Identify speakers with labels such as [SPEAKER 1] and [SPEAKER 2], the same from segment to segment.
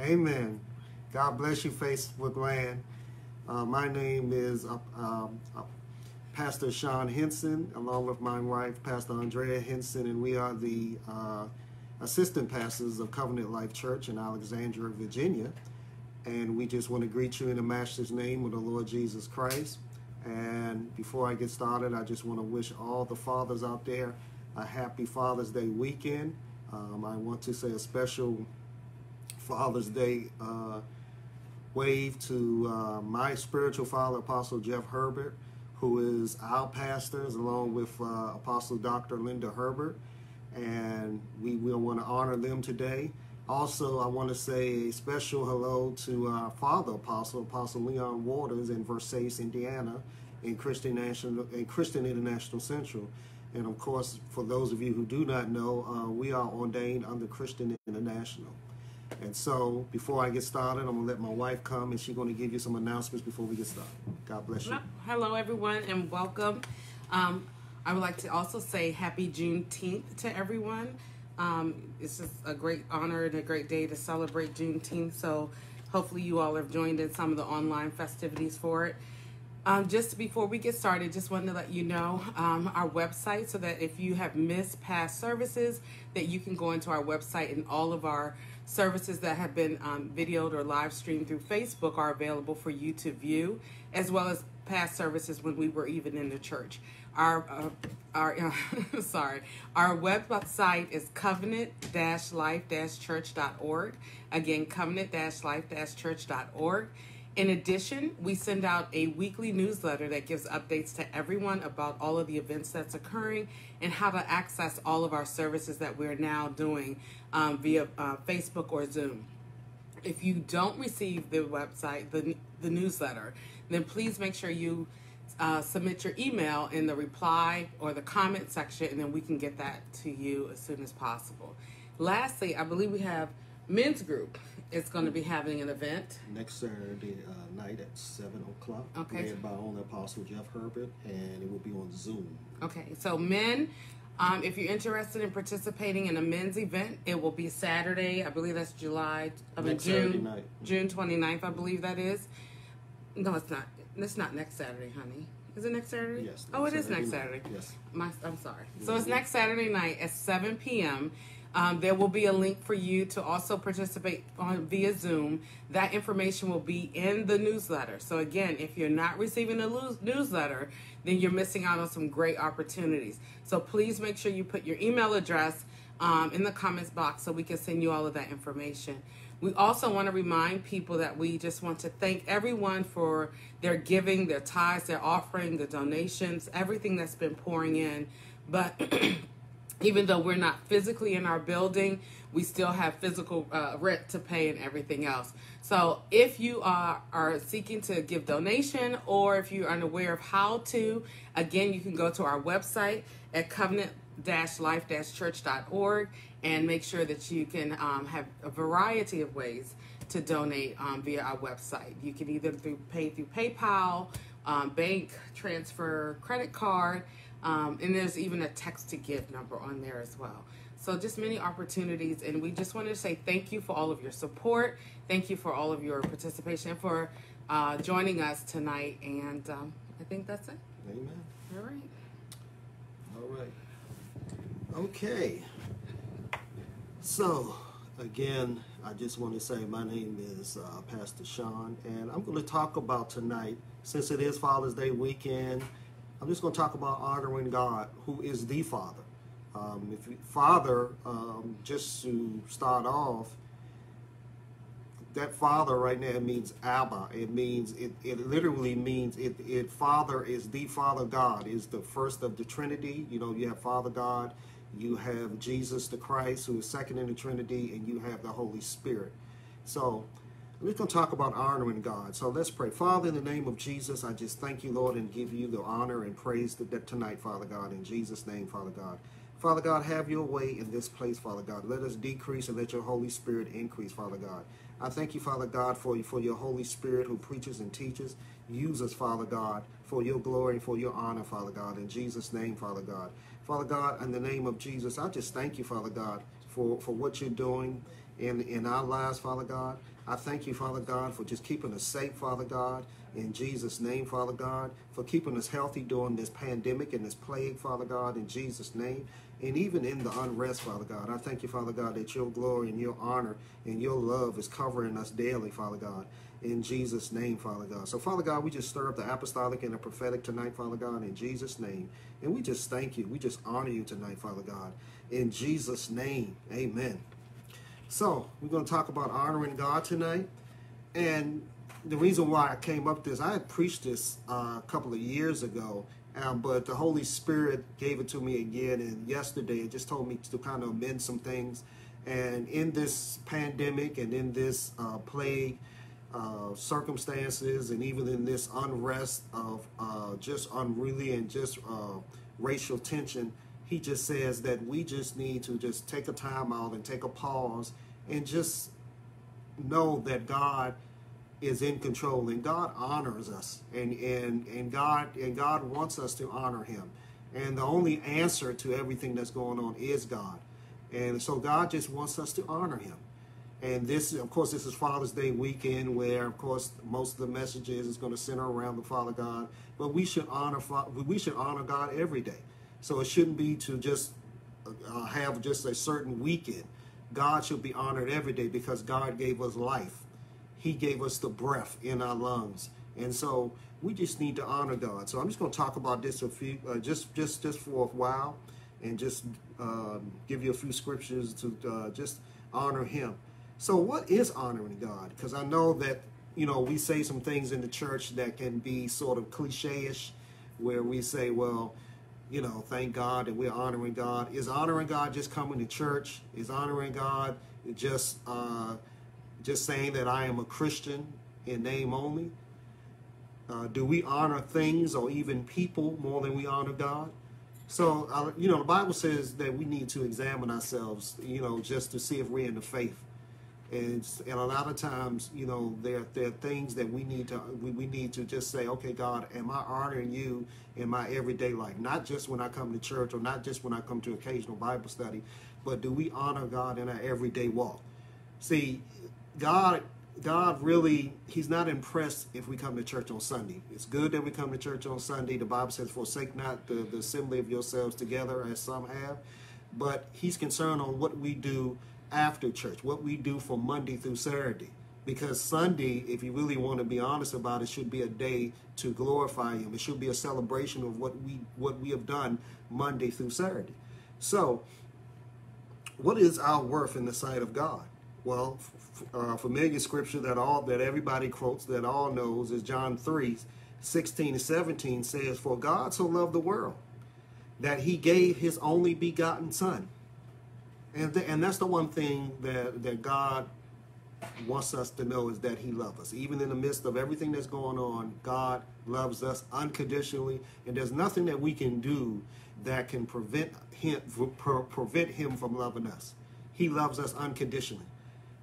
[SPEAKER 1] Amen. God bless you, Facebook Land. Uh, my name is uh, um, uh, Pastor Sean Hinson, along with my wife, Pastor Andrea Hinson, and we are the uh, assistant pastors of Covenant Life Church in Alexandria, Virginia. And we just want to greet you in the Master's name of the Lord Jesus Christ. And before I get started, I just want to wish all the fathers out there a happy Father's Day weekend. Um, I want to say a special Father's Day uh, wave to uh, my spiritual father, Apostle Jeff Herbert, who is our pastors, along with uh, Apostle Dr. Linda Herbert. And we will want to honor them today. Also, I want to say a special hello to our father apostle, Apostle Leon Waters in Versailles, Indiana, in Christian National, in Christian International Central. And of course, for those of you who do not know, uh, we are ordained under Christian International. And so, before I get started, I'm gonna let my wife come, and she's gonna give you some announcements before we get started. God bless you.
[SPEAKER 2] Hello, everyone, and welcome. Um, I would like to also say Happy Juneteenth to everyone. Um, it's just a great honor and a great day to celebrate Juneteenth. So, hopefully, you all have joined in some of the online festivities for it. Um, just before we get started, just wanted to let you know um, our website so that if you have missed past services, that you can go into our website and all of our services that have been um, videoed or live streamed through Facebook are available for you to view, as well as past services when we were even in the church. Our uh, our uh, sorry, our website is covenant-life-church.org. Again, covenant-life-church.org. In addition, we send out a weekly newsletter that gives updates to everyone about all of the events that's occurring and how to access all of our services that we're now doing um, via uh, Facebook or Zoom. If you don't receive the website, the, the newsletter, then please make sure you uh, submit your email in the reply or the comment section, and then we can get that to you as soon as possible. Lastly, I believe we have men's group is going to be having an event
[SPEAKER 1] next Saturday uh, night at seven o'clock.
[SPEAKER 2] Okay.
[SPEAKER 1] Led by only Apostle Jeff Herbert, and it will be on Zoom.
[SPEAKER 2] Okay, so men, um, if you're interested in participating in a men's event, it will be Saturday. I believe that's July. I mean
[SPEAKER 1] Next Saturday
[SPEAKER 2] June.
[SPEAKER 1] night.
[SPEAKER 2] June 29th, I believe that is. No, it's not. It's not next Saturday, honey. Is it next Saturday?
[SPEAKER 1] Yes.
[SPEAKER 2] Oh, it is
[SPEAKER 1] Saturday
[SPEAKER 2] next
[SPEAKER 1] night.
[SPEAKER 2] Saturday.
[SPEAKER 1] Yes.
[SPEAKER 2] My, I'm sorry. So it's next Saturday night at 7 p.m. Um, there will be a link for you to also participate on via Zoom. That information will be in the newsletter. So again, if you're not receiving news- newsletter, then you're missing out on some great opportunities. So please make sure you put your email address um, in the comments box so we can send you all of that information. We also want to remind people that we just want to thank everyone for their giving, their tithes, their offering, the donations, everything that's been pouring in. But even though we're not physically in our building, we still have physical uh, rent to pay and everything else. So if you are, are seeking to give donation or if you're unaware of how to, again, you can go to our website at covenant-life-church.org and make sure that you can um, have a variety of ways to donate um, via our website. You can either through pay through PayPal, um, bank transfer, credit card, um, and there's even a text to give number on there as well. So just many opportunities, and we just wanted to say thank you for all of your support. Thank you for all of your participation for uh, joining us tonight. And um, I think that's it.
[SPEAKER 1] Amen.
[SPEAKER 2] All right.
[SPEAKER 1] All right. Okay. So, again, I just want to say my name is uh, Pastor Sean, and I'm going to talk about tonight, since it is Father's Day weekend, I'm just going to talk about honoring God, who is the Father. Um, if you, Father, um, just to start off, that father right now means Abba. It means it, it literally means it, it father is the Father God, is the first of the Trinity. You know, you have Father God, you have Jesus the Christ, who is second in the Trinity, and you have the Holy Spirit. So we're going to talk about honoring God. So let's pray. Father, in the name of Jesus, I just thank you, Lord, and give you the honor and praise that tonight, Father God, in Jesus' name, Father God. Father God, have your way in this place, Father God. Let us decrease and let your Holy Spirit increase, Father God. I thank you, Father God, for, for your Holy Spirit who preaches and teaches. Use us, Father God, for your glory and for your honor, Father God. In Jesus' name, Father God. Father God, in the name of Jesus, I just thank you, Father God, for, for what you're doing in, in our lives, Father God. I thank you, Father God, for just keeping us safe, Father God, in Jesus' name, Father God, for keeping us healthy during this pandemic and this plague, Father God, in Jesus' name, and even in the unrest, Father God. I thank you, Father God, that your glory and your honor and your love is covering us daily, Father God, in Jesus' name, Father God. So, Father God, we just stir up the apostolic and the prophetic tonight, Father God, in Jesus' name. And we just thank you. We just honor you tonight, Father God, in Jesus' name. Amen. So, we're going to talk about honoring God tonight. And the reason why I came up this, I preached this uh, a couple of years ago, um, but the Holy Spirit gave it to me again. And yesterday, it just told me to kind of amend some things. And in this pandemic and in this uh, plague uh, circumstances, and even in this unrest of uh, just unruly and just uh, racial tension, he just says that we just need to just take a time out and take a pause and just know that God is in control and God honors us and, and, and God and God wants us to honor him. And the only answer to everything that's going on is God. And so God just wants us to honor him. And this, of course, this is Father's Day weekend, where, of course, most of the messages is going to center around the Father God. But we should honor we should honor God every day. So it shouldn't be to just uh, have just a certain weekend. God should be honored every day because God gave us life. He gave us the breath in our lungs. And so we just need to honor God. So I'm just going to talk about this a few, uh, just just just for a while, and just uh, give you a few scriptures to uh, just honor Him. So what is honoring God? Because I know that you know we say some things in the church that can be sort of cliche-ish, where we say, well, you know, thank God that we're honoring God. Is honoring God just coming to church? Is honoring God just uh, just saying that I am a Christian in name only? Uh, do we honor things or even people more than we honor God? So, uh, you know, the Bible says that we need to examine ourselves, you know, just to see if we're in the faith. And, and a lot of times, you know, there, there are things that we need to we, we need to just say, okay, God, am I honoring you in my everyday life? Not just when I come to church or not just when I come to occasional Bible study, but do we honor God in our everyday walk? See, God God really, He's not impressed if we come to church on Sunday. It's good that we come to church on Sunday. The Bible says, forsake not the, the assembly of yourselves together, as some have. But He's concerned on what we do after church, what we do from Monday through Saturday. Because Sunday, if you really want to be honest about it, should be a day to glorify Him. It should be a celebration of what we what we have done Monday through Saturday. So, what is our worth in the sight of God? Well, uh, familiar scripture that all that everybody quotes that all knows is John 3, 16 and 17 says, For God so loved the world that he gave his only begotten son and, th- and that's the one thing that, that God wants us to know is that he loves us. Even in the midst of everything that's going on, God loves us unconditionally. And there's nothing that we can do that can prevent him, pre- prevent him from loving us. He loves us unconditionally.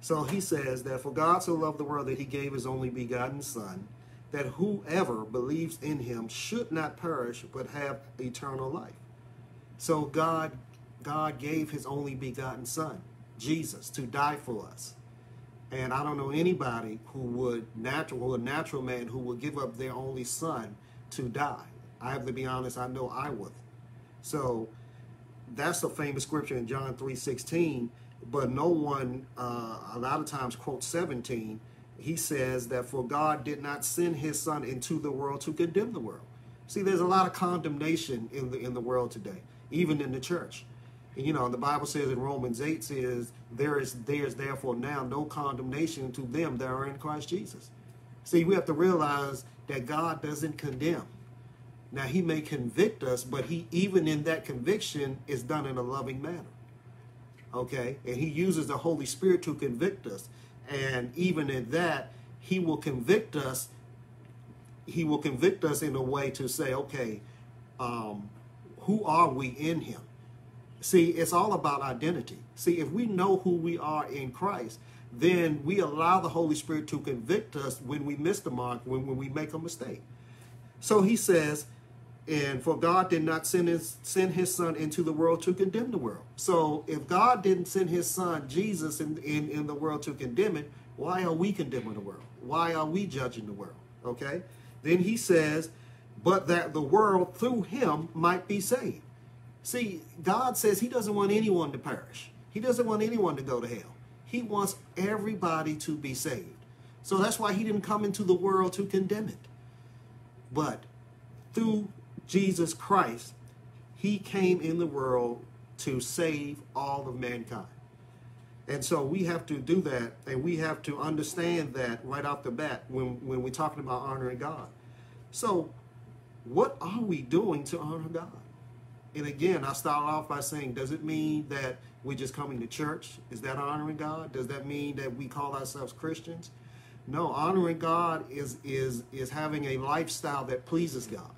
[SPEAKER 1] So he says that for God so loved the world that he gave his only begotten son, that whoever believes in him should not perish but have eternal life. So God God gave his only begotten son, Jesus, to die for us. And I don't know anybody who would natural, who a natural man who would give up their only son to die. I have to be honest, I know I would. So that's a famous scripture in John 3.16, but no one uh, a lot of times quotes 17. He says that for God did not send his son into the world to condemn the world. See, there's a lot of condemnation in the in the world today, even in the church you know, the Bible says in Romans 8 says, there is there is therefore now no condemnation to them that are in Christ Jesus. See, we have to realize that God doesn't condemn. Now he may convict us, but he even in that conviction is done in a loving manner. Okay? And he uses the Holy Spirit to convict us. And even in that, he will convict us. He will convict us in a way to say, okay, um, who are we in him? See, it's all about identity. See, if we know who we are in Christ, then we allow the Holy Spirit to convict us when we miss the mark, when, when we make a mistake. So he says, And for God did not send his send his son into the world to condemn the world. So if God didn't send his son Jesus in, in, in the world to condemn it, why are we condemning the world? Why are we judging the world? Okay? Then he says, but that the world through him might be saved. See, God says he doesn't want anyone to perish. He doesn't want anyone to go to hell. He wants everybody to be saved. So that's why he didn't come into the world to condemn it. But through Jesus Christ, he came in the world to save all of mankind. And so we have to do that, and we have to understand that right off the bat when, when we're talking about honoring God. So, what are we doing to honor God? And again, I start off by saying, does it mean that we're just coming to church? Is that honoring God? Does that mean that we call ourselves Christians? No, honoring God is is is having a lifestyle that pleases God.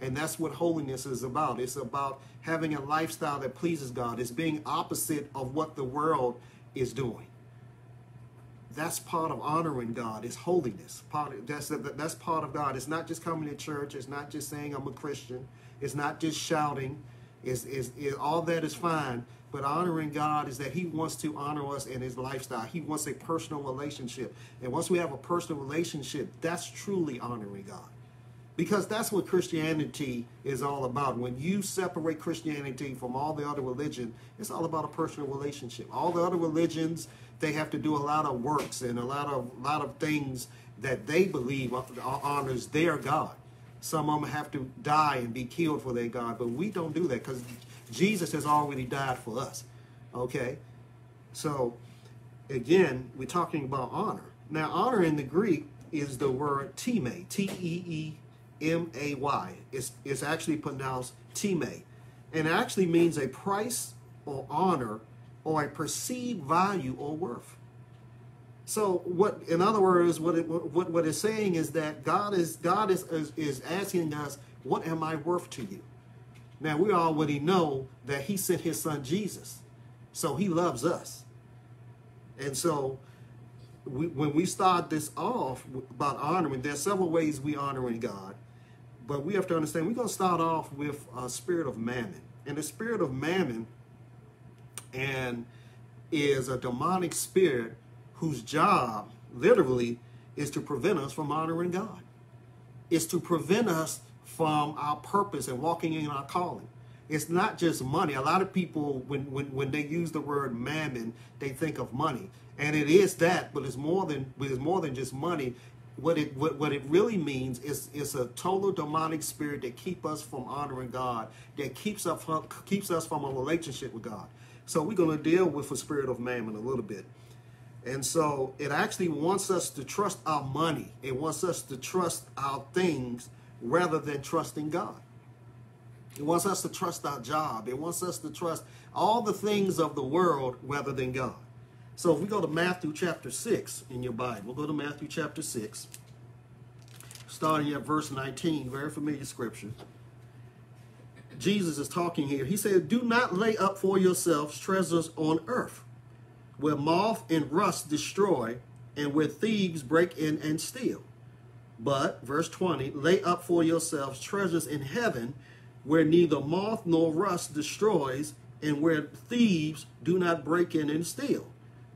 [SPEAKER 1] And that's what holiness is about. It's about having a lifestyle that pleases God. It's being opposite of what the world is doing. That's part of honoring God. It's holiness. Part of, that's that's part of God. It's not just coming to church. It's not just saying I'm a Christian. It's not just shouting. Is is all that is fine. But honoring God is that He wants to honor us in His lifestyle. He wants a personal relationship. And once we have a personal relationship, that's truly honoring God. Because that's what Christianity is all about. When you separate Christianity from all the other religion, it's all about a personal relationship. All the other religions, they have to do a lot of works and a lot of lot of things that they believe honors their God. Some of them have to die and be killed for their God, but we don't do that because Jesus has already died for us. Okay? So, again, we're talking about honor. Now, honor in the Greek is the word time, T E E M A Y. It's, it's actually pronounced time. And actually means a price or honor or a perceived value or worth. So what, in other words, what it, what, what it's saying is that God is God is, is, is asking us, what am I worth to you? Now, we already know that he sent his son Jesus. So he loves us. And so we, when we start this off about honoring, there's several ways we honoring God. But we have to understand we're going to start off with a spirit of mammon. And the spirit of mammon and is a demonic spirit whose job literally is to prevent us from honoring God. It's to prevent us from our purpose and walking in our calling. It's not just money. A lot of people, when, when, when they use the word mammon, they think of money. And it is that, but it's more than it's more than just money. What it what, what it really means is is a total demonic spirit that keep us from honoring God, that keeps us from, keeps us from a relationship with God. So we're going to deal with the spirit of mammon a little bit. And so it actually wants us to trust our money. It wants us to trust our things rather than trusting God. It wants us to trust our job. It wants us to trust all the things of the world rather than God. So if we go to Matthew chapter 6 in your Bible, we'll go to Matthew chapter 6, starting at verse 19, very familiar scripture. Jesus is talking here. He said, Do not lay up for yourselves treasures on earth, where moth and rust destroy, and where thieves break in and steal but, verse 20, lay up for yourselves treasures in heaven where neither moth nor rust destroys and where thieves do not break in and steal.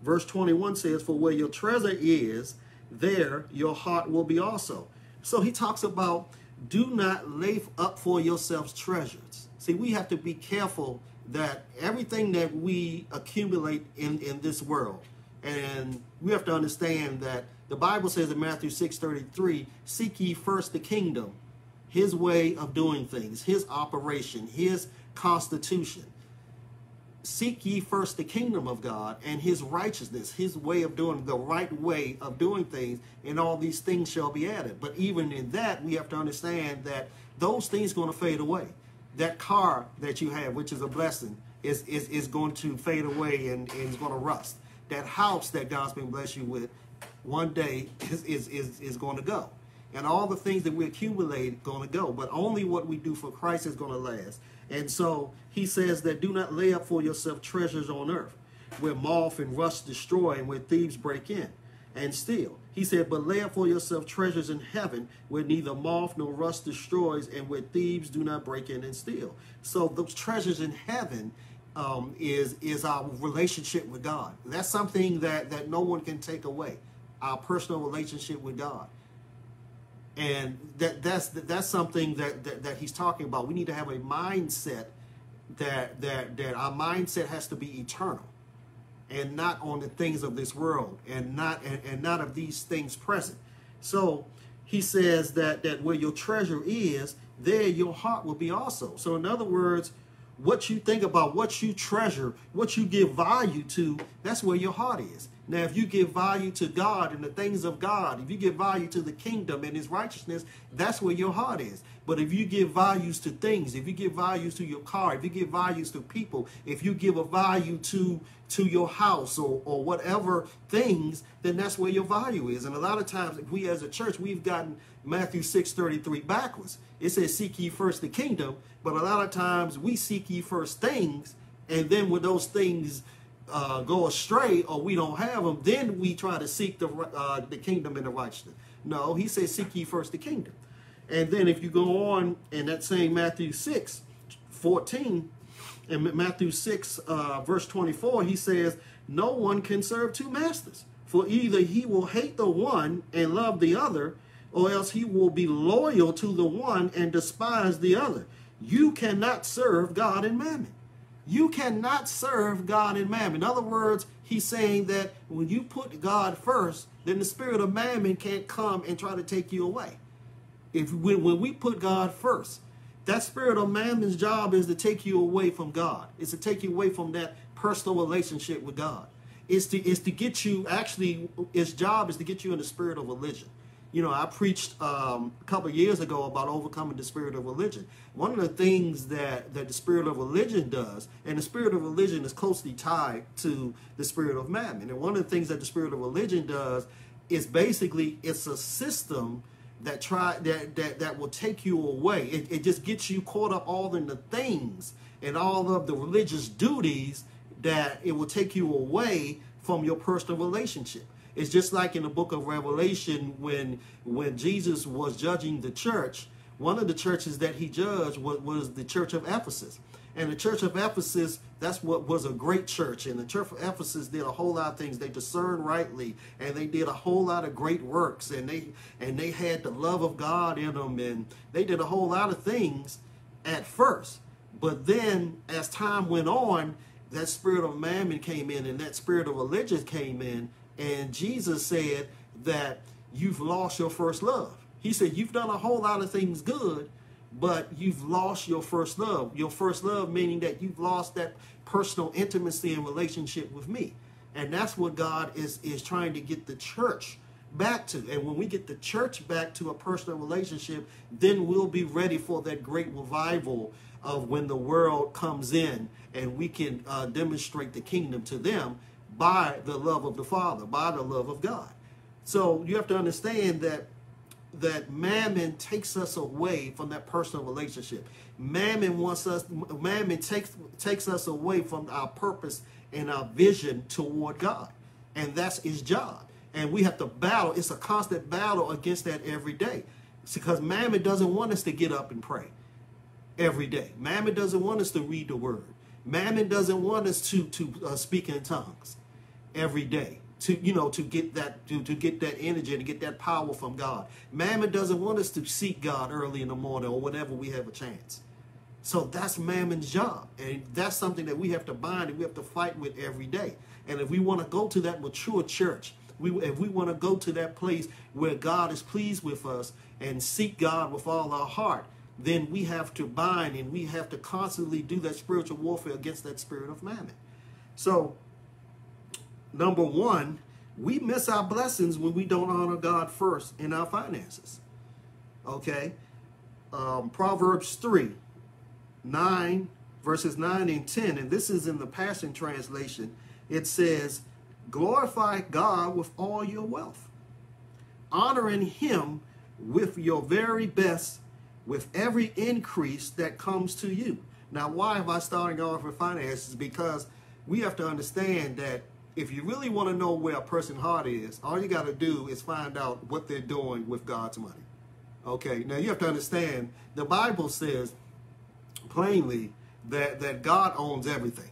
[SPEAKER 1] Verse 21 says, For where your treasure is, there your heart will be also. So he talks about do not lay up for yourselves treasures. See, we have to be careful that everything that we accumulate in, in this world, and we have to understand that the Bible says in Matthew 6:33, "Seek ye first the kingdom, his way of doing things, his operation, his constitution. Seek ye first the kingdom of God and his righteousness, his way of doing the right way of doing things, and all these things shall be added." But even in that, we have to understand that those things are going to fade away. That car that you have, which is a blessing, is, is, is going to fade away and, and is going to rust. That house that God's been blessed you with one day is, is, is, is going to go. And all the things that we accumulate going to go. But only what we do for Christ is going to last. And so he says that do not lay up for yourself treasures on earth where moth and rust destroy and where thieves break in. and steal. He said, But lay up for yourself treasures in heaven where neither moth nor rust destroys and where thieves do not break in and steal. So those treasures in heaven um, is, is our relationship with God. That's something that, that no one can take away, our personal relationship with God. And that, that's, that's something that, that, that he's talking about. We need to have a mindset that, that, that our mindset has to be eternal and not on the things of this world and not and, and not of these things present. So he says that that where your treasure is there your heart will be also. So in other words what you think about what you treasure what you give value to that's where your heart is now if you give value to god and the things of god if you give value to the kingdom and his righteousness that's where your heart is but if you give values to things, if you give values to your car, if you give values to people, if you give a value to to your house or, or whatever things, then that's where your value is. And a lot of times we as a church, we've gotten Matthew 6.33 backwards. It says, Seek ye first the kingdom, but a lot of times we seek ye first things, and then when those things uh, go astray or we don't have them, then we try to seek the uh, the kingdom and the righteousness. No, he says, Seek ye first the kingdom. And then if you go on in that same Matthew 6, 14, in Matthew 6, uh, verse 24, he says, No one can serve two masters, for either he will hate the one and love the other, or else he will be loyal to the one and despise the other. You cannot serve God and mammon. You cannot serve God and mammon. In other words, he's saying that when you put God first, then the spirit of mammon can't come and try to take you away. If when, when we put God first, that spirit of mammon's job is to take you away from God. It's to take you away from that personal relationship with God. It's to it's to get you actually its job is to get you in the spirit of religion. You know, I preached um, a couple years ago about overcoming the spirit of religion. One of the things that that the spirit of religion does, and the spirit of religion is closely tied to the spirit of mammon. And one of the things that the spirit of religion does is basically it's a system that try that that that will take you away. It, it just gets you caught up all in the things and all of the religious duties that it will take you away from your personal relationship. It's just like in the book of Revelation when when Jesus was judging the church, one of the churches that he judged was, was the church of Ephesus. And the church of Ephesus, that's what was a great church. And the church of Ephesus did a whole lot of things. They discerned rightly, and they did a whole lot of great works, and they and they had the love of God in them, and they did a whole lot of things at first. But then, as time went on, that spirit of mammon came in, and that spirit of religion came in, and Jesus said that you've lost your first love. He said you've done a whole lot of things good, but you've lost your first love. Your first love meaning that you've lost that personal intimacy and relationship with me. And that's what God is is trying to get the church back to. And when we get the church back to a personal relationship, then we'll be ready for that great revival of when the world comes in and we can uh, demonstrate the kingdom to them by the love of the Father, by the love of God. So you have to understand that that mammon takes us away from that personal relationship. Mammon wants us mammon takes takes us away from our purpose and our vision toward God. And that's his job. And we have to battle. It's a constant battle against that every day. It's because mammon doesn't want us to get up and pray every day. Mammon doesn't want us to read the word. Mammon doesn't want us to to uh, speak in tongues every day to you know to get that to, to get that energy to get that power from God. Mammon doesn't want us to seek God early in the morning or whenever we have a chance. So that's Mammon's job, and that's something that we have to bind and we have to fight with every day. And if we want to go to that mature church, we if we want to go to that place where God is pleased with us and seek God with all our heart, then we have to bind and we have to constantly do that spiritual warfare against that spirit of mammon. So number one, we miss our blessings when we don't honor God first in our finances. Okay? Um, Proverbs 3, 9, verses 9 and 10, and this is in the Passion Translation. It says, Glorify God with all your wealth, honoring Him with your very best, with every increase that comes to you. Now, why am I starting off with finances? Because we have to understand that if you really want to know where a person's heart is, all you got to do is find out what they're doing with God's money. Okay, now you have to understand the Bible says plainly that, that God owns everything.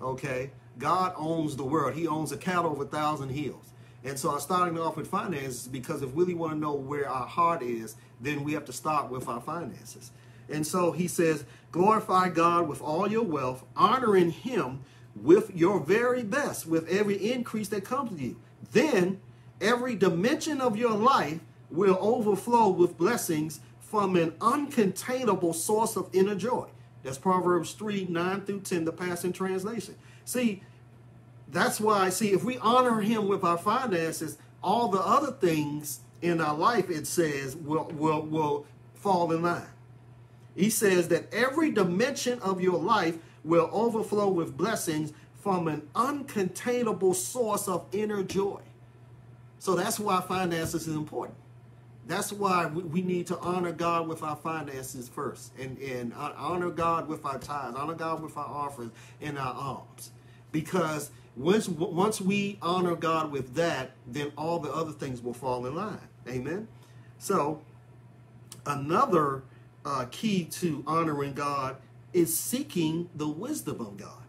[SPEAKER 1] Okay, God owns the world, He owns a cattle of a thousand hills. And so I'm starting off with finances because if we really want to know where our heart is, then we have to start with our finances. And so he says, glorify God with all your wealth, honoring him with your very best, with every increase that comes to you. Then every dimension of your life will overflow with blessings from an uncontainable source of inner joy. That's Proverbs 3 9 through 10, the Passion Translation. See, that's why, see, if we honor him with our finances, all the other things in our life, it says, will, will, will fall in line. He says that every dimension of your life will overflow with blessings from an uncontainable source of inner joy. So that's why finances is important. That's why we need to honor God with our finances first and, and honor God with our tithes, honor God with our offerings and our alms. Because once, once we honor God with that, then all the other things will fall in line. Amen. So, another uh, key to honoring God is seeking the wisdom of God.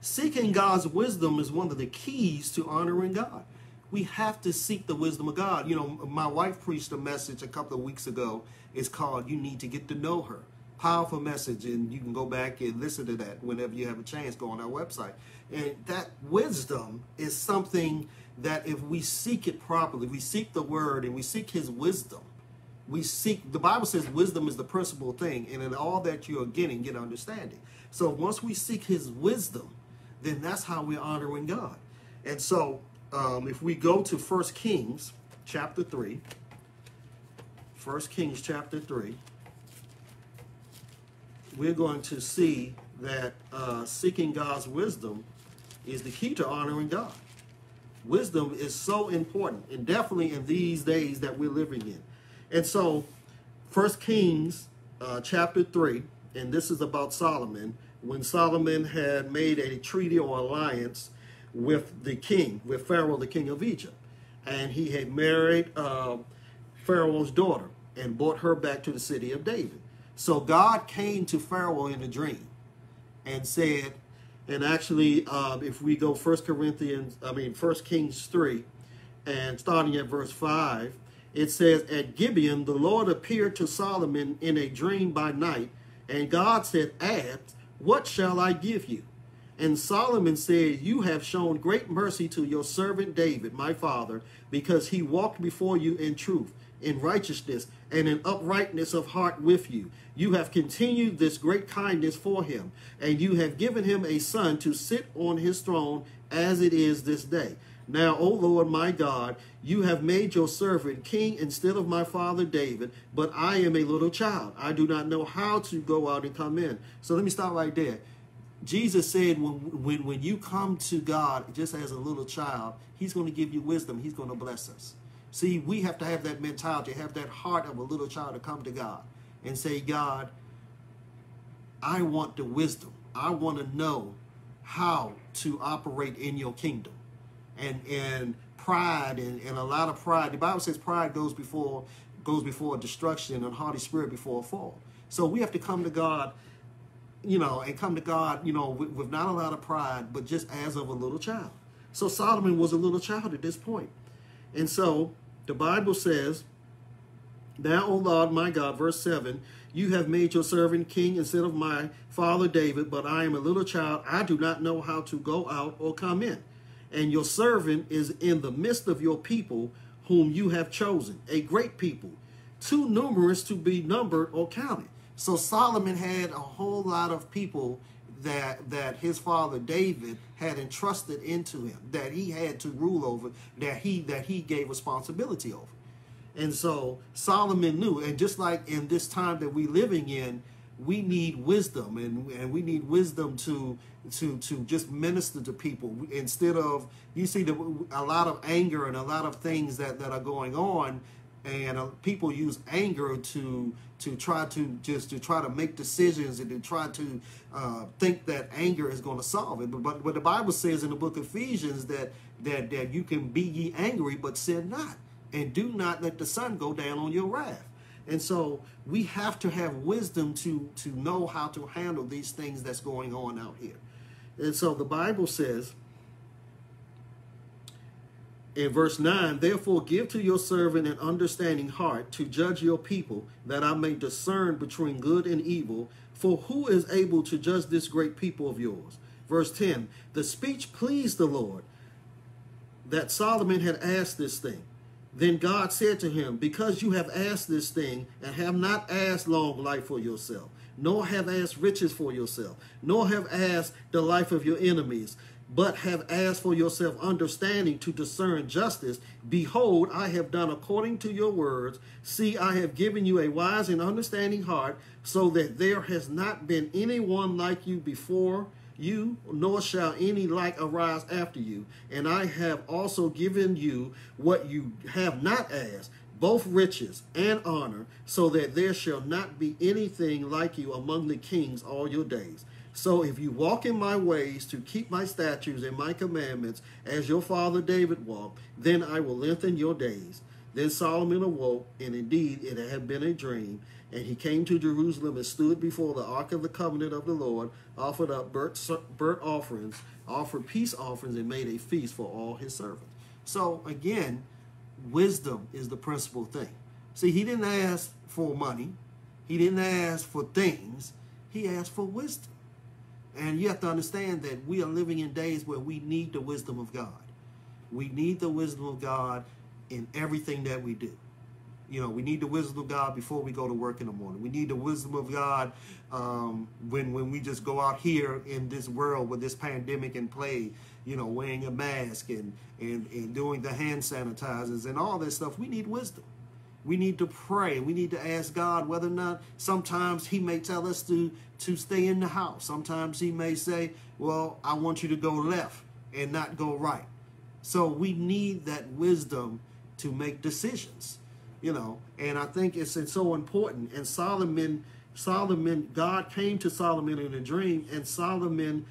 [SPEAKER 1] Seeking God's wisdom is one of the keys to honoring God. We have to seek the wisdom of God. You know, my wife preached a message a couple of weeks ago. It's called You Need to Get to Know Her. Powerful message, and you can go back and listen to that whenever you have a chance. Go on our website. And that wisdom is something that if we seek it properly, we seek the word and we seek his wisdom, we seek the bible says wisdom is the principal thing and in all that you are getting get understanding. So once we seek his wisdom then that's how we're honoring god. And so um, if we go to first kings chapter 3 first kings chapter 3 we're going to see that uh, seeking god's wisdom is the key to honoring god. Wisdom is so important and definitely in these days that we're living in and so, First Kings uh, chapter 3, and this is about Solomon, when Solomon had made a treaty or alliance with the king, with Pharaoh, the king of Egypt. And he had married uh, Pharaoh's daughter and brought her back to the city of David. So God came to Pharaoh in a dream and said, and actually, uh, if we go First Corinthians, I mean First Kings 3, and starting at verse 5, it says, At Gibeon, the Lord appeared to Solomon in a dream by night, and God said, Ask, what shall I give you? And Solomon said, You have shown great mercy to your servant David, my father, because he walked before you in truth, in righteousness, and in uprightness of heart with you. You have continued this great kindness for him, and you have given him a son to sit on his throne as it is this day. Now, O Lord my God, you have made your servant king instead of my father David, but I am a little child. I do not know how to go out and come in. So let me stop right there. Jesus said when, when, when you come to God just as a little child, he's going to give you wisdom. He's going to bless us. See, we have to have that mentality, have that heart of a little child to come to God and say, God, I want the wisdom. I want to know how to operate in your kingdom and and pride and, and a lot of pride. The Bible says pride goes before goes before destruction and haughty spirit before a fall. So we have to come to God, you know, and come to God, you know, with, with not a lot of pride, but just as of a little child. So Solomon was a little child at this point. And so the Bible says, Thou, O Lord my God, verse 7, you have made your servant king instead of my father David, but I am a little child. I do not know how to go out or come in and your servant is in the midst of your people whom you have chosen, a great people, too numerous to be numbered or counted. So Solomon had a whole lot of people that that his father David had entrusted into him, that he had to rule over, that he that he gave responsibility over. And so Solomon knew, and just like in this time that we're living in, we need wisdom and, and we need wisdom to to to just minister to people instead of you see the, a lot of anger and a lot of things that that are going on and uh, people use anger to to try to just to try to make decisions and to try to uh, think that anger is going to solve it. But, but but the Bible says in the book of Ephesians that that that you can be ye angry but sin not, and do not let the sun go down on your wrath. And so we have to have wisdom to to know how to handle these things that's going on out here. And so the Bible says in verse 9, therefore give to your servant an understanding heart to judge your people, that I may discern between good and evil. For who is able to judge this great people of yours? Verse 10, the speech pleased the Lord that Solomon had asked this thing. Then God said to him, Because you have asked this thing, and have not asked long life for yourself, nor have asked riches for yourself, nor have asked the life of your enemies, but have asked for yourself understanding to discern justice, behold, I have done according to your words. See, I have given you a wise and understanding heart, so that there has not been anyone like you before you, nor shall any like arise after you. And I have also given you what you have not asked, both riches and honor, so that there shall not be anything like you among the kings all your days. So if you walk in my ways to keep my statutes and my commandments as your father David walked, then I will lengthen your days. Then Solomon awoke, and indeed it had been a dream. And he came to Jerusalem and stood before the ark of the covenant of the Lord, offered up burnt, burnt offerings, offered peace offerings, and made a feast for all his servants. So again, wisdom is the principal thing. See, he didn't ask for money, he didn't ask for things, he asked for wisdom. And you have to understand that we are living in days where we need the wisdom of God. We need the wisdom of God in everything that we do. You know, we need the wisdom of God before we go to work in the morning. We need the wisdom of God um, when when we just go out here in this world with this pandemic and play. You know, wearing a mask and and and doing the hand sanitizers and all this stuff. We need wisdom. We need to pray. We need to ask God whether or not sometimes He may tell us to, to stay in the house. Sometimes He may say, Well, I want you to go left and not go right. So we need that wisdom to make decisions, you know, and I think it's, it's so important. And Solomon, Solomon, God came to Solomon in a dream, and Solomon,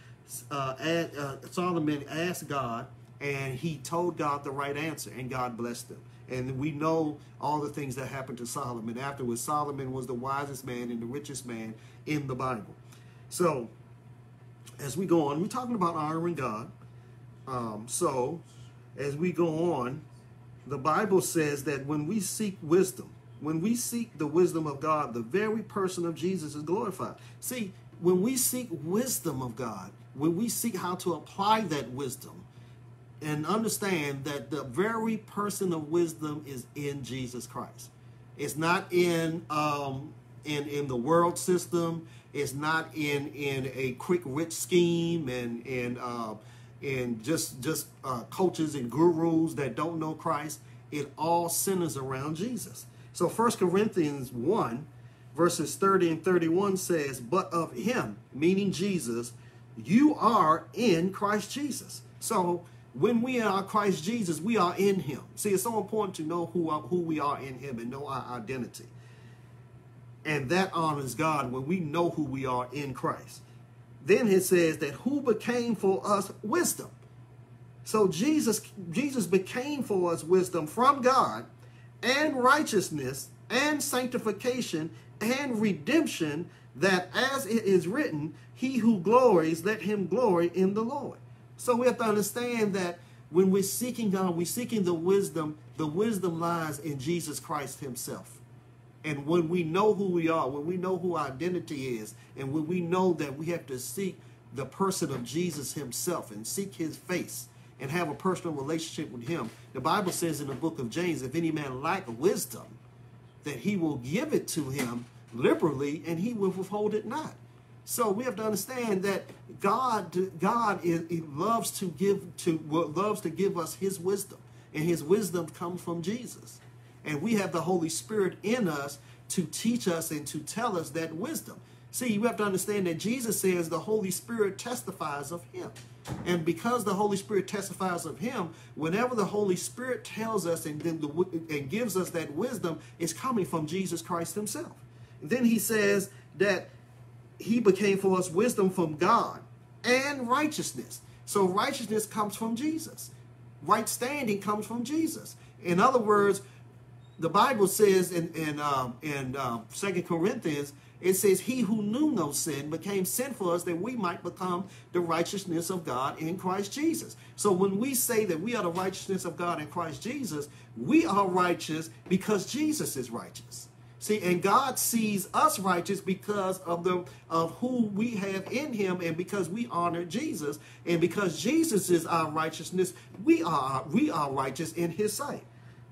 [SPEAKER 1] uh, uh, Solomon asked God, and he told God the right answer, and God blessed him. And we know all the things that happened to Solomon afterwards. Solomon was the wisest man and the richest man in the Bible. So, as we go on, we're talking about honoring God. Um, so, as we go on, the Bible says that when we seek wisdom, when we seek the wisdom of God, the very person of Jesus is glorified. See, when we seek wisdom of God, when we seek how to apply that wisdom, and understand that the very person of wisdom is in Jesus Christ. It's not in um, in in the world system. It's not in in a quick rich scheme and and uh, and just just uh, coaches and gurus that don't know Christ. It all centers around Jesus. So First Corinthians one verses 30 and 31 says, But of him, meaning Jesus, you are in Christ Jesus. So when we are Christ Jesus, we are in him. See, it's so important to know who, who we are in him and know our identity. And that honors God when we know who we are in Christ. Then it says that who became for us wisdom. So Jesus, Jesus became for us wisdom from God and righteousness and sanctification and redemption that as it is written, he who glories, let him glory in the Lord. So we have to understand that when we're seeking God, we're seeking the wisdom, the wisdom lies in Jesus Christ himself. And when we know who we are, when we know who our identity is, and when we know that we have to seek the person of Jesus himself and seek his face and have a personal relationship with him, the Bible says in the book of James, if any man lack wisdom, that he will give it to him liberally and he will withhold it not. So we have to understand that God, God is, loves to give to loves to give us His wisdom, and His wisdom comes from Jesus, and we have the Holy Spirit in us to teach us and to tell us that wisdom. See, you have to understand that Jesus says the Holy Spirit testifies of him. And because the Holy Spirit testifies of him, whenever the Holy Spirit tells us and, then the, and gives us that wisdom, it's coming from Jesus Christ himself. Then he says that he became for us wisdom from God and righteousness. So righteousness comes from Jesus. Right standing comes from Jesus. In other words, the Bible says in in um, in um, Second Corinthians, it says, "He who knew no sin became sin for us, that we might become the righteousness of God in Christ Jesus." So when we say that we are the righteousness of God in Christ Jesus, we are righteous because Jesus is righteous. See, and God sees us righteous because of the of who we have in Him, and because we honor Jesus, and because Jesus is our righteousness, we are we are righteous in His sight.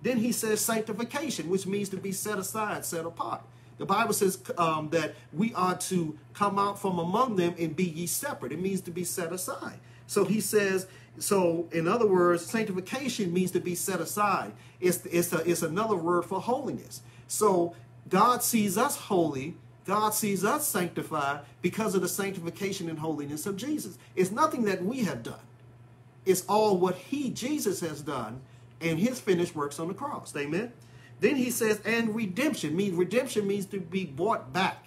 [SPEAKER 1] Then He says sanctification, which means to be set aside, set apart. The Bible says um, that we are to come out from among them and be ye separate. It means to be set aside. So He says. So, in other words, sanctification means to be set aside. It's, it's, a, it's another word for holiness. So God sees us holy. God sees us sanctified because of the sanctification and holiness of Jesus. It's nothing that we have done. It's all what he, Jesus, has done and his finished works on the cross. Amen. Then he says, and redemption means redemption means to be bought back.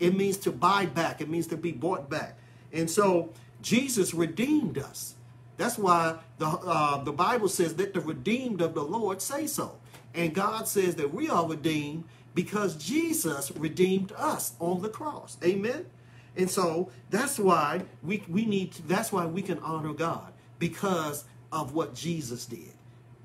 [SPEAKER 1] It means to buy back. It means to be bought back. And so Jesus redeemed us. That's why the uh, the Bible says that the redeemed of the Lord say so. And God says that we are redeemed because Jesus redeemed us on the cross. Amen. And so that's why we, we need to, that's why we can honor God because of what Jesus did.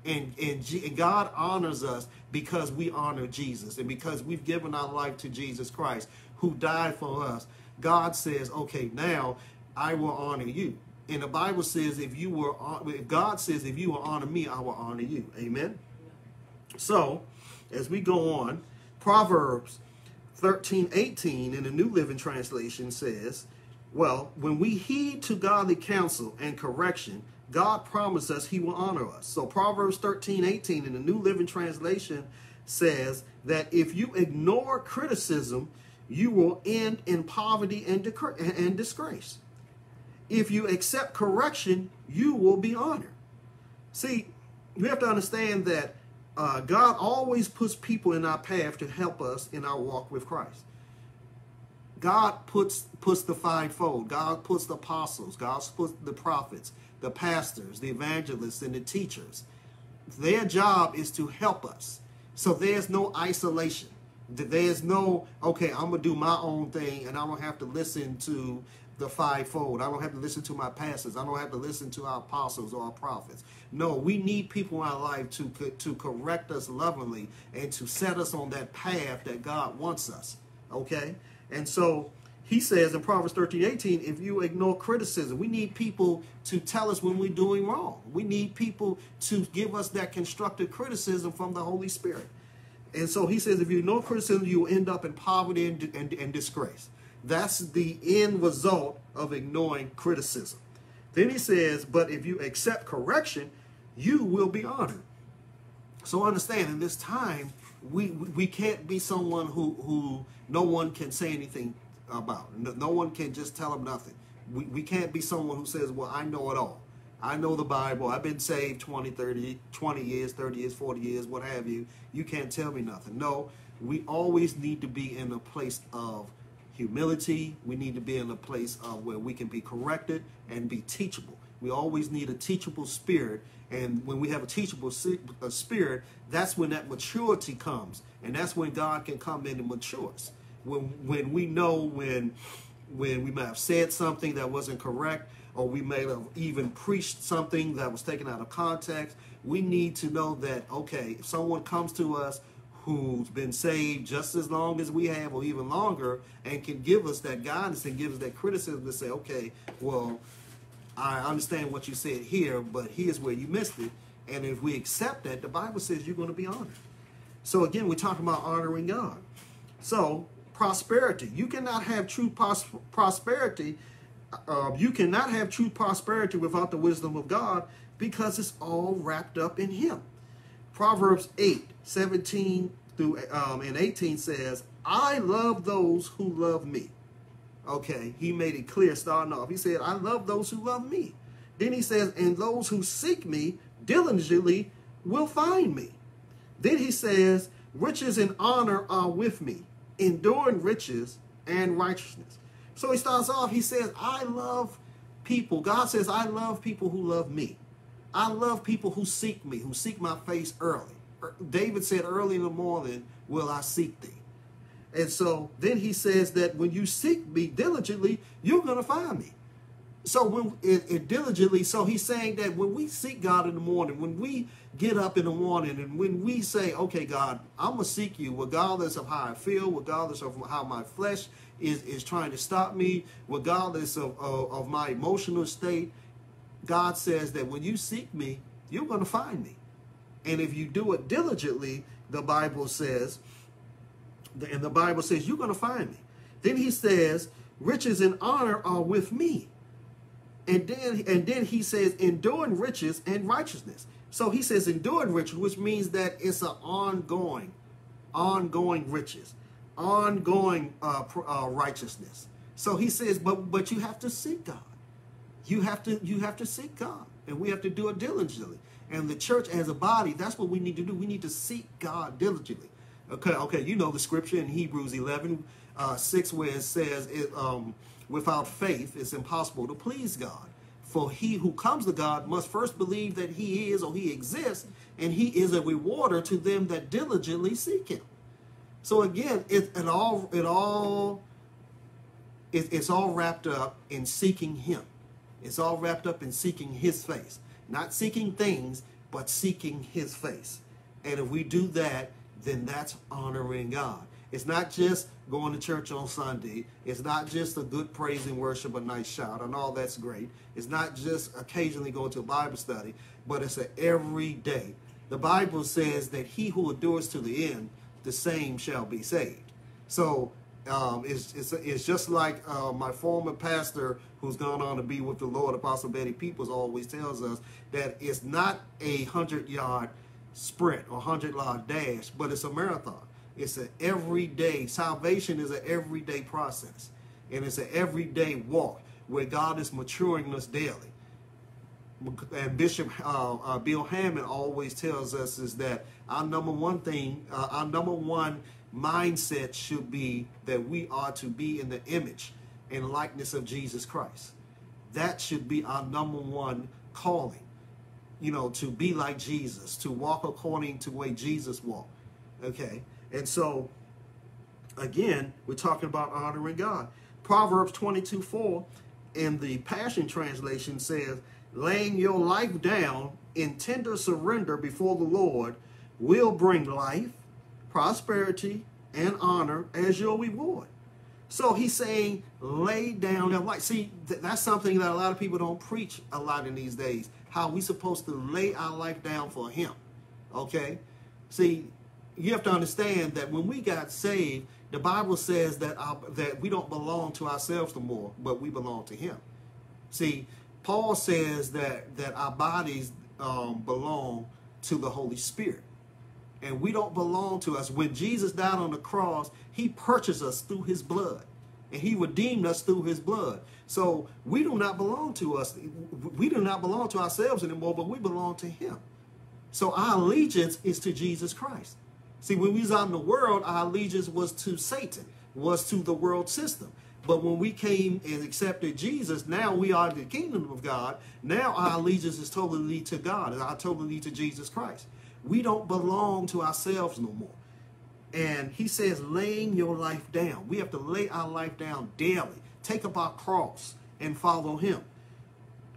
[SPEAKER 1] And, and, G, and God honors us because we honor Jesus and because we've given our life to Jesus Christ who died for us. God says, okay, now I will honor you. And the Bible says, if you were, if God says, if you will honor me, I will honor you. Amen. So, as we go on, Proverbs 13, 18 in the New Living Translation says, well, when we heed to godly counsel and correction, God promised us he will honor us. So Proverbs 13, 18 in the New Living Translation says that if you ignore criticism, you will end in poverty and, and disgrace. If you accept correction, you will be honored. See, we have to understand that uh, God always puts people in our path to help us in our walk with Christ. God puts puts the fivefold. God puts the apostles. God puts the prophets, the pastors, the evangelists, and the teachers. Their job is to help us. So there's no isolation. There's no okay. I'm gonna do my own thing, and I don't have to listen to the fivefold. I don't have to listen to my pastors. I don't have to listen to our apostles or our prophets. No, we need people in our life to, to correct us lovingly and to set us on that path that God wants us. Okay? And so he says in Proverbs 13, 18, if you ignore criticism, we need people to tell us when we're doing wrong. We need people to give us that constructive criticism from the Holy Spirit. And so he says, if you ignore criticism, you will end up in poverty and, and, and disgrace. That's the end result of ignoring criticism. Then he says, but if you accept correction, you will be honored. So understand, in this time, we we can't be someone who who no one can say anything about. No, one can just tell them nothing. We, we can't be someone who says, well, I know it all. I know the Bible. I've been saved 20, 30, 20 years, 30 years, 40 years, what have you. You can't tell me nothing. No, we always need to be in a place of humility. We need to be in a place uh, where we can be corrected and be teachable. We always need a teachable spirit. And when we have a teachable spirit, that's when that maturity comes. And that's when God can come in and mature us. When, when we know when, when we might have said something that wasn't correct, or we may have even preached something that was taken out of context, we need to know that, okay, if someone comes to us who's been saved just as long as we have or even longer and can give us that guidance and give us that criticism to say, okay, well, I understand what you said here, but here's where you missed it. And if we accept that, the Bible says you're going to be honored. So again, we're talking about honoring God. So prosperity. You cannot have true pros- prosperity. Uh, you cannot have true prosperity without the wisdom of God because it's all wrapped up in Him. Proverbs 8, 17 through um, and 18 says, I love those who love me. Okay, he made it clear starting off. He said, I love those who love me. Then he says, and those who seek me diligently will find me. Then he says, riches and honor are with me, enduring riches and righteousness. So he starts off, he says, I love people. God says, I love people who love me. I love people who seek me, who seek my face early. David said, early in the morning will I seek thee. And so then he says that when you seek me diligently, you're going to find me. So when it, it, diligently, so he's saying that when we seek God in the morning, when we get up in the morning, and when we say, "Okay, God, I'm gonna seek you, regardless of how I feel, regardless of how my flesh is is trying to stop me, regardless of of, of my emotional state," God says that when you seek me, you're gonna find me, and if you do it diligently, the Bible says, and the Bible says you're gonna find me. Then He says, "Riches and honor are with me." And then and then he says enduring riches and righteousness. So he says enduring riches, which means that it's an ongoing, ongoing riches, ongoing uh, uh, righteousness. So he says, but but you have to seek God. You have to you have to seek God, and we have to do it diligently. And the church as a body, that's what we need to do. We need to seek God diligently. Okay, okay. You know the scripture in Hebrews 11, uh, 6, where it says it. Um, Without faith, it's impossible to please God. For he who comes to God must first believe that he is or he exists, and he is a rewarder to them that diligently seek him. So again, it, it all it all it, it's all wrapped up in seeking him. It's all wrapped up in seeking his face. Not seeking things, but seeking his face. And if we do that, then that's honoring God. It's not just going to church on Sunday. It's not just a good praise and worship, a nice shout, and all that's great. It's not just occasionally going to a Bible study, but it's an everyday. The Bible says that he who endures to the end, the same shall be saved. So um, it's, it's, it's just like uh, my former pastor who's gone on to be with the Lord, Apostle Betty Peoples, always tells us that it's not a 100 yard sprint or 100 yard dash, but it's a marathon. It's an everyday, salvation is an everyday process. And it's an everyday walk where God is maturing us daily. And Bishop uh, uh, Bill Hamon always tells us is that our number one thing, uh, our number one mindset should be that we are to be in the image and likeness of Jesus Christ. That should be our number one calling. You know, to be like Jesus, to walk according to the way Jesus walked. Okay. And so, again, we're talking about honoring God. Proverbs 22 4 in the Passion Translation says, laying your life down in tender surrender before the Lord will bring life, prosperity, and honor as your reward. So he's saying, lay down your life. See, th that's something that a lot of people don't preach a lot in these days. How we supposed to lay our life down for him. Okay? See, you have to understand that when we got saved, the Bible says that our, that we don't belong to ourselves no more, but we belong to Him. See, Paul says that that our bodies um, belong to the Holy Spirit, and we don't belong to us. When Jesus died on the cross, He purchased us through His blood, and He redeemed us through His blood. So we do not belong to us. We do not belong to ourselves anymore, but we belong to Him. So our allegiance is to Jesus Christ. See, when we was out in the world, our allegiance was to Satan, was to the world system. But when we came and accepted Jesus, now we are the kingdom of God. Now our allegiance is totally to God, and our totally to Jesus Christ. We don't belong to ourselves no more. And he says, laying your life down. We have to lay our life down daily. Take up our cross and follow him.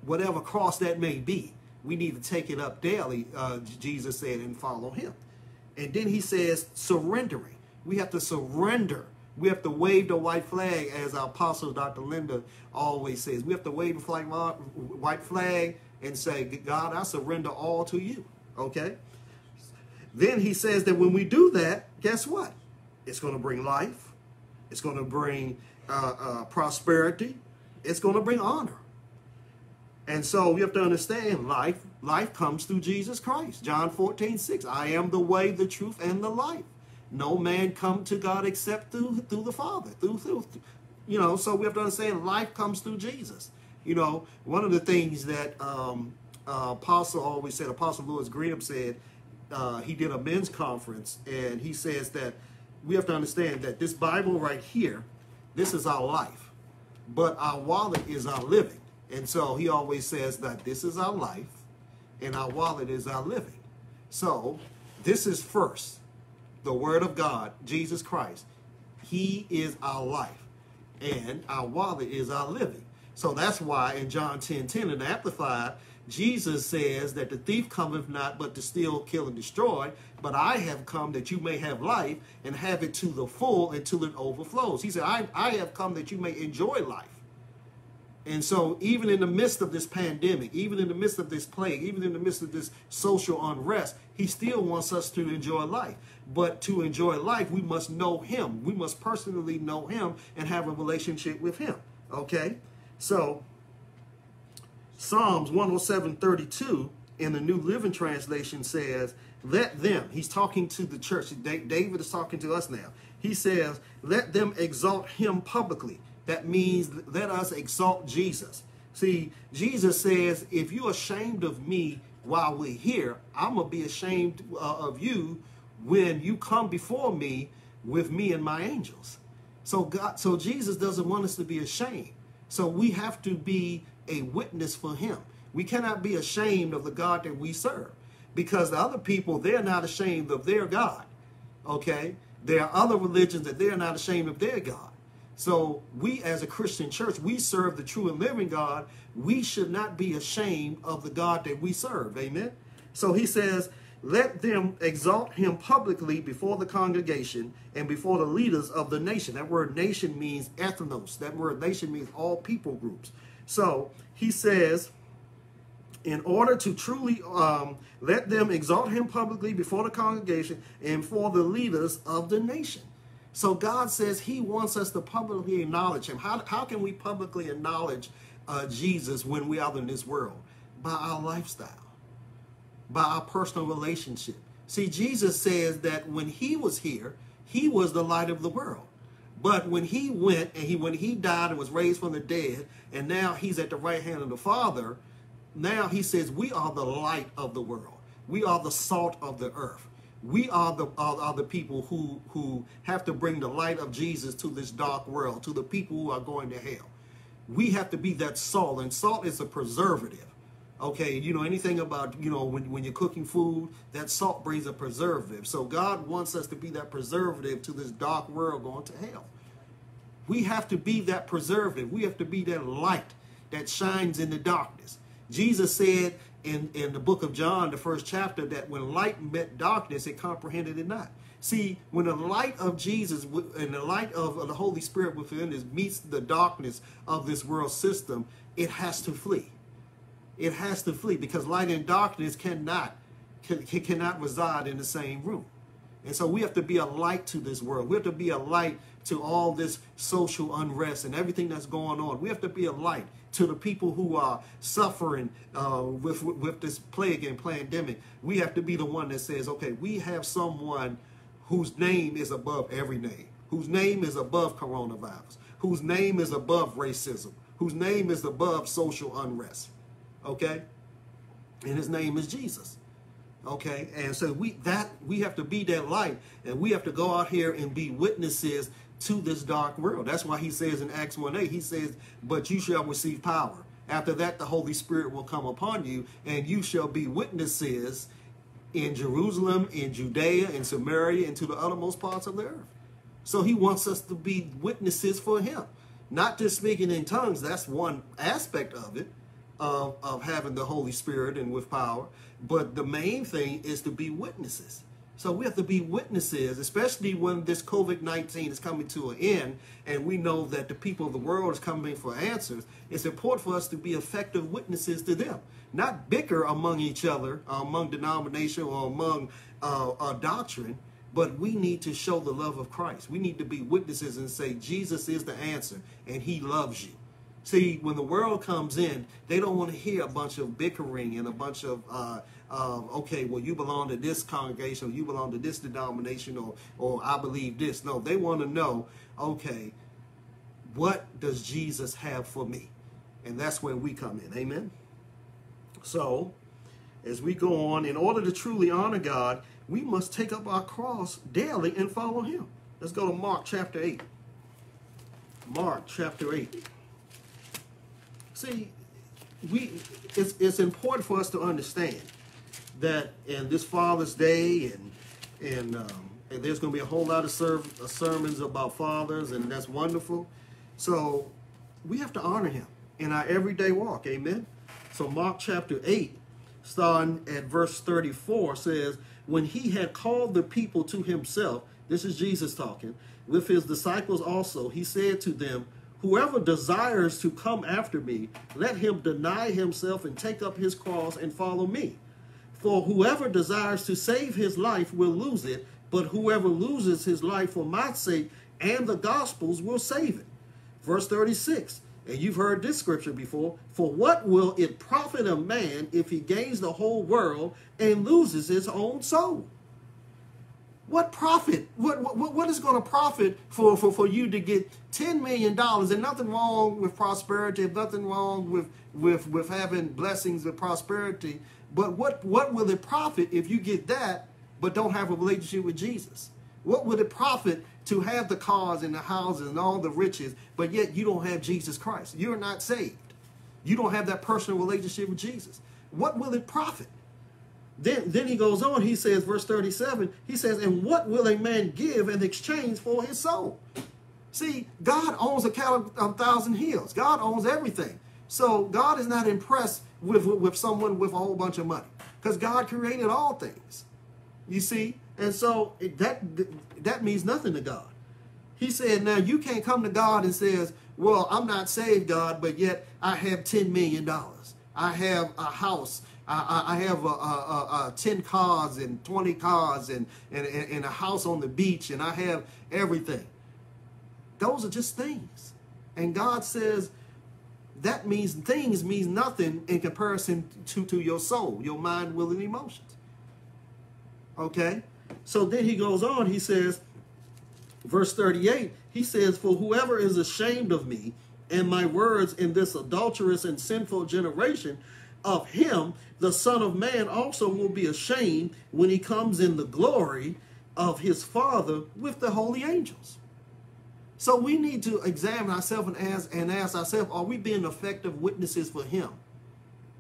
[SPEAKER 1] Whatever cross that may be, we need to take it up daily, uh, Jesus said, and follow him. And then he says surrendering. We have to surrender. We have to wave the white flag, as our apostle Dr. Linda always says. We have to wave the white flag and say, God, I surrender all to you. Okay? Then he says that when we do that, guess what? It's going to bring life. It's going to bring uh, uh, prosperity. It's going to bring honor. And so we have to understand life, life comes through Jesus Christ. John 14, 6. I am the way, the truth, and the life. No man come to God except through through the Father, through through You know, so we have to understand life comes through Jesus. You know, one of the things that um, uh, Apostle always said, Apostle Louis Greenham said, uh, he did a men's conference, and he says that we have to understand that this Bible right here, this is our life, but our wallet is our living. And so he always says that this is our life, and our wallet is our living. So this is first the Word of God, Jesus Christ. He is our life, and our wallet is our living. So that's why in John 10 10 in the Amplified, Jesus says that the thief cometh not but to steal, kill, and destroy, but I have come that you may have life and have it to the full until it overflows. He said, I, I have come that you may enjoy life. And so, even in the midst of this pandemic, even in the midst of this plague, even in the midst of this social unrest, he still wants us to enjoy life. But to enjoy life, we must know him. We must personally know him and have a relationship with him. Okay? So, Psalms 107 32 in the New Living Translation says, Let them, he's talking to the church. David is talking to us now. He says, Let them exalt him publicly. That means let us exalt Jesus. See, Jesus says, If you're ashamed of me while we're here, I'm going to be ashamed uh, of you when you come before me with me and my angels. So God, so Jesus doesn't want us to be ashamed. So we have to be a witness for him. We cannot be ashamed of the God that we serve because the other people, they're not ashamed of their God. Okay? There are other religions that they're not ashamed of their God. So we as a Christian church, we serve the true and living God. We should not be ashamed of the God that we serve. Amen. So he says, let them exalt him publicly before the congregation and before the leaders of the nation. That word nation means ethnos. That word nation means all people groups. So he says, in order to truly um, let them exalt him publicly before the congregation and for the leaders of the nation. So God says he wants us to publicly acknowledge him. How, how can we publicly acknowledge uh, Jesus when we are in this world? By our lifestyle, by our personal relationship. See, Jesus says that when he was here, he was the light of the world. But when he went and he when he died and was raised from the dead, and now he's at the right hand of the Father, now he says we are the light of the world. We are the salt of the earth. We are the are, are the people who who have to bring the light of Jesus to this dark world, to the people who are going to hell. We have to be that salt, and salt is a preservative. Okay, you know anything about you know when, when you're cooking food, that salt brings a preservative. So God wants us to be that preservative to this dark world going to hell. We have to be that preservative. We have to be that light that shines in the darkness. Jesus said in, in the book of John, the first chapter, that when light met darkness, it comprehended it not. See, when the light of Jesus and the light of the Holy Spirit within us meets the darkness of this world system, it has to flee. It has to flee because light and darkness cannot can, cannot reside in the same room. And so we have to be a light to this world. We have to be a light to all this social unrest and everything that's going on. We have to be a light to the people who are suffering uh, with, with this plague and pandemic. We have to be the one that says, okay, we have someone whose name is above every name, whose name is above coronavirus, whose name is above racism, whose name is above social unrest. Okay? And his name is Jesus. Okay, and so we that we have to be that light, and we have to go out here and be witnesses to this dark world. That's why he says in Acts 1 8, he says, But you shall receive power. After that, the Holy Spirit will come upon you, and you shall be witnesses in Jerusalem, in Judea, in Samaria, and to the uttermost parts of the earth. So he wants us to be witnesses for him. Not just speaking in tongues, that's one aspect of it, of, of having the Holy Spirit and with power. But the main thing is to be witnesses. So we have to be witnesses, especially when this COVID 19 is coming to an end and we know that the people of the world is coming for answers. It's important for us to be effective witnesses to them, not bicker among each other, uh, among denomination or among uh, doctrine, but we need to show the love of Christ. We need to be witnesses and say, Jesus is the answer and he loves you. See, when the world comes in, they don't want to hear a bunch of bickering and a bunch of uh, um, okay, well, you belong to this congregation, or you belong to this denomination, or, or I believe this. No, they want to know, okay, what does Jesus have for me? And that's where we come in. Amen. So, as we go on, in order to truly honor God, we must take up our cross daily and follow him. Let's go to Mark chapter 8. Mark chapter 8. See, we it's, it's important for us to understand that in this Father's Day and and, um, and there's going to be a whole lot of uh, sermons about fathers and that's wonderful. So we have to honor him in our everyday walk. Amen. So Mark chapter 8, starting at verse 34, says, When he had called the people to himself, this is Jesus talking, with his disciples also, he said to them, Whoever desires to come after me, let him deny himself and take up his cross and follow me. For whoever desires to save his life will lose it, but whoever loses his life for my sake and the gospel's will save it. Verse 36, and you've heard this scripture before. For what will it profit a man if he gains the whole world and loses his own soul? What profit? What what, what is going to profit for, for, for you to get $10 million? And nothing wrong with prosperity, nothing wrong with, with, with having blessings of prosperity. But what, what will it profit if you get that but don't have a relationship with Jesus? What would it profit to have the cars and the houses and all the riches, but yet you don't have Jesus Christ? You're not saved. You don't have that personal relationship with Jesus. What will it profit? Then, then he goes on, he says, verse 37, he says, And what will a man give in exchange for his soul? See, God owns a thousand hills. God owns everything. So God is not impressed with, with someone with a whole bunch of money because God created all things. You see? And so it, that that means nothing to God. He said, now you can't come to God and says, well, I'm not saved, God, but yet I have $10 million. I have a house. I, I have a, a, a, 10 cars and 20 cars and, and, and a house on the beach and I have everything. Those are just things. And God says, that means things means nothing in comparison to, to your soul, your mind, will, and emotions. Okay? So then he goes on, he says, verse 38, he says, For whoever is ashamed of me and my words in this adulterous and sinful generation, of him the Son of Man also will be ashamed when he comes in the glory of his Father with the holy angels. So we need to examine ourselves and ask, and ask ourselves, are we being effective witnesses for him?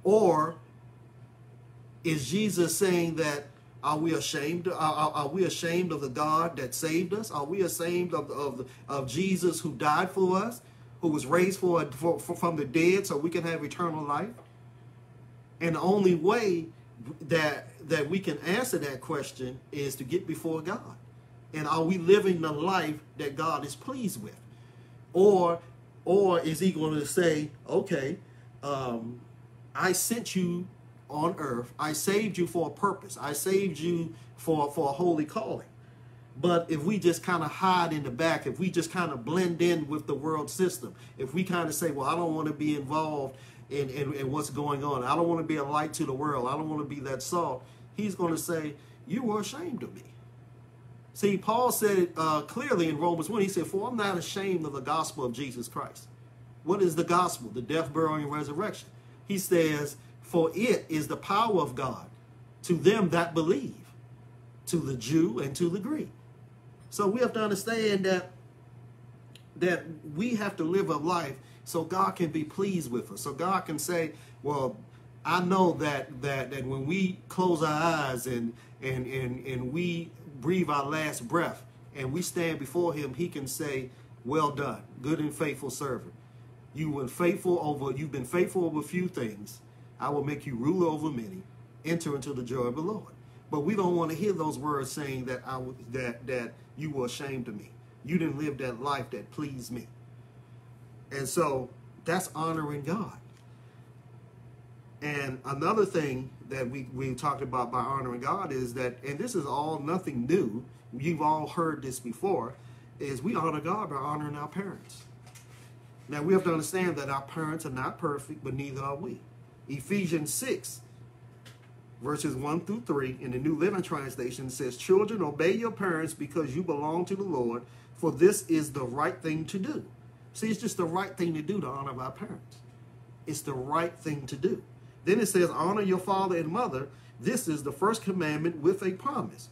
[SPEAKER 1] Or is Jesus saying that are we ashamed? Are, are, are, we ashamed of the God that saved us? Are we ashamed of, of, of Jesus who died for us, who was raised for, for, for, from the dead so we can have eternal life? And the only way that that we can answer that question is to get before God. And are we living the life that God is pleased with? Or or is he going to say, okay, um, I sent you on earth. I saved you for a purpose. I saved you for, for a holy calling. But if we just kind of hide in the back, if we just kind of blend in with the world system, if we kind of say, well, I don't want to be involved in, in, in what's going on, I don't want to be a light to the world, I don't want to be that salt, he's going to say, you were ashamed of me. See, Paul said it uh, clearly in Romans 1. He said, For I'm not ashamed of the gospel of Jesus Christ. What is the gospel? The death, burial, and resurrection. He says, For it is the power of God to them that believe, to the Jew and to the Greek. So we have to understand that that we have to live a life so God can be pleased with us. So God can say, Well, I know that that that when we close our eyes and and and, and we breathe our last breath and we stand before him, he can say, well done, good and faithful servant. You were faithful over, you've been faithful over a few things. I will make you ruler over many. Enter into the joy of the Lord. But we don't want to hear those words saying that I that that you were ashamed of me. You didn't live that life that pleased me. And so that's honoring God. And another thing that we, we talked about by honoring God is that, and this is all nothing new, you've all heard this before, is we honor God by honoring our parents. Now we have to understand that our parents are not perfect, but neither are we. Ephesians 6, verses 1 through 3 in the New Living Translation says, Children, obey your parents because you belong to the Lord, for this is the right thing to do. See, it's just the right thing to do to honor our parents. It's the right thing to do. Then it says, honor your father and mother. This is the first commandment with a promise.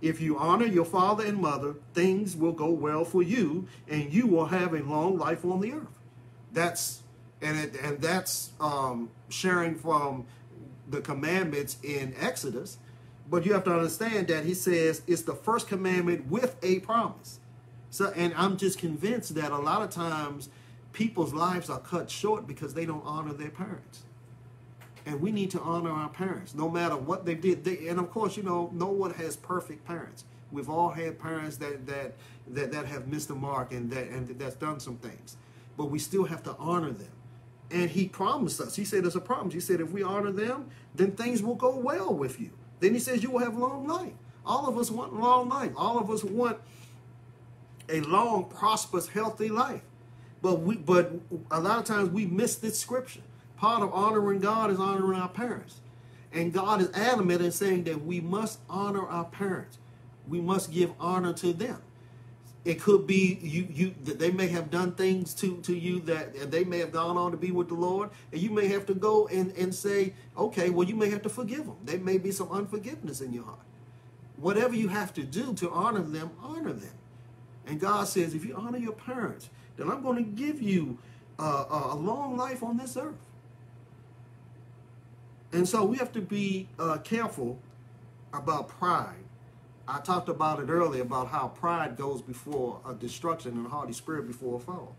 [SPEAKER 1] If you honor your father and mother, things will go well for you, and you will have a long life on the earth. That's and it, and that's um, sharing from the commandments in Exodus. But you have to understand that he says it's the first commandment with a promise. So, and I'm just convinced that a lot of times people's lives are cut short because they don't honor their parents. And we need to honor our parents, no matter what they did. They, and of course, you know, no one has perfect parents. We've all had parents that that that, that have missed the mark and that and that's done some things, but we still have to honor them. And he promised us. He said there's a promise. He said if we honor them, then things will go well with you. Then he says you will have long life. All of us want long life. All of us want a long, prosperous, healthy life. But we but a lot of times we miss this scripture. Part of honoring God is honoring our parents. And God is adamant in saying that we must honor our parents. We must give honor to them. It could be you you that they may have done things to, to you that they may have gone on to be with the Lord. And you may have to go and, and say, okay, well, you may have to forgive them. There may be some unforgiveness in your heart. Whatever you have to do to honor them, honor them. And God says, if you honor your parents, then I'm going to give you uh, a long life on this earth. And so we have to be uh, careful about pride. I talked about it earlier about how pride goes before a destruction and a haughty spirit before a fall.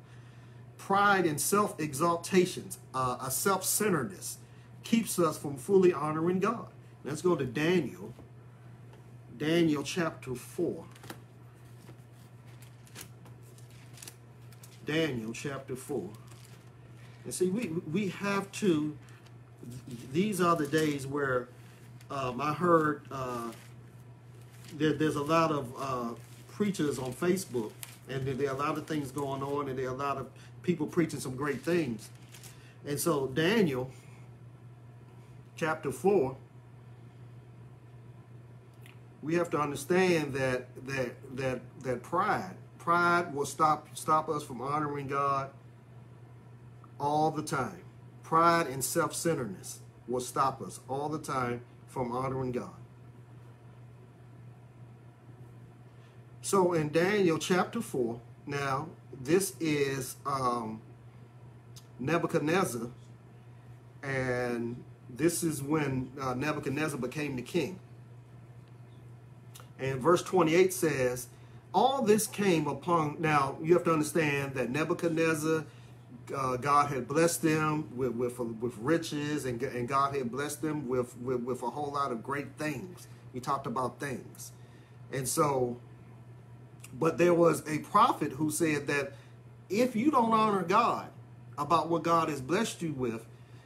[SPEAKER 1] Pride and self exaltations, uh, a self centeredness, keeps us from fully honoring God. Let's go to Daniel, Daniel chapter 4. Daniel chapter 4. And see, we, we have to, these are the days where um, I heard uh, there, there's a lot of uh, preachers on Facebook, and there, there are a lot of things going on, and there are a lot of people preaching some great things. And so, Daniel chapter 4, we have to understand that that that that pride Pride will stop stop us from honoring God all the time. Pride and self-centeredness will stop us all the time from honoring God. So in Daniel chapter 4, now this is um, Nebuchadnezzar, and this is when uh, Nebuchadnezzar became the king. And verse 28 says, all this came upon, now you have to understand that Nebuchadnezzar, uh, God had blessed them with, with, with riches and, and God had blessed them with, with, with a whole lot of great things. We talked about things. And so, but there was a prophet who said that if you don't honor God about what God has blessed you with,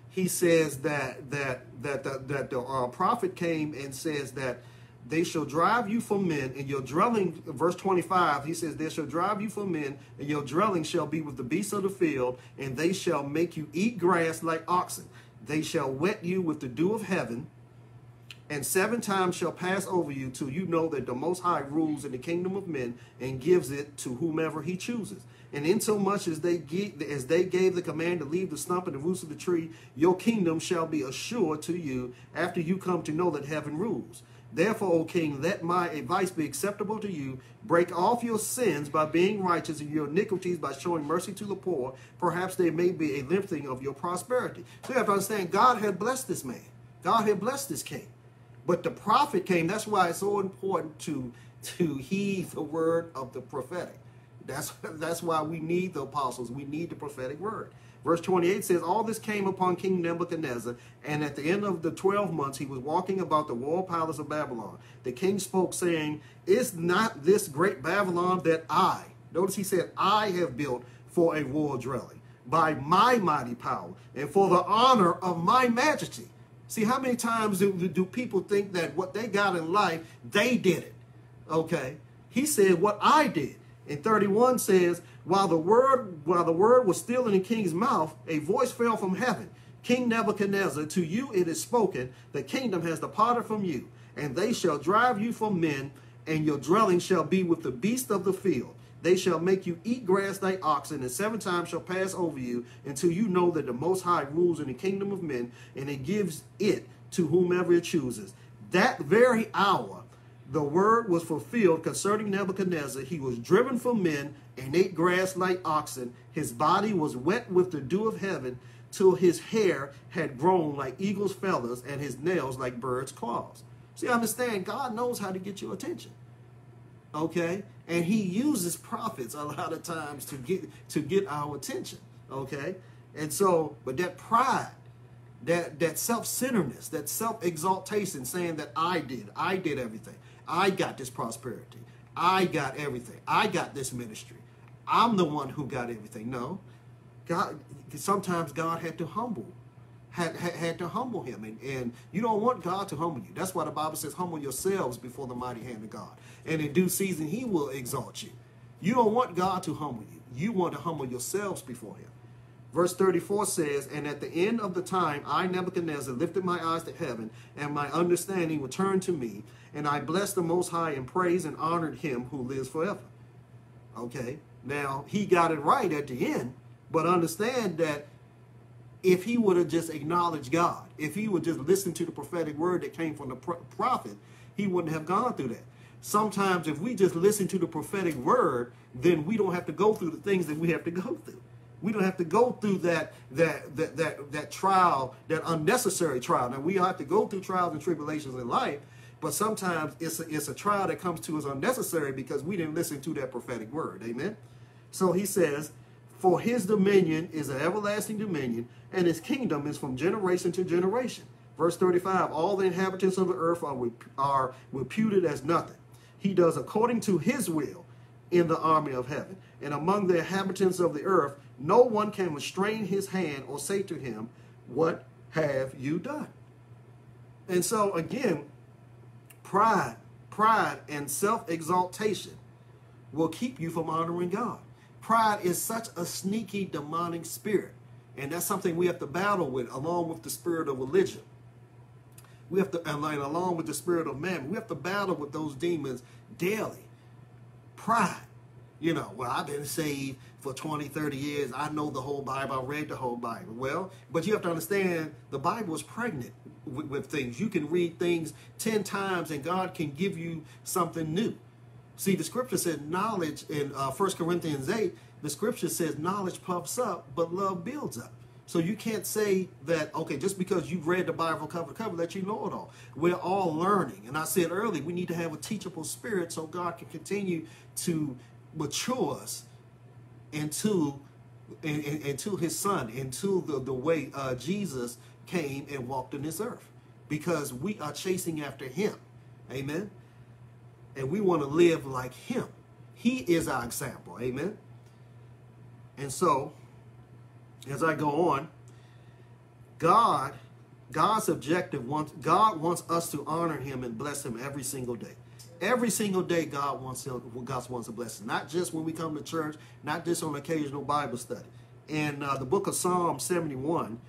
[SPEAKER 1] he says that that that the, that the uh, prophet came and says that they shall drive you from men, and your dwelling, verse 25, he says, They shall drive you from men, and your dwelling shall be with the beasts of the field, and they shall make you eat grass like oxen. They shall wet you with the dew of heaven, and seven times shall pass over you till you know that the Most High rules in the kingdom of men and gives it to whomever he chooses. And insomuch as they give, as they gave the command to leave the stump and the roots of the tree, your kingdom shall be assured to you after you come to know that heaven rules. Therefore, O king, let my advice be acceptable to you. Break off your sins by being righteous and your iniquities by showing mercy to the poor. Perhaps there may be a lifting of your prosperity. So you have to understand, God had blessed this man. God had blessed this king. But the prophet came. That's why it's so important to, to heed the word of the prophetic. That's, that's why we need the apostles. We need the prophetic word. Verse 28 says, All this came upon King Nebuchadnezzar, and at the end of the 12 months he was walking about the royal palace of Babylon. The king spoke, saying, Is not this great Babylon that I, notice he said, I have built for a royal dwelling by my mighty power and for the honor of my majesty. See, how many times do, do people think that what they got in life, they did it? Okay. He said, What I did. And 31 says, while the word while the word was still in the king's mouth, a voice fell from heaven. King Nebuchadnezzar, to you it is spoken, the kingdom has departed from you, and they shall drive you from men, and your dwelling shall be with the beasts of the field. They shall make you eat grass like oxen, and seven times shall pass over you until you know that the Most High rules in the kingdom of men, and it gives it to whomever it chooses. That very hour, the word was fulfilled concerning Nebuchadnezzar. He was driven from men and ate grass like oxen. His body was wet with the dew of heaven till his hair had grown like eagle's feathers and his nails like bird's claws. See, I understand, God knows how to get your attention. Okay? And he uses prophets a lot of times to get to get our attention. Okay? And so, but that pride, that that self-centeredness, that self-exaltation, saying that I did, I did everything. I got this prosperity. I got everything. I got this ministry. I'm the one who got everything. No. God sometimes God had to humble had, had, had to humble him. And, and you don't want God to humble you. That's why the Bible says, humble yourselves before the mighty hand of God. And in due season, he will exalt you. You don't want God to humble you. You want to humble yourselves before him. Verse 34 says, And at the end of the time, I, Nebuchadnezzar, lifted my eyes to heaven, and my understanding returned to me, and I blessed the Most High and praised and honored him who lives forever. Okay, now he got it right at the end, but understand that if he would have just acknowledged God, if he would just listen to the prophetic word that came from the prophet, he wouldn't have gone through that. Sometimes if we just listen to the prophetic word, then we don't have to go through the things that we have to go through. We don't have to go through that that that that, that trial, that unnecessary trial. Now we have to go through trials and tribulations in life, but sometimes it's a, it's a trial that comes to us unnecessary because we didn't listen to that prophetic word. Amen. So he says, for his dominion is an everlasting dominion, and his kingdom is from generation to generation. Verse 35 All the inhabitants of the earth are, are reputed as nothing. He does according to his will in the army of heaven. And among the inhabitants of the earth, no one can restrain his hand or say to him, What have you done? And so, again, pride, pride, and self exaltation will keep you from honoring God. Pride is such a sneaky demonic spirit. And that's something we have to battle with along with the spirit of religion. We have to, and along with the spirit of man, we have to battle with those demons daily. Pride. You know, well, I've been saved for 20, 30 years. I know the whole Bible. I read the whole Bible. Well, but you have to understand the Bible is pregnant with, with things. You can read things 10 times and God can give you something new. See, the scripture said knowledge in uh, 1 Corinthians 8, the scripture says knowledge puffs up, but love builds up. So you can't say that, okay, just because you've read the Bible cover to cover, that you know it all. We're all learning. And I said earlier, we need to have a teachable spirit so God can continue to mature us into, into his son, into the, the way uh, Jesus came and walked in this earth. Because we are chasing after him. Amen and we want to live like him. He is our example. Amen. And so, as I go on, God, God's objective wants God wants us to honor him and bless him every single day. Every single day, God wants God wants to bless us. Not just when we come to church, not just on occasional Bible study. In uh, the book of Psalm 71,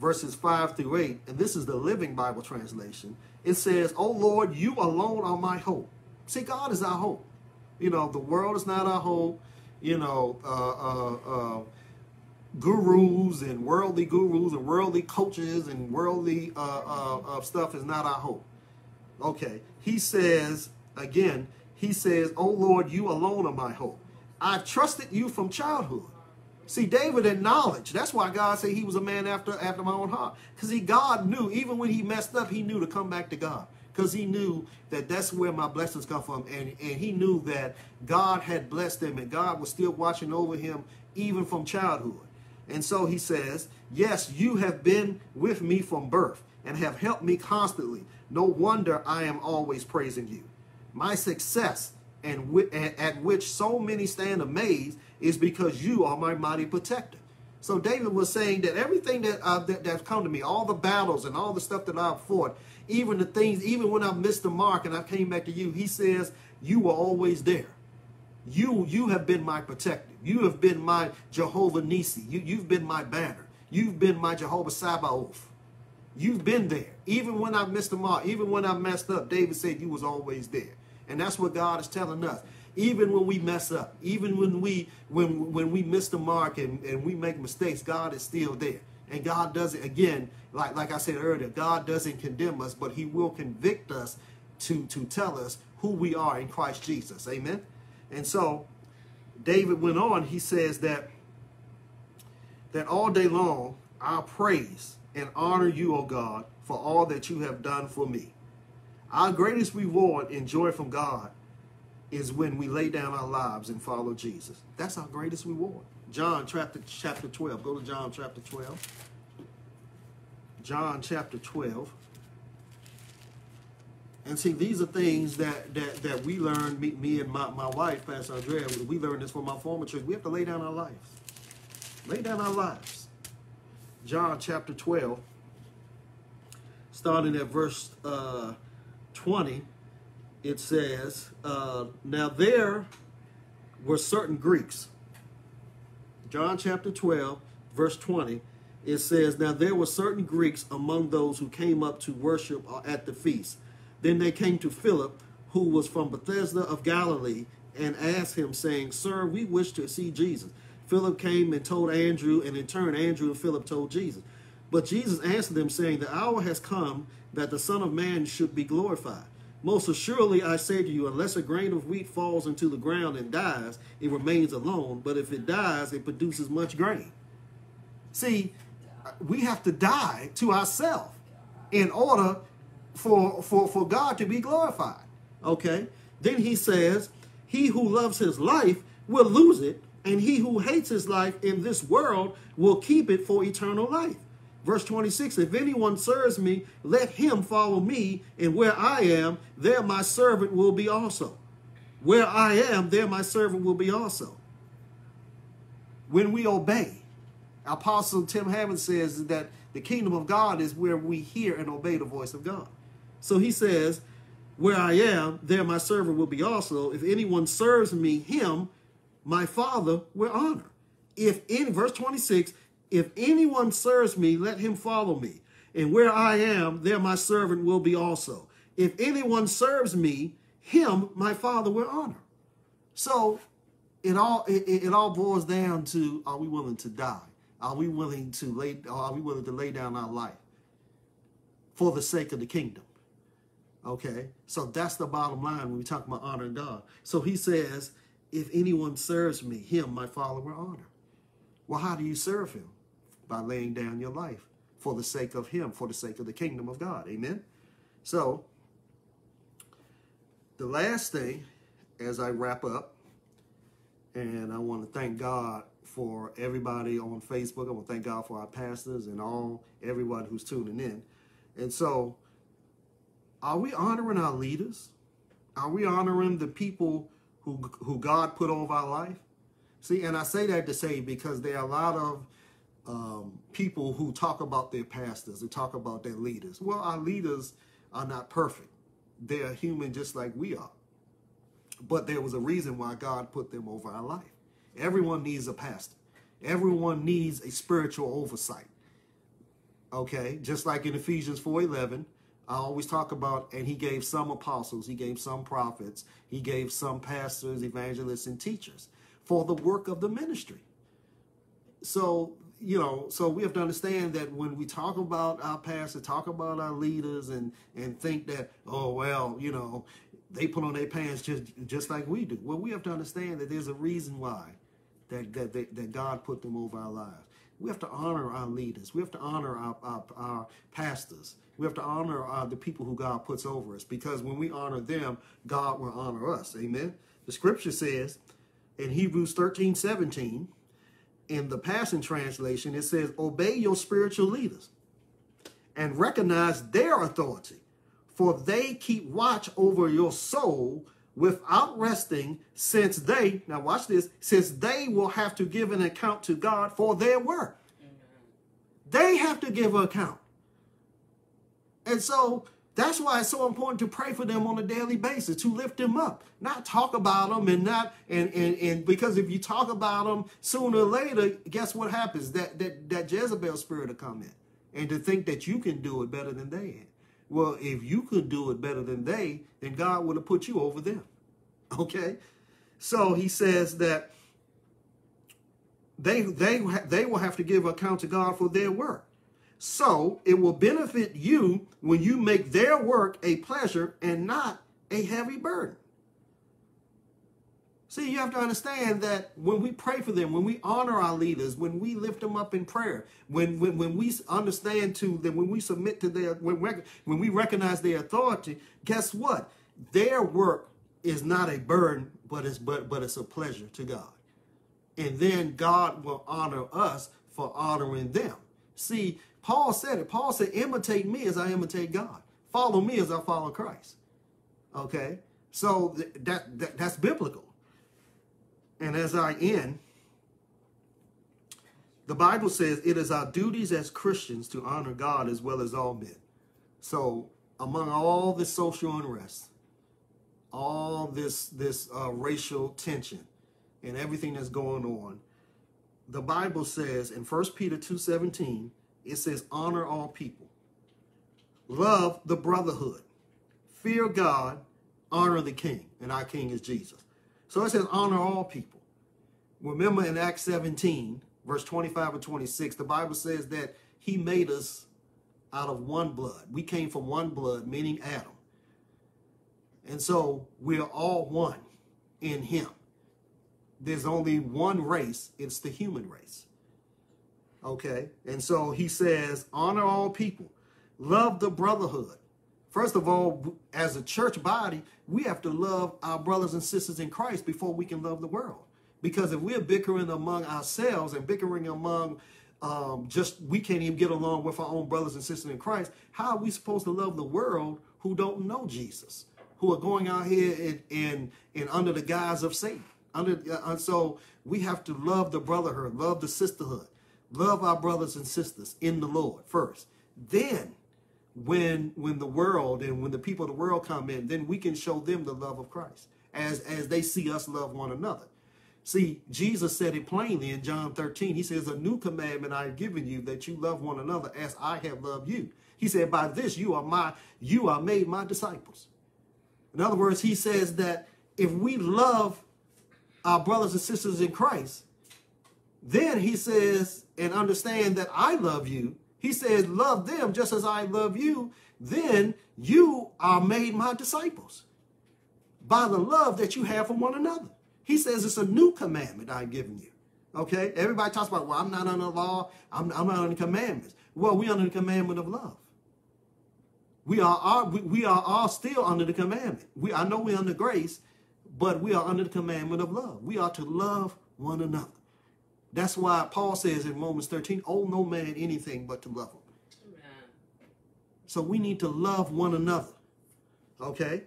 [SPEAKER 1] verses 5 through 8, and this is the Living Bible translation, it says, "O Lord, you alone are my hope. See, God is our hope. You know, the world is not our hope. You know, uh, uh, uh, gurus and worldly gurus and worldly coaches and worldly uh, uh, uh, stuff is not our hope. Okay, he says again. He says, "Oh Lord, you alone are my hope. I trusted you from childhood." See, David acknowledged. That's why God said he was a man after after my own heart. Because he God knew, even when he messed up, he knew to come back to God because he knew that that's where my blessings come from. And, and he knew that God had blessed him and God was still watching over him even from childhood. And so he says, Yes, you have been with me from birth and have helped me constantly. No wonder I am always praising you. My success and at which so many stand amazed is because you are my mighty protector. So David was saying that everything that, uh, that that's come to me, all the battles and all the stuff that I've fought, even the things, even when I missed the mark and I came back to you, he says, you were always there. You, you have been my protector. You have been my Jehovah Nissi. You, you've been my banner. You've been my Jehovah Sabaoth. You've been there. Even when I missed the mark, even when I messed up, David said you was always there. And that's what God is telling us. Even when we mess up, even when we when when we miss the mark and, and we make mistakes, God is still there. And God doesn't again, like like I said earlier, God doesn't condemn us, but He will convict us to to tell us who we are in Christ Jesus. Amen. And so David went on, he says that that all day long I praise and honor you, O God, for all that you have done for me. Our greatest reward and joy from God is when we lay down our lives and follow Jesus. That's our greatest reward. John chapter chapter 12. Go to John chapter 12. John chapter 12. And see, these are things that that, that we learned, me, me and my, my wife, Pastor Andrea, we learned this from our former church. We have to lay down our lives. Lay down our lives. John chapter 12, starting at verse uh, 20, it says, uh, Now there were certain Greeks. John chapter 12, verse 20, it says, Now there were certain Greeks among those who came up to worship uh, at the feast. Then they came to Philip, who was from Bethsaida of Galilee, and asked him, saying, Sir, we wish to see Jesus. Philip came and told Andrew, and in turn, Andrew and Philip told Jesus. But Jesus answered them, saying, The hour has come that the Son of Man should be glorified. Most assuredly, I say to you, unless a grain of wheat falls into the ground and dies, it remains alone. But if it dies, it produces much grain. See, we have to die to ourselves in order for, for, for God to be glorified. Okay? Then he says, He who loves his life will lose it, and he who hates his life in this world will keep it for eternal life. Verse 26 If anyone serves me, let him follow me, and where I am, there my servant will be also. Where I am, there my servant will be also. When we obey, Apostle Tim Hamon says that the kingdom of God is where we hear and obey the voice of God. So he says, Where I am, there my servant will be also. If anyone serves me, him, my Father will honor. If in verse 26, if anyone serves me, let him follow me. And where I am, there my servant will be also. If anyone serves me, him my Father will honor. So it all it, it all boils down to are we willing to die? Are we willing to lay are we willing to lay down our life for the sake of the kingdom? Okay, so that's the bottom line when we talk about honoring God. So he says, if anyone serves me, him my Father will honor. Well, how do you serve him? By laying down your life for the sake of him, for the sake of the kingdom of God. Amen. So the last thing, as I wrap up, and I want to thank God for everybody on Facebook. I want to thank God for our pastors and all everyone who's tuning in. And so are we honoring our leaders? Are we honoring the people who, who God put over our life? See, and I say that to say because there are a lot of um, people who talk about their pastors, who talk about their leaders. Well, our leaders are not perfect. They're human just like we are. But there was a reason why God put them over our life. Everyone needs a pastor. Everyone needs a spiritual oversight. Okay, just like in Ephesians 4:11, I always talk about, and he gave some apostles, he gave some prophets, he gave some pastors, evangelists, and teachers for the work of the ministry. So, you know, so we have to understand that when we talk about our pastors, talk about our leaders, and and think that, oh well, you know, they put on their pants just just like we do. Well, we have to understand that there's a reason why that that that, that God put them over our lives. We have to honor our leaders. We have to honor our, our, our pastors. We have to honor uh, the people who God puts over us because when we honor them, God will honor us. Amen. The scripture says in Hebrews 13 17, in the Passion Translation, it says, Obey your spiritual leaders and recognize their authority, for they keep watch over your soul without resting, since they, now watch this, since they will have to give an account to God for their work. They have to give an account. And so that's why it's so important to pray for them on a daily basis, to lift them up, not talk about them and not and and, and because if you talk about them sooner or later, guess what happens? That that that Jezebel spirit will come in, and to think that you can do it better than they. Well, if you could do it better than they, then God would have put you over them. Okay, So he says that they they they will have to give account to God for their work. So it will benefit you when you make their work a pleasure and not a heavy burden. See, you have to understand that when we pray for them, when we honor our leaders, when we lift them up in prayer, when when, when we understand to them, when we submit to their, when, when we recognize their authority, guess what? Their work is not a burden, but it's but but it's a pleasure to God. And then God will honor us for honoring them. See, Paul said it. Paul said, imitate me as I imitate God. Follow me as I follow Christ. Okay? So that, that that's biblical. And as I end, the Bible says it is our duties as Christians to honor God as well as all men. So among all this social unrest, all this this uh, racial tension, and everything that's going on, the Bible says in 1 Peter 2:17, it says, honor all people. Love the brotherhood. Fear God. Honor the king. And our king is Jesus. So it says, honor all people. Remember in Acts 17, verse 25 and 26, the Bible says that he made us out of one blood. We came from one blood, meaning Adam. And so we're all one in him. There's only one race, it's the human race. Okay. And so he says, honor all people, love the brotherhood. First of all, as a church body, we have to love our brothers and sisters in Christ before we can love the world. Because if we're bickering among ourselves and bickering among um, just we can't even get along with our own brothers and sisters in Christ, how are we supposed to love the world who don't know Jesus, who are going out here and in, in, under the guise of Satan? Under, uh, so we have to love the brotherhood, love the sisterhood love our brothers and sisters in the Lord first. Then when when the world and when the people of the world come in, then we can show them the love of Christ as as they see us love one another. See, Jesus said it plainly in John 13. He says, A new commandment I have given you that you love one another as I have loved you. He said, By this you are my you are made my disciples. In other words, he says that if we love our brothers and sisters in Christ, then he says, and understand that I love you. He says, love them just as I love you. Then you are made my disciples by the love that you have for one another. He says it's a new commandment I've given you. Okay? Everybody talks about, well, I'm not under the law. I'm, I'm not under the commandments. Well, we are under the commandment of love. We are, are we, we are all still under the commandment. We I know we're under grace, but we are under the commandment of love. We are to love one another. That's why Paul says in Romans 13, owe no man anything but to love him. Amen. So we need to love one another. Okay?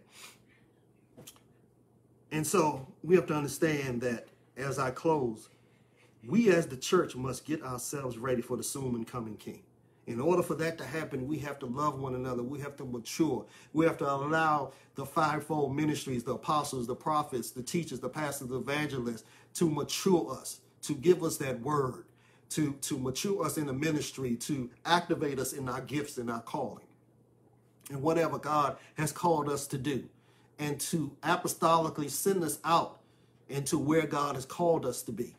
[SPEAKER 1] And so we have to understand that as I close, we as the church must get ourselves ready for the soon and coming king. In order for that to happen, we have to love one another. We have to mature. We have to allow the fivefold ministries, the apostles, the prophets, the teachers, the pastors, the evangelists to mature us to give us that word, to, to mature us in the ministry, to activate us in our gifts and our calling, and whatever God has called us to do, and to apostolically send us out into where God has called us to be.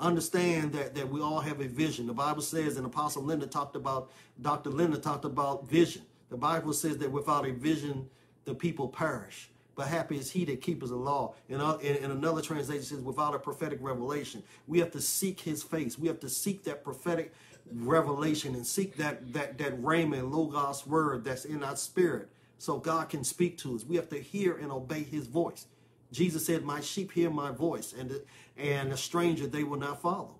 [SPEAKER 1] Understand that, that we all have a vision. The Bible says, and Apostle Linda talked about, Dr. Linda talked about vision. The Bible says that without a vision, the people perish but happy is he that keepeth the law. And in, another translation says, without a prophetic revelation. We have to seek his face. We have to seek that prophetic revelation and seek that that that and logos word that's in our spirit so God can speak to us. We have to hear and obey his voice. Jesus said, My sheep hear my voice, and, and a stranger they will not follow.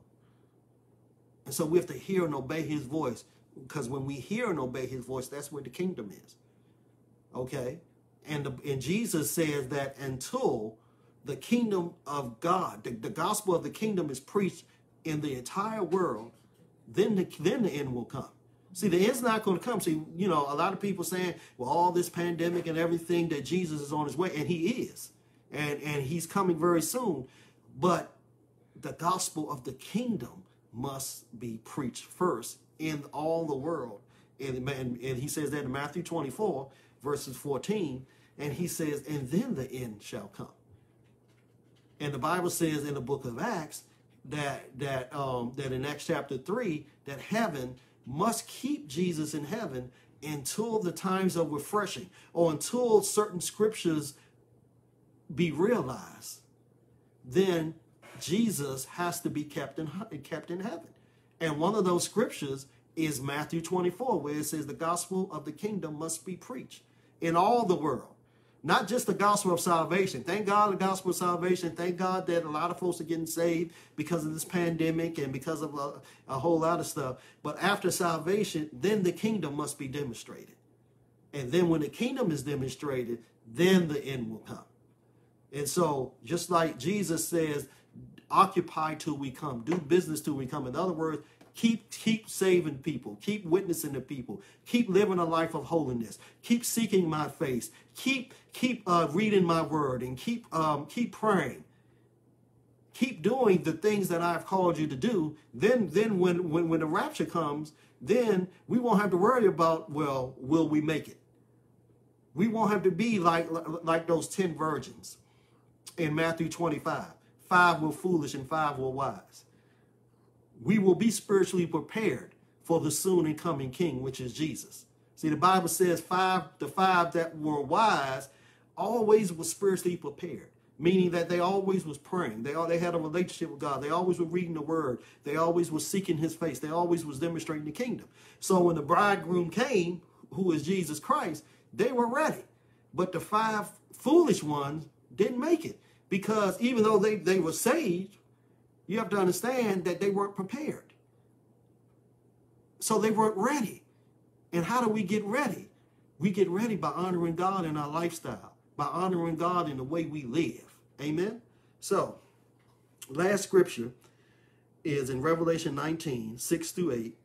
[SPEAKER 1] And so we have to hear and obey his voice. Because when we hear and obey his voice, that's where the kingdom is. Okay? And, the, and Jesus says that until the kingdom of God, the, the gospel of the kingdom is preached in the entire world, then the, then the end will come. See, the end's not going to come. See, you know, a lot of people saying, well, all this pandemic and everything that Jesus is on his way, and he is. And, and he's coming very soon. But the gospel of the kingdom must be preached first in all the world. And, and, and he says that in Matthew 24, verses 14. And he says, and then the end shall come. And the Bible says in the book of Acts that that um, that in Acts chapter three that heaven must keep Jesus in heaven until the times of refreshing or until certain scriptures be realized. Then Jesus has to be kept in kept in heaven. And one of those scriptures is Matthew 24, where it says the gospel of the kingdom must be preached in all the world. Not just the gospel of salvation. Thank God the gospel of salvation. Thank God that a lot of folks are getting saved because of this pandemic and because of a, a whole lot of stuff. But after salvation, then the kingdom must be demonstrated. And then when the kingdom is demonstrated, then the end will come. And so, just like Jesus says, occupy till we come, do business till we come. In other words, keep keep saving people, keep witnessing to people, keep living a life of holiness, keep seeking my face, keep keep uh, reading my word, and keep um, keep praying. Keep doing the things that I've called you to do. Then then when when when the rapture comes, then we won't have to worry about well, will we make it? We won't have to be like like those ten virgins in Matthew 25. Five were foolish and five were wise. We will be spiritually prepared for the soon and coming king, which is Jesus. See, the Bible says five, the five that were wise always were spiritually prepared, meaning that they always was praying. They all they had a relationship with God. They always were reading the word. They always was seeking his face. They always was demonstrating the kingdom. So when the bridegroom came, who is Jesus Christ, they were ready. But the five foolish ones didn't make it. Because even though they, they were saved, you have to understand that they weren't prepared. So they weren't ready. And how do we get ready? We get ready by honoring God in our lifestyle, by honoring God in the way we live. Amen? So, last scripture is in Revelation 19, 6 through 8.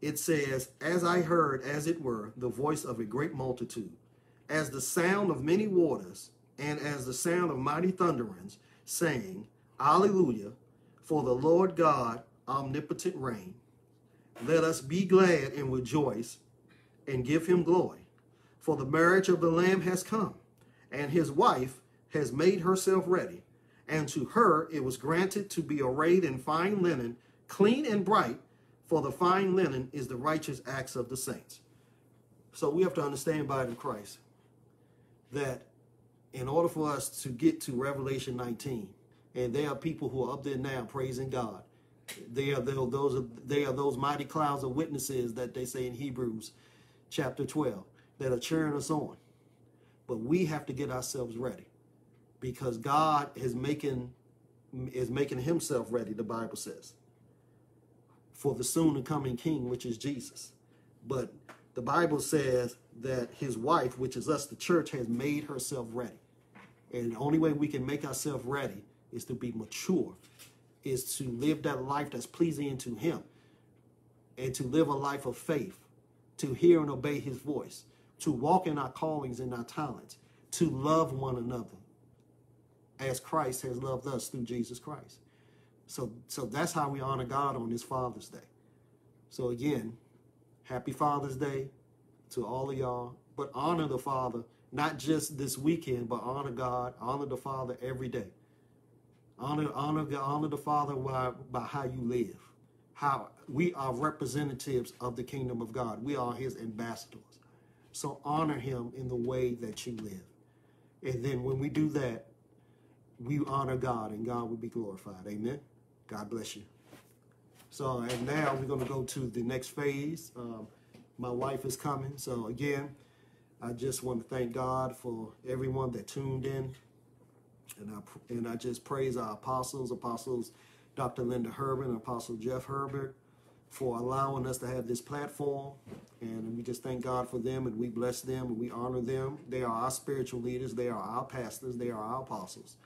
[SPEAKER 1] It says, As I heard, as it were, the voice of a great multitude, as the sound of many waters, and as the sound of mighty thunderings, saying, Alleluia, for the Lord God omnipotent reign. Let us be glad and rejoice and give him glory. For the marriage of the Lamb has come, and his wife has made herself ready. And to her it was granted to be arrayed in fine linen, clean and bright, for the fine linen is the righteous acts of the saints. So we have to understand by the Christ that in order for us to get to Revelation 19, and there are people who are up there now praising God. They are those they are those mighty clouds of witnesses that they say in Hebrews chapter 12 that are cheering us on. But we have to get ourselves ready because God is making is making himself ready, the Bible says, for the soon coming king, which is Jesus. But the Bible says that his wife, which is us, the church, has made herself ready. And the only way we can make ourselves ready is to be mature, is to live that life that's pleasing to him, and to live a life of faith, to hear and obey his voice, to walk in our callings and our talents, to love one another as Christ has loved us through Jesus Christ. So, so that's how we honor God on this Father's Day. So again, happy Father's Day to all of y'all, but honor the Father not just this weekend, but honor God, honor the Father every day. Honor, honor, the, honor the Father by, by how you live. How we are representatives of the kingdom of God. We are His ambassadors. So honor Him in the way that you live. And then when we do that, we honor God, and God will be glorified. Amen. God bless you. So, and now we're going to go to the next phase. Um, my wife is coming. So again. I just want to thank God for everyone that tuned in. And I, and I just praise our apostles, apostles Dr. Linda Herbert and Apostle Jeff Herbert for allowing us to have this platform. And we just thank God for them and we bless them and we honor them. They are our spiritual leaders, they are our pastors, they are our apostles.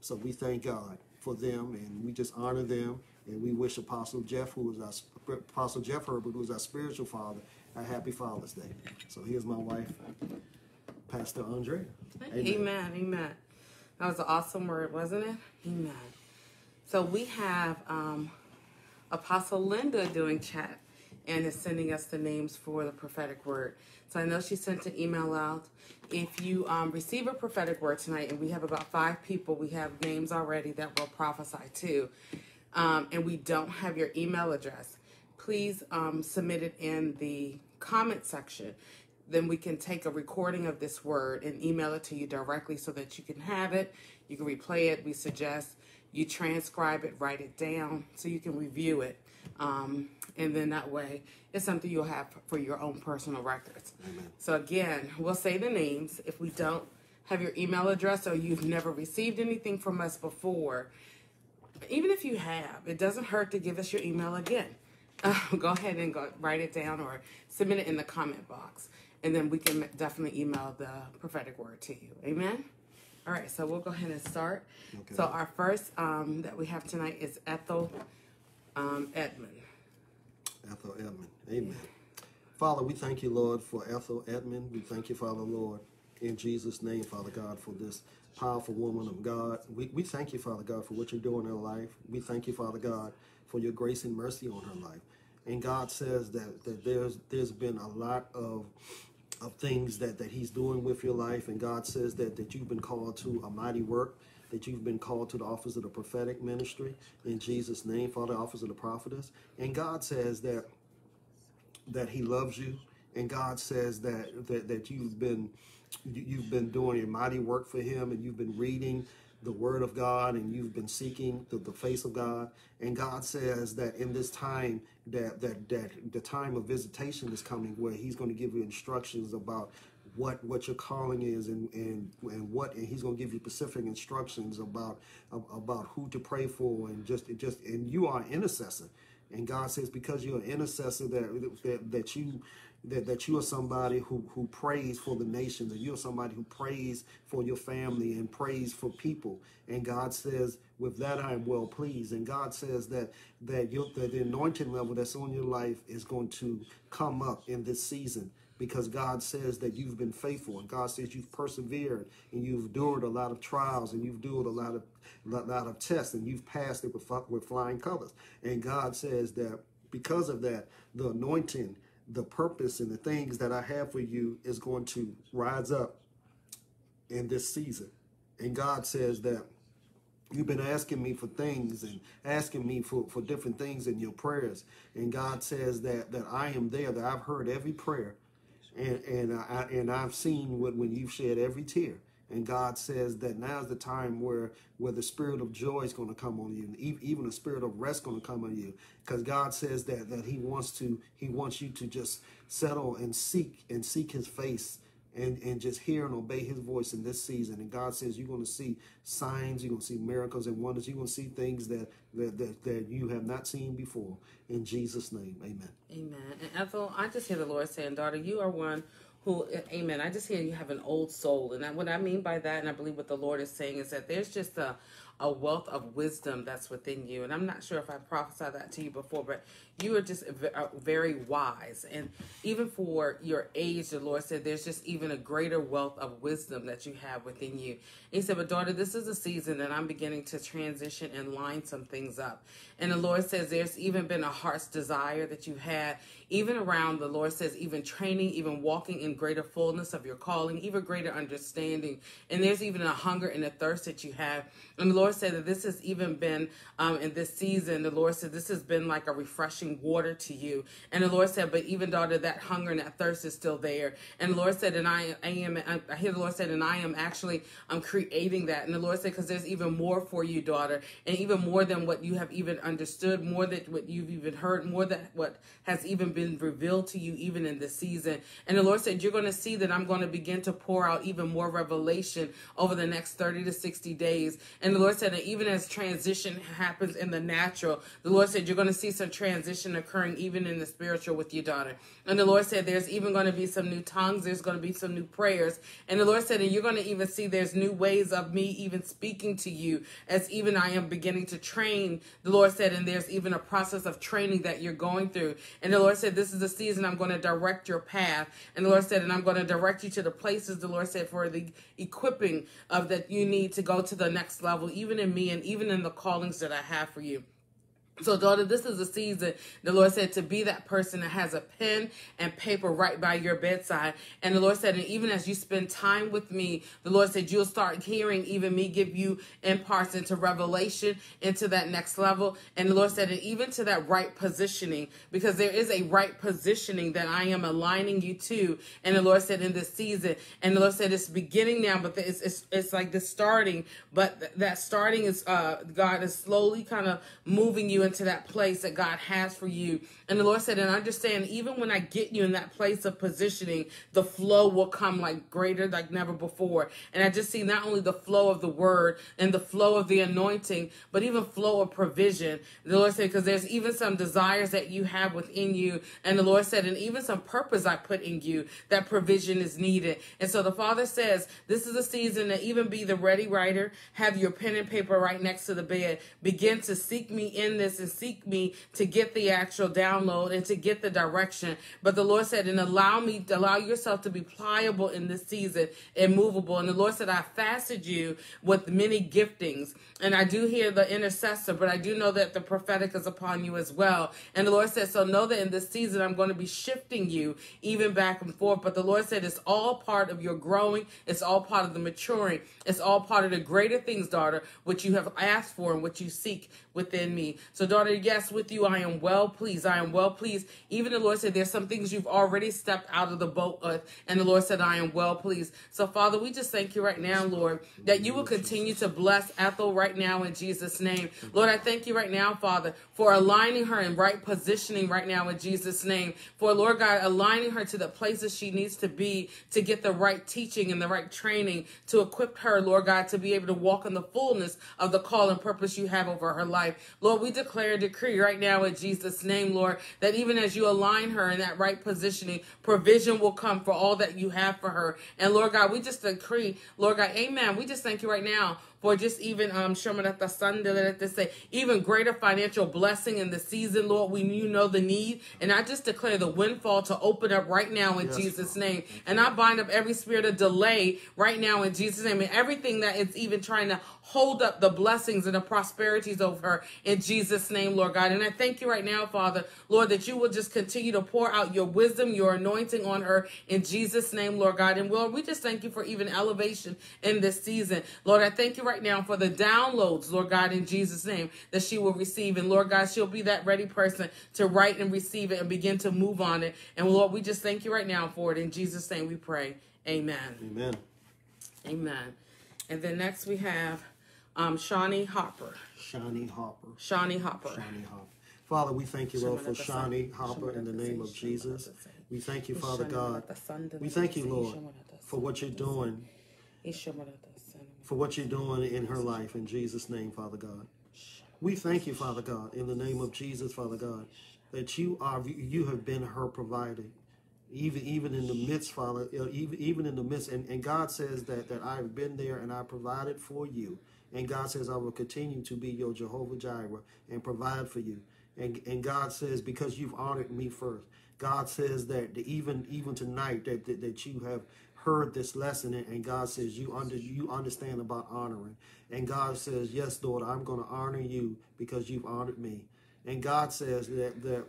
[SPEAKER 1] So we thank God for them and we just honor them. And we wish Apostle Jeff, who is our Apostle Jeff Herbert, who is our spiritual father, a happy Father's Day. So here's my wife, Pastor Andrea.
[SPEAKER 2] Amen. Amen. Amen. That was an awesome word, wasn't it? Amen. So we have um, Apostle Linda doing chat. and is sending us the names for the prophetic word. So I know she sent an email out. If you um, receive a prophetic word tonight, and we have about five people, we have names already that will prophesy to, um, and we don't have your email address, please um, submit it in the comment section. Then we can take a recording of this word and email it to you directly so that you can have it. You can replay it. We suggest you transcribe it, write it down so you can review it. Um, and then that way it's something you'll have for your own personal records. Amen. So again, we'll say the names. If we don't have your email address or you've never received anything from us before, even if you have, it doesn't hurt to give us your email again. Uh, go ahead and go write it down or submit it in the comment box, and then we can definitely email the prophetic word to you. Amen. All right, so we'll go ahead and start. Okay. So our first um, that we have tonight is Ethel um, Edmond.
[SPEAKER 1] Ethel Edmond. Amen. Father, we thank you, Lord, for Ethel Edmond. We thank you, Father, Lord, in Jesus' name, Father God, for this powerful woman of God. We, we thank you, Father God, for what you're doing in her life. We thank you, Father God, for your grace and mercy on her life. And God says that, that there's there's been a lot of of things that, that he's doing with your life. And God says that, that you've been called to a mighty work, that you've been called to the office of the prophetic ministry in Jesus' name, Father, office of the prophetess. And God says that that he loves you. And God says that that, that you've been you've been doing a mighty work for him and you've been reading the word of God and you've been seeking the, the face of God. And God says that in this time that, that that the time of visitation is coming where he's going to give you instructions about what what your calling is and and and what and he's going to give you specific instructions about about who to pray for and just just and you are an intercessor and God says because you're an intercessor that that, that you that, that you are somebody who, who prays for the nations and you're somebody who prays for your family and prays for people. And God says, with that I am well pleased. And God says that that, you that the anointing level that's on your life is going to come up in this season because God says that you've been faithful and God says you've persevered and you've endured a lot of trials and you've endured a lot of lot, lot of tests and you've passed it with, with flying colors. And God says that because of that, the anointing the purpose and the things that I have for you is going to rise up in this season. And God says that you've been asking me for things and asking me for, for different things in your prayers. And God says that, that I am there, that I've heard every prayer. And, and, I, and I've seen what, when you've shed every tear. And God says that now's the time where where the spirit of joy is going to come on you, and even a spirit of rest going to come on you, because God says that that He wants to He wants you to just settle and seek and seek His face. And, and just hear and obey his voice in this season. And God says you're going to see signs, you're going to see miracles and wonders. You're going to see things that, that, that, that you have not seen before. In Jesus' name, amen.
[SPEAKER 2] Amen. And Ethel, I just hear the Lord saying, daughter, you are one who amen i just hear you have an old soul and what i mean by that and i believe what the lord is saying is that there's just a, a wealth of wisdom that's within you and i'm not sure if i prophesied that to you before but you are just uh, very wise and even for your age the lord said there's just even a greater wealth of wisdom that you have within you and he said but daughter this is a season that i'm beginning to transition and line some things up and the lord says there's even been a heart's desire that you had even around the Lord says, even training, even walking in greater fullness of your calling, even greater understanding. And there's even a hunger and a thirst that you have. And the Lord said that this has even been um, in this season, the Lord said this has been like a refreshing water to you. And the Lord said, but even daughter, that hunger and that thirst is still there. And the Lord said, and I, I am, I hear the Lord said, and I am actually, I'm creating that. And the Lord said, because there's even more for you, daughter, and even more than what you have even understood, more than what you've even heard, more than what has even been been revealed to you even in this season. And the Lord said, You're going to see that I'm going to begin to pour out even more revelation over the next 30 to 60 days. And the Lord said that even as transition happens in the natural, the Lord said, You're going to see some transition occurring even in the spiritual with your daughter. And the Lord said, There's even going to be some new tongues, there's going to be some new prayers. And the Lord said, And you're going to even see there's new ways of me even speaking to you as even I am beginning to train. The Lord said, And there's even a process of training that you're going through. And the Lord said, This is the season I'm going to direct your path. And the Lord said, And I'm going to direct you to the places the Lord said for the equipping of that you need to go to the next level, even in me and even in the callings that I have for you. So, daughter, this is a season, the Lord said, to be that person that has a pen and paper right by your bedside. And the Lord said, and even as you spend time with me, the Lord said, you'll start hearing even me give you imparts into revelation, into that next level. And the Lord said, and even to that right positioning, because there is a right positioning that I am aligning you to. And the Lord said, in this season, and the Lord said, it's beginning now, but it's, it's, it's like the starting, but th- that starting is, uh, God is slowly kind of moving you into that place that God has for you. And the Lord said, and understand, even when I get you in that place of positioning, the flow will come like greater, like never before. And I just see not only the flow of the word and the flow of the anointing, but even flow of provision. The Lord said, because there's even some desires that you have within you. And the Lord said, and even some purpose I put in you, that provision is needed. And so the Father says, this is a season to even be the ready writer, have your pen and paper right next to the bed, begin to seek me in this and seek me to get the actual download and to get the direction. But the Lord said, and allow me, allow yourself to be pliable in this season, immovable. And the Lord said, I fasted you with many giftings. And I do hear the intercessor, but I do know that the prophetic is upon you as well. And the Lord said, so know that in this season, I'm going to be shifting you even back and forth. But the Lord said, it's all part of your growing. It's all part of the maturing. It's all part of the greater things, daughter, which you have asked for and what you seek within me. So, daughter, yes, with you, I am well pleased. I am well pleased. Even the Lord said there's some things you've already stepped out of the boat with, and the Lord said, I am well pleased. So, Father, we just thank you right now, Lord, that you will continue to bless Ethel right now in Jesus' name. Lord, I thank you right now, Father, for aligning her in right positioning right now in Jesus' name. For, Lord God, aligning her to the places she needs to be to get the right teaching and the right training to equip her, Lord God, to be able to walk in the fullness of the call and purpose you have over her life. Lord, we declare a decree right now in Jesus' name, Lord, that even as you align her in that right positioning, provision will come for all that you have for her. And Lord God, we just decree, Lord God, amen. We just thank you right now for just even um Shamanata Sunday, let this say, even greater financial blessing in the season, Lord. We you know the need. And I just declare the windfall to open up right now in yes. Jesus' name. And I bind up every spirit of delay right now in Jesus' name. And everything that is even trying to hold up the blessings and the prosperities of her in Jesus' name, Lord God. And I thank you right now, Father, Lord, that you will just continue to pour out your wisdom, your anointing on her in Jesus' name, Lord God. And Lord, we just thank you for even elevation in this season. Lord, I thank you right right now for the downloads, Lord God, in Jesus' name, that she will receive. And Lord God, she'll be that ready person to write and receive it and begin to move on it. And Lord, we just thank you right now for it. In Jesus' name we pray. Amen.
[SPEAKER 1] Amen.
[SPEAKER 2] Amen. And then next we have um, Shawnee Hopper.
[SPEAKER 1] Shawnee Hopper.
[SPEAKER 2] Shawnee Hopper.
[SPEAKER 1] Shawnee Hopper. Father, we thank you, Lord, for Shawnee Hopper in the name of Jesus. We thank you, Father God. We thank you, Lord, for what you're doing for what you're doing in her life. In Jesus' name, Father God. We thank you, Father God, in the name of Jesus, Father God, that you are you have been her provider. Even even in the midst, Father, uh, even even in the midst, and, and God says that that I've been there and I provided for you. And God says, I will continue to be your Jehovah Jireh and provide for you. And, and God says, because you've honored me first. God says that even even tonight that, that, that you have heard this lesson and God says you under you understand about honoring. And God says, Yes, Lord, I'm gonna honor you because you've honored me. And God says that that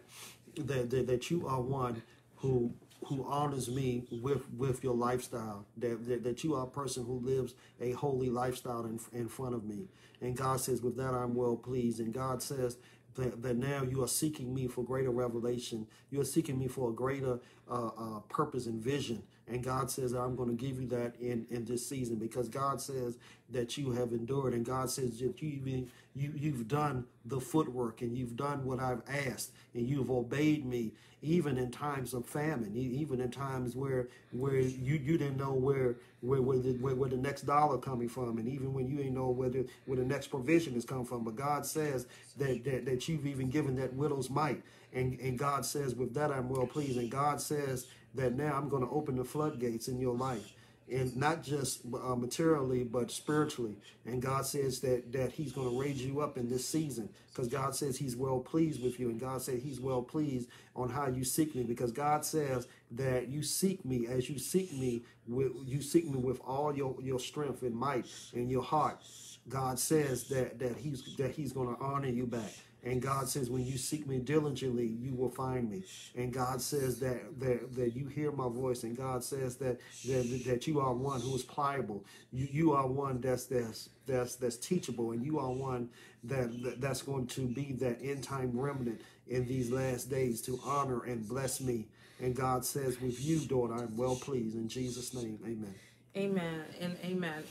[SPEAKER 1] that, that, that you are one who who honors me with with your lifestyle that, that, that you are a person who lives a holy lifestyle in, in front of me and god says with that i'm well pleased and god says that, that now you are seeking me for greater revelation you are seeking me for a greater uh, uh, purpose and vision and God says, I'm going to give you that in, in this season because God says that you have endured. And God says that you, you, you've done the footwork and you've done what I've asked and you've obeyed me even in times of famine, even in times where where you, you didn't know where where where the, where, where the next dollar coming from, and even when you didn't know where the, where the next provision is coming from. But God says that, that, that you've even given that widow's mite. And, and God says, with that I'm well pleased. And God says that now I'm going to open the floodgates in your life. And not just uh, materially but spiritually. And god says that that he's going to raise you up in this season. Because god says he's well pleased with you and god said he's well pleased on how you seek me. Because god says that you seek me as you seek me with you seek me with all your your strength and might and your heart. God says that that he's that he's going to honor you back And God says, when you seek me diligently, you will find me. And God says that that, that you hear my voice. And God says that that, that you are one who is pliable. You you are one that's that's that's that's teachable, and you are one that, that that's going to be that end time remnant in these last days to honor and bless me. And God says, with you, daughter, I'm well pleased. In Jesus' name, amen.
[SPEAKER 2] Amen and amen.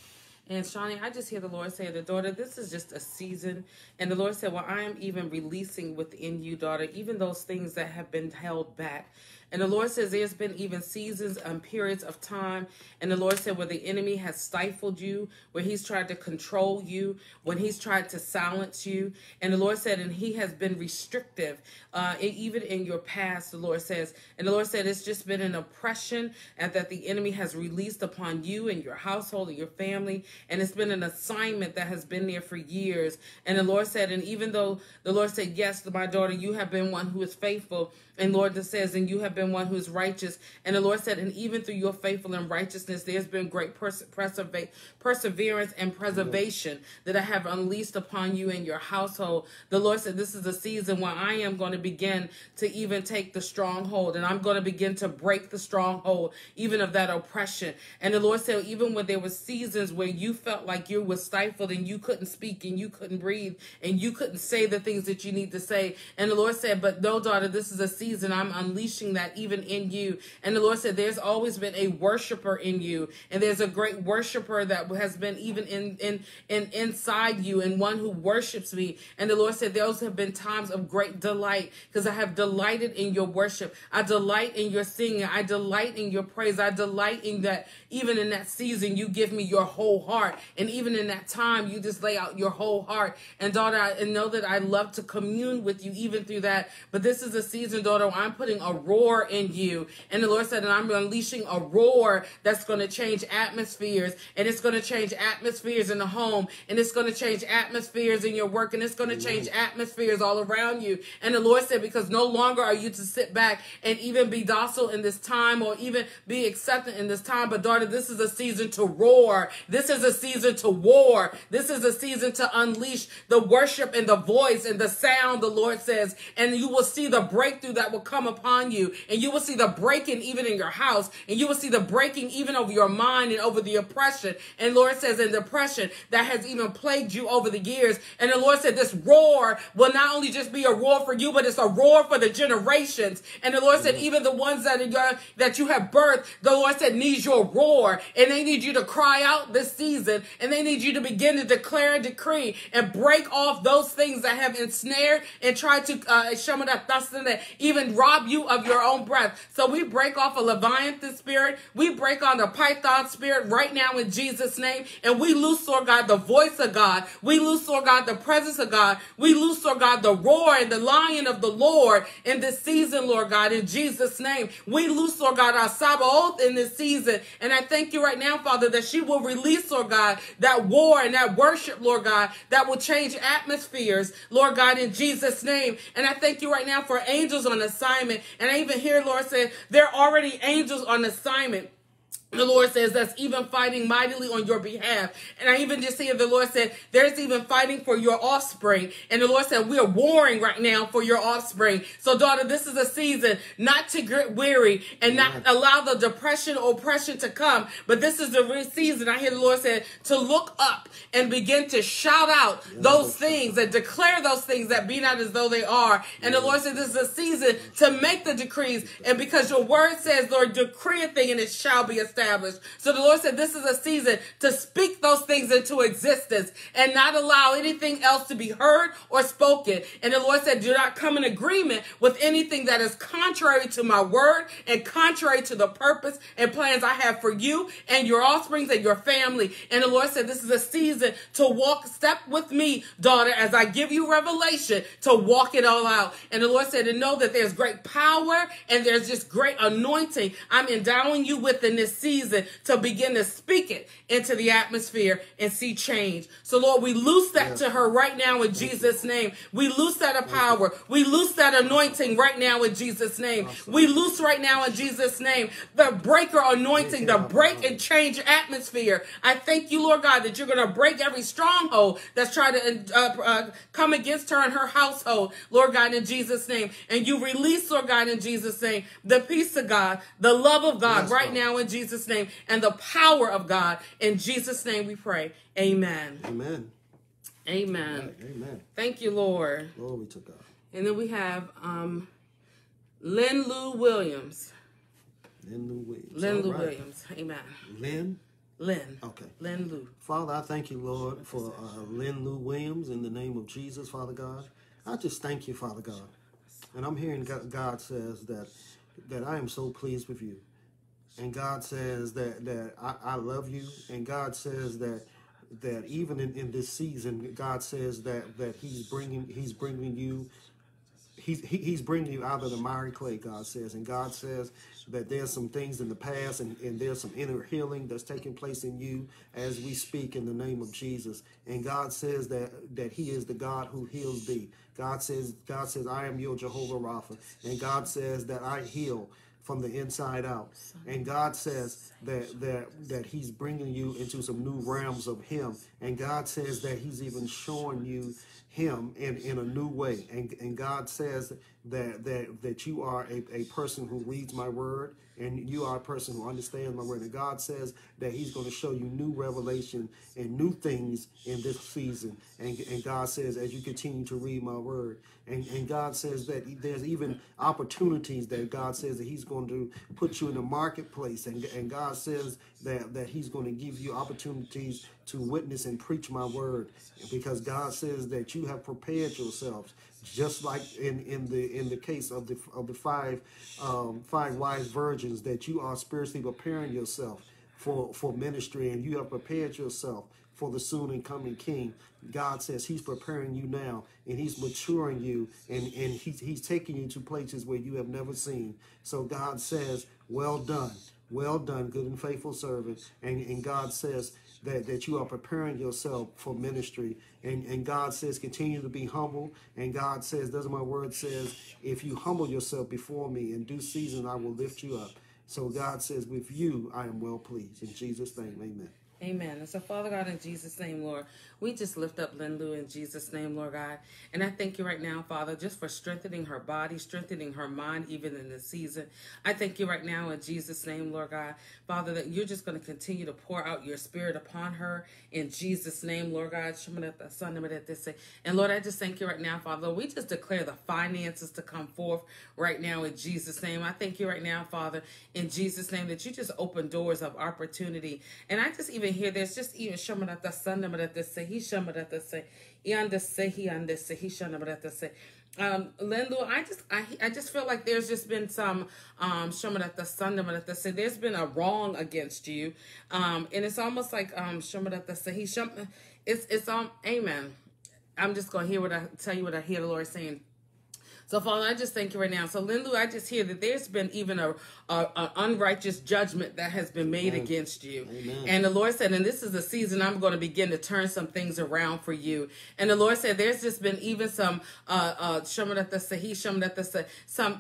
[SPEAKER 2] And Shawnee, I just hear the Lord say, "The daughter, this is just a season." And the Lord said, "Well, I am even releasing within you, daughter, even those things that have been held back." And the Lord says there's been even seasons and periods of time. And the Lord said where the enemy has stifled you, where he's tried to control you, when he's tried to silence you. And the Lord said, and he has been restrictive, uh, even in your past, the Lord says. And the Lord said it's just been an oppression that the enemy has released upon you and your household and your family. And it's been an assignment that has been there for years. And the Lord said, and even though the Lord said, yes, my daughter, you have been one who is faithful. And Lord, that says, and you have been one who is righteous. And the Lord said, and even through your faithful and righteousness, there's been great perse- perseverance and preservation that I have unleashed upon you and your household. The Lord said, this is a season where I am going to begin to even take the stronghold and I'm going to begin to break the stronghold, even of that oppression. And the Lord said, even when there were seasons where you felt like you were stifled and you couldn't speak and you couldn't breathe and you couldn't say the things that you need to say. And the Lord said, but no, daughter, this is a season. I'm unleashing that even in you. And the Lord said, There's always been a worshiper in you, and there's a great worshiper that has been even in in, in inside you, and one who worships me. And the Lord said, Those have been times of great delight because I have delighted in your worship. I delight in your singing. I delight in your praise. I delight in that even in that season, you give me your whole heart. And even in that time, you just lay out your whole heart. And daughter, I know that I love to commune with you even through that. But this is a season, daughter, I'm putting a roar in you. And the Lord said, and I'm unleashing a roar that's going to change atmospheres. And it's going to change atmospheres in the home. And it's going to change atmospheres in your work. And it's going to change atmospheres all around you. And the Lord said, because no longer are you to sit back and even be docile in this time or even be acceptant in this time. But daughter, this is a season to roar. This is a season to war. This is a season to unleash the worship and the voice and the sound, the Lord says. And you will see the breakthrough that will come upon you. And you will see the breaking even in your house. And you will see the breaking even over your mind and over the oppression. And Lord says, in depression that has even plagued you over the years. And the Lord said, this roar will not only just be a roar for you, but it's a roar for the generations. And the Lord said, even the ones that are that you have birthed, the Lord said, needs your roar. And they need you to cry out this season. And they need you to begin to declare and decree and break off those things that have ensnared and tried to uh, even rob you of your own breath. So we break off a Leviathan spirit. We break on the Python spirit right now in Jesus' name. And we loose, Lord God, the voice of God. We loose, Lord God, the presence of God. We loose, Lord God, the roar and the lion of the Lord in this season, Lord God, in Jesus' name. We loose, Lord God, our Sabbath in this season. And I thank you right now, Father, that she will release, Lord God, that war and that worship, Lord God, that will change atmospheres, Lord God, in Jesus' name. And I thank you right now for angels on assignment. And I even hear, Lord, say, there are already angels on assignment the Lord says that's even fighting mightily on your behalf. And I even just see the Lord said there's even fighting for your offspring. And the Lord said we are warring right now for your offspring. So daughter, this is a season not to get weary and not allow the depression or oppression to come. But this is the season I hear the Lord said to look up and begin to shout out those things and declare those things that be not as though they are. And the Lord said this is a season to make the decrees. And because your word says, Lord, decree a thing and it shall be established established. So the Lord said, This is a season to speak those things into existence and not allow anything else to be heard or spoken. And the Lord said, Do not come in agreement with anything that is contrary to my word and contrary to the purpose and plans I have for you and your offsprings and your family. And the Lord said, This is a season to walk, step with me, daughter, as I give you revelation to walk it all out. And the Lord said, To know that there's great power and there's just great anointing I'm endowing you with in this season season to begin to speak it into the atmosphere and see change. So, Lord, we loose that to her right now in Jesus' name. We loose that of power. We loose that anointing right now in Jesus' name. Awesome. We loose right now in Jesus' name the breaker anointing, the break and change atmosphere. I thank you, Lord God, that you're going to break every stronghold that's trying to uh, uh, come against her and her household, Lord God, in Jesus' name. And you release, Lord God, in Jesus' name, the peace of God, the love of God yes, right God. now in Jesus' name, and the power of God. In Jesus' name we pray. Amen.
[SPEAKER 1] Amen.
[SPEAKER 2] Amen.
[SPEAKER 1] Amen.
[SPEAKER 2] Thank you, Lord.
[SPEAKER 1] Glory to God.
[SPEAKER 2] And then we have um, Lynn Lou Williams.
[SPEAKER 1] Lynn Lou Williams.
[SPEAKER 2] Lynn Lou right. Williams. Amen.
[SPEAKER 1] Lynn?
[SPEAKER 2] Lynn.
[SPEAKER 1] Okay.
[SPEAKER 2] Lynn Lou.
[SPEAKER 1] Father, I thank you, Lord, for uh, Lynn Lou Williams in the name of Jesus, Father God. I just thank you, Father God. And I'm hearing God says that that I am so pleased with you. And God says that that I, I love you. And God says that that even in, in this season, God says that that He's bringing He's bringing you He's He's bringing you out of the miry clay. God says, and God says that there's some things in the past and, and there's some inner healing that's taking place in you as we speak in the name of Jesus. And God says that that He is the God who heals thee. God says God says I am your Jehovah Rapha, and God says that I heal from the inside out. And God says that that that He's bringing you into some new realms of Him. And God says that He's even showing you Him in, in a new way. And and God says that that that you are a, a person who reads my word and you are a person who understands my word. And God says that He's going to show you new revelation and new things in this season. And, and God says, as you continue to read my word, and, and God says that there's even opportunities that God says that He's going to put you in the marketplace. And, and God says that, that He's going to give you opportunities to witness and preach my word. Because God says that you have prepared yourselves just like in, in the in the case of the of the five um, five wise virgins, that you are spiritually preparing yourself for for ministry, and you have prepared yourself for the soon and coming King. God says He's preparing you now, and He's maturing you, and and He's He's taking you to places where you have never seen. So God says, "Well done." Well done, good and faithful servant. And, and God says that, that you are preparing yourself for ministry. And, and God says, continue to be humble. And God says, doesn't my word says, if you humble yourself before me in due season, I will lift you up. So God says, with you, I am well pleased. In Jesus' name, amen.
[SPEAKER 2] Amen. And so, Father God, in Jesus' name, Lord, we just lift up Lynn Lou in Jesus' name, Lord God. And I thank you right now, Father, just for strengthening her body, strengthening her mind, even in this season. I thank you right now in Jesus' name, Lord God, Father, that you're just going to continue to pour out your spirit upon her in Jesus' name, Lord God. And Lord, I just thank you right now, Father. We just declare the finances to come forth right now in Jesus' name. I thank you right now, Father, in Jesus' name, that you just open doors of opportunity. And I just even hear there's just even Shamanata Sandamarata say, he Shamanata say, Yanda say, he under say, he Shamanata say. Um, Lindu, I just I I just feel like there's just been some um Shamanata Sandamarata say there's been a wrong against you. Um, and it's almost like um Shamanata say, he Sham it's it's um amen. I'm just gonna hear what I tell you what I hear the Lord saying so, Father, I just thank you right now. So, Lindu, I just hear that there's been even a, a, a unrighteous judgment that has been made Amen. against you. Amen. And the Lord said, and this is the season I'm going to begin to turn some things around for you. And the Lord said, there's just been even some uh uh some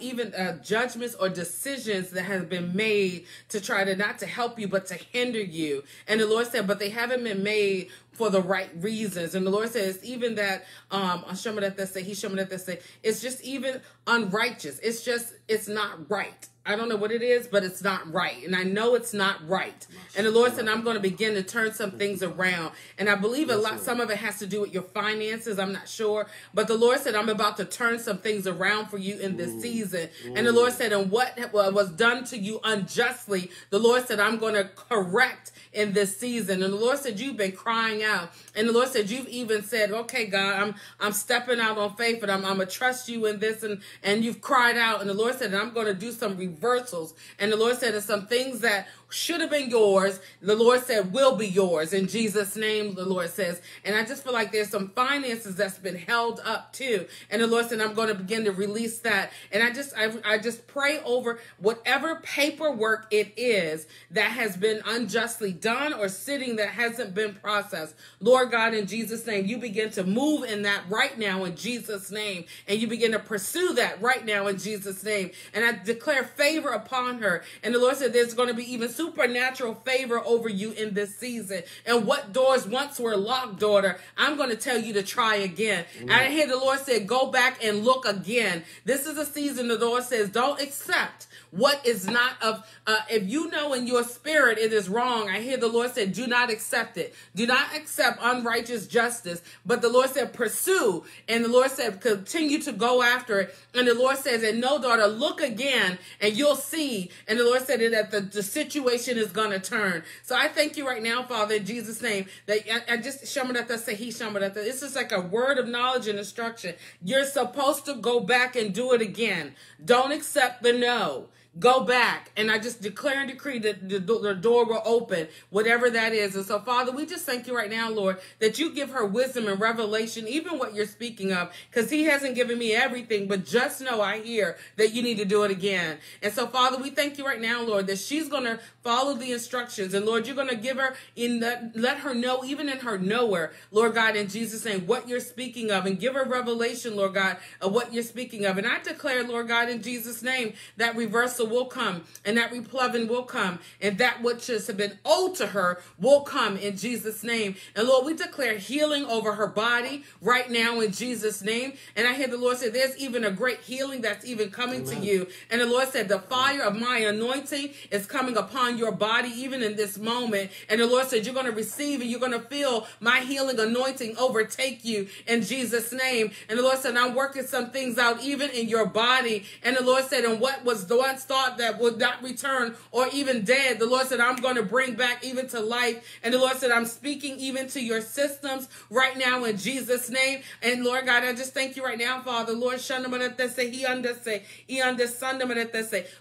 [SPEAKER 2] even uh, judgments or decisions that have been made to try to not to help you but to hinder you. And the Lord said, but they haven't been made for the right reasons. And the Lord says, even that, um, it's just even unrighteous. It's just, it's not right. I don't know what it is, but it's not right. And I know it's not right. And the Lord said, I'm going to begin to turn some things around. And I believe a lot, some of it has to do with your finances. I'm not sure. But the Lord said, I'm about to turn some things around for you in this season. And the Lord said, and what was done to you unjustly, the Lord said, I'm going to correct in this season. And the Lord said, you've been crying out. And the Lord said, you've even said, okay, God, I'm, I'm stepping out on faith and I'm, I'm going to trust you in this. And, and you've cried out. And the Lord said, I'm going to do some reversals. And the Lord said, there's some things that should have been yours, the Lord said will be yours in Jesus' name, the Lord says. And I just feel like there's some finances that's been held up too. And the Lord said, I'm going to begin to release that. And I just, I, I just pray over whatever paperwork it is that has been unjustly done or sitting that hasn't been processed. Lord God, in Jesus' name, you begin to move in that right now in Jesus' name. And you begin to pursue that right now in Jesus' name. And I declare favor upon her. And the Lord said, there's going to be even supernatural favor over you in this season. And what doors once were locked, daughter, I'm going to tell you to try again. And I hear the Lord say, go back and look again. This is a season the Lord says, don't accept what is not of uh, if you know in your spirit it is wrong i hear the lord said do not accept it. Do not accept unrighteous justice. But the lord said pursue. And the lord said continue to go after it. And the lord says and no daughter look again and you'll see. And the lord said that the, the situation is going to turn. So i thank you right now father in jesus name that i, I just shamadata say he shamadata this is like a word of knowledge and instruction. You're supposed to go back and do it again. Don't accept the no go back. And i just declare and decree that the, the, door will open whatever that is. And so father we just thank you right now lord that you give her wisdom and revelation even what you're speaking of because he hasn't given me everything but just know i hear that you need to do it again. And so father we thank you right now lord that she's going to follow the instructions. And lord you're going to give her in that let her know even in her nowhere lord god in jesus name what you're speaking of and give her revelation lord god of what you're speaking of. And i declare lord god in jesus name that reversal will come and that reploving will come and that which has been owed to her will come in Jesus' name. And Lord, we declare healing over her body right now in Jesus' name. And I hear the Lord say, there's even a great healing that's even coming Amen. to you. And the Lord said, the fire of my anointing is coming upon your body even in this moment. And the Lord said, you're going to receive and you're going to feel my healing anointing overtake you in Jesus' name. And the Lord said, I'm working some things out even in your body. And the Lord said, and what was the once thought that would not return or even dead. The Lord said, I'm going to bring back even to life. And the Lord said, I'm speaking even to your systems right now in Jesus' name. And Lord God, I just thank you right now, Father. Lord, he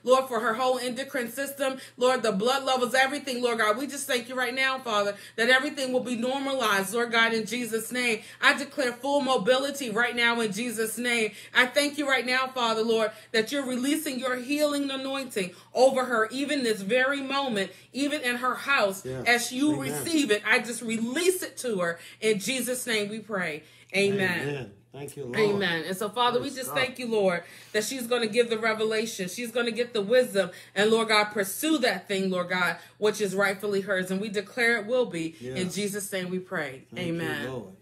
[SPEAKER 2] Lord, for her whole endocrine system, Lord, the blood levels, everything, Lord God. We just thank you right now, Father, that everything will be normalized, Lord God, in Jesus' name. I declare full mobility right now in Jesus' name. I thank you right now, Father, Lord, that you're releasing your healing anointing over her, even this very moment, even in her house, yeah. as you Amen. receive it. I just release it to her. In Jesus' name we pray. Amen.
[SPEAKER 1] Amen. Thank you, Lord.
[SPEAKER 2] Amen. And so, Father, we just thank you, Lord, that she's going to give the revelation. She's going to get the wisdom. And, Lord God, pursue that thing, Lord God, which is rightfully hers. And we declare it will be. In Jesus' name we pray. Thank Amen. You,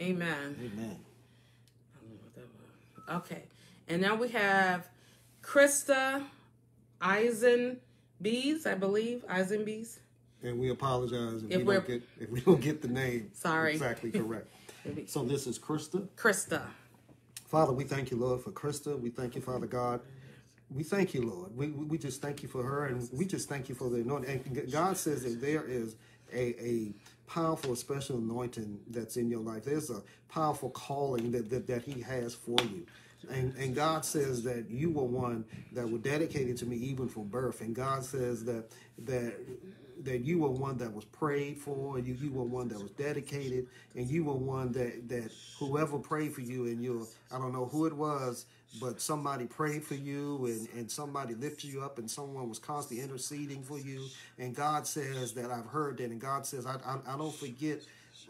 [SPEAKER 2] Amen.
[SPEAKER 1] Amen.
[SPEAKER 2] Okay. And now we have Krista Eisen Bees, I believe. Eisen Bees.
[SPEAKER 1] And we apologize if, if we don't get if we don't get the name
[SPEAKER 2] sorry
[SPEAKER 1] exactly correct. so this is Krista.
[SPEAKER 2] Krista.
[SPEAKER 1] Father, we thank you, Lord, for Krista. We thank you, Father God. We thank you, Lord. We, we just thank you for her, and we just thank you for the anointing. And God says that there is a, a powerful, special anointing that's in your life. There's a powerful calling that, that, that He has for you. And, and God says that you were one that were dedicated to me even from birth. And God says that that that you were one that was prayed for, and you, you were one that was dedicated, and you were one that that whoever prayed for you, and you I don't know who it was, but somebody prayed for you, and and somebody lifted you up, and someone was constantly interceding for you. And God says that I've heard that, and God says I I, I don't forget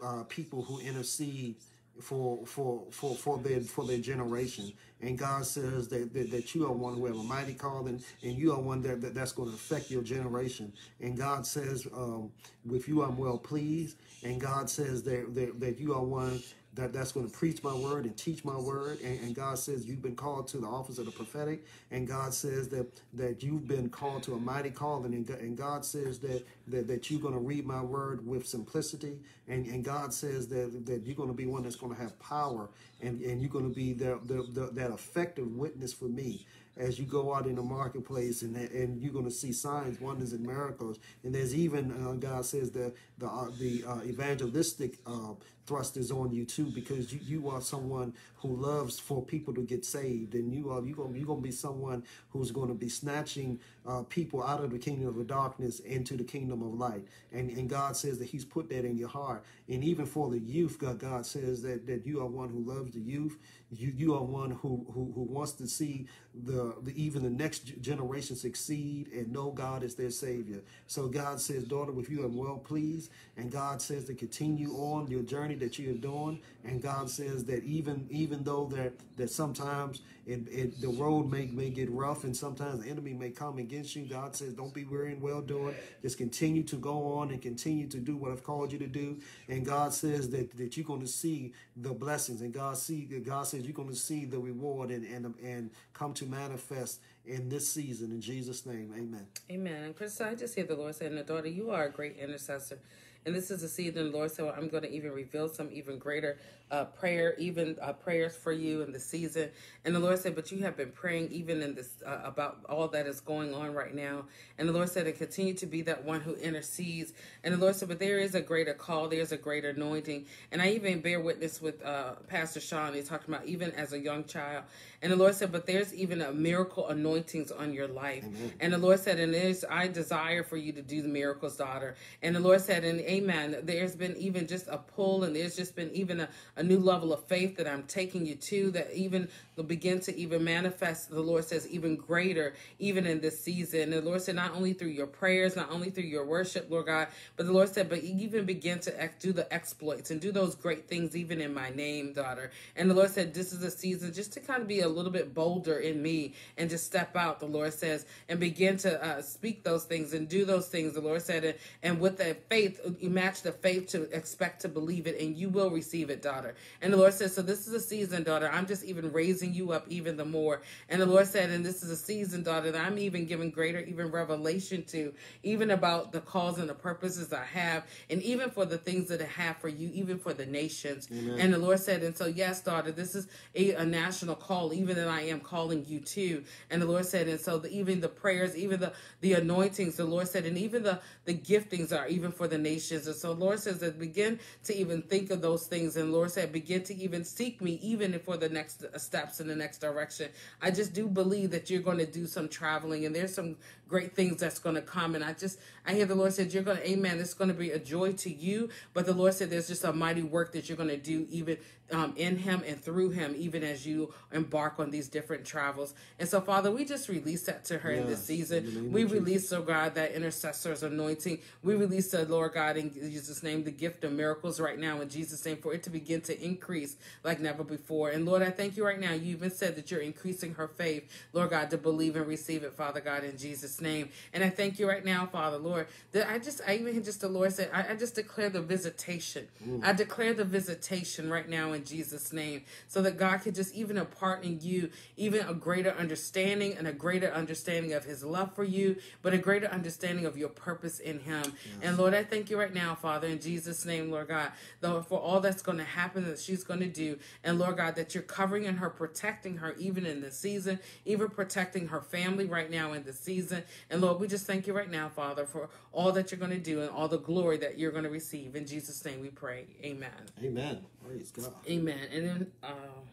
[SPEAKER 1] uh, people who intercede for for for for their for their generation. And God says that, that, that you are one who have a mighty calling, and you are one that, that that's going to affect your generation. And God says, um, with you I'm well pleased. And God says that, that that you are one that that's going to preach my word and teach my word. And, and, God says you've been called to the office of the prophetic. And God says that that you've been called to a mighty calling. And, and God says that, that that you're going to read my word with simplicity. And, and God says that that you're going to be one that's going to have power. And, and you're going to be the, the, the, that effective witness for me. as you go out in the marketplace, and and you're going to see signs, wonders, and miracles. And there's even uh, God says the the uh, the uh, evangelistic uh, thrust is on you too because you, you are someone who loves for people to get saved and you are you gonna you're gonna be someone who's going to be snatching uh, people out of the kingdom of darkness into the kingdom of light. And and God says that he's put that in your heart. And even for the youth God, God says that that you are one who loves the youth. You you are one who who, who wants to see the, the even the next generation succeed and know God as their savior. So God says daughter with you I'm well pleased and God says to continue on your journey that you're doing. And God says that even even though that that sometimes it, it, the road may may get rough and sometimes the enemy may come against you, God says, don't be weary and well doing. Just continue to go on and continue to do what I've called you to do. And God says that that you're going to see the blessings. And God see God says you're going to see the reward and and and come to manifest in this season in Jesus' name. Amen.
[SPEAKER 2] Amen. And Chris, I just hear the Lord saying, daughter, you are a great intercessor. And this is a season, Lord said, well, I'm going to even reveal some even greater uh, prayer, even uh, prayers for you in the season. And the Lord said, but you have been praying even in this uh, about all that is going on right now. And the Lord said, and continue to be that one who intercedes. And the Lord said, but there is a greater call, there's a greater anointing. And I even bear witness with uh, Pastor Sean. He talked about even as a young child. And the Lord said, but there's even a miracle anointings on your life. Amen. And the Lord said, and there's I desire for you to do the miracles, daughter. And the Lord said, and amen. There's been even just a pull, and there's just been even a, a new level of faith that I'm taking you to that even will begin to even manifest, the Lord says, even greater, even in this season. And the Lord said, not only through your prayers, not only through your worship, Lord God, but the Lord said, but even begin to do the exploits and do those great things, even in my name, daughter. And the Lord said, this is a season just to kind of be a little bit bolder in me and just step out, the Lord says, and begin to uh, speak those things and do those things, the Lord said. And, and with that faith, you match the faith to expect to believe it, and you will receive it, daughter. And the Lord says, so this is a season, daughter. I'm just even raising raising you up even the more. And the Lord said, and this is a season, daughter, that I'm even giving greater even revelation to, even about the cause and the purposes I have, and even for the things that I have for you, even for the nations. Amen. And the Lord said, and so yes, daughter, this is a, a, national call, even that I am calling you to. And the Lord said, and so the, even the prayers, even the the anointings, the Lord said, and even the the giftings are even for the nations. And so Lord says that begin to even think of those things, and Lord said, begin to even seek me, even for the next steps steps in the next direction. I just do believe that you're going to do some traveling and there's some great things that's going to come. And I just, I hear the Lord said, you're going to, amen. It's going to be a joy to you. But the Lord said, there's just a mighty work that you're going to do even um, in him and through him, even as you embark on these different travels. And so, Father, we just release that to her yes, in this season. In we release, oh God, that intercessor's anointing. We release the Lord God in Jesus' name, the gift of miracles right now in Jesus' name for it to begin to increase like never before. And Lord, I thank you right now. You even said that you're increasing her faith, Lord God, to believe and receive it, Father God, in Jesus' name. And I thank you right now, Father, Lord, that I just, I even just the Lord said, I, I just declare the visitation. Mm. I declare the visitation right now in Jesus' name, so that God could just even impart in you even a greater understanding and a greater understanding of His love for you, but a greater understanding of your purpose in Him. Yes. And Lord, I thank you right now, Father, in Jesus' name, Lord God, though for all that's going to happen that she's going to do, and Lord God, that you're covering and her protecting her even in this season, even protecting her family right now in the season. And Lord, we just thank you right now, Father, for all that you're going to do and all the glory that you're going to receive. In Jesus' name we pray. Amen.
[SPEAKER 1] Amen. Praise God.
[SPEAKER 2] Amen. And then, uh,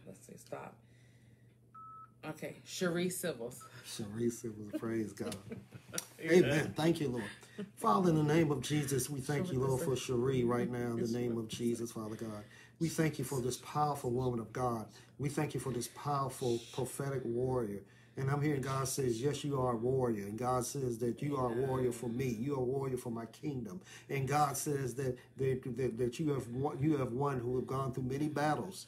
[SPEAKER 2] let's see, stop. Okay, Cherie Civils.
[SPEAKER 1] Cherie Civils, praise God. Amen. Thank you, Lord. Father, in the name of Jesus, we thank you, Lord, for Cherie right now, in the name of Jesus, Father God. We thank you for this powerful woman of God. We thank you for this powerful prophetic warrior. And I'm hearing God says, Yes, you are a warrior. And God says that you are a warrior for me. You are a warrior for my kingdom. And God says that that, that, that you have won, you have one who have gone through many battles.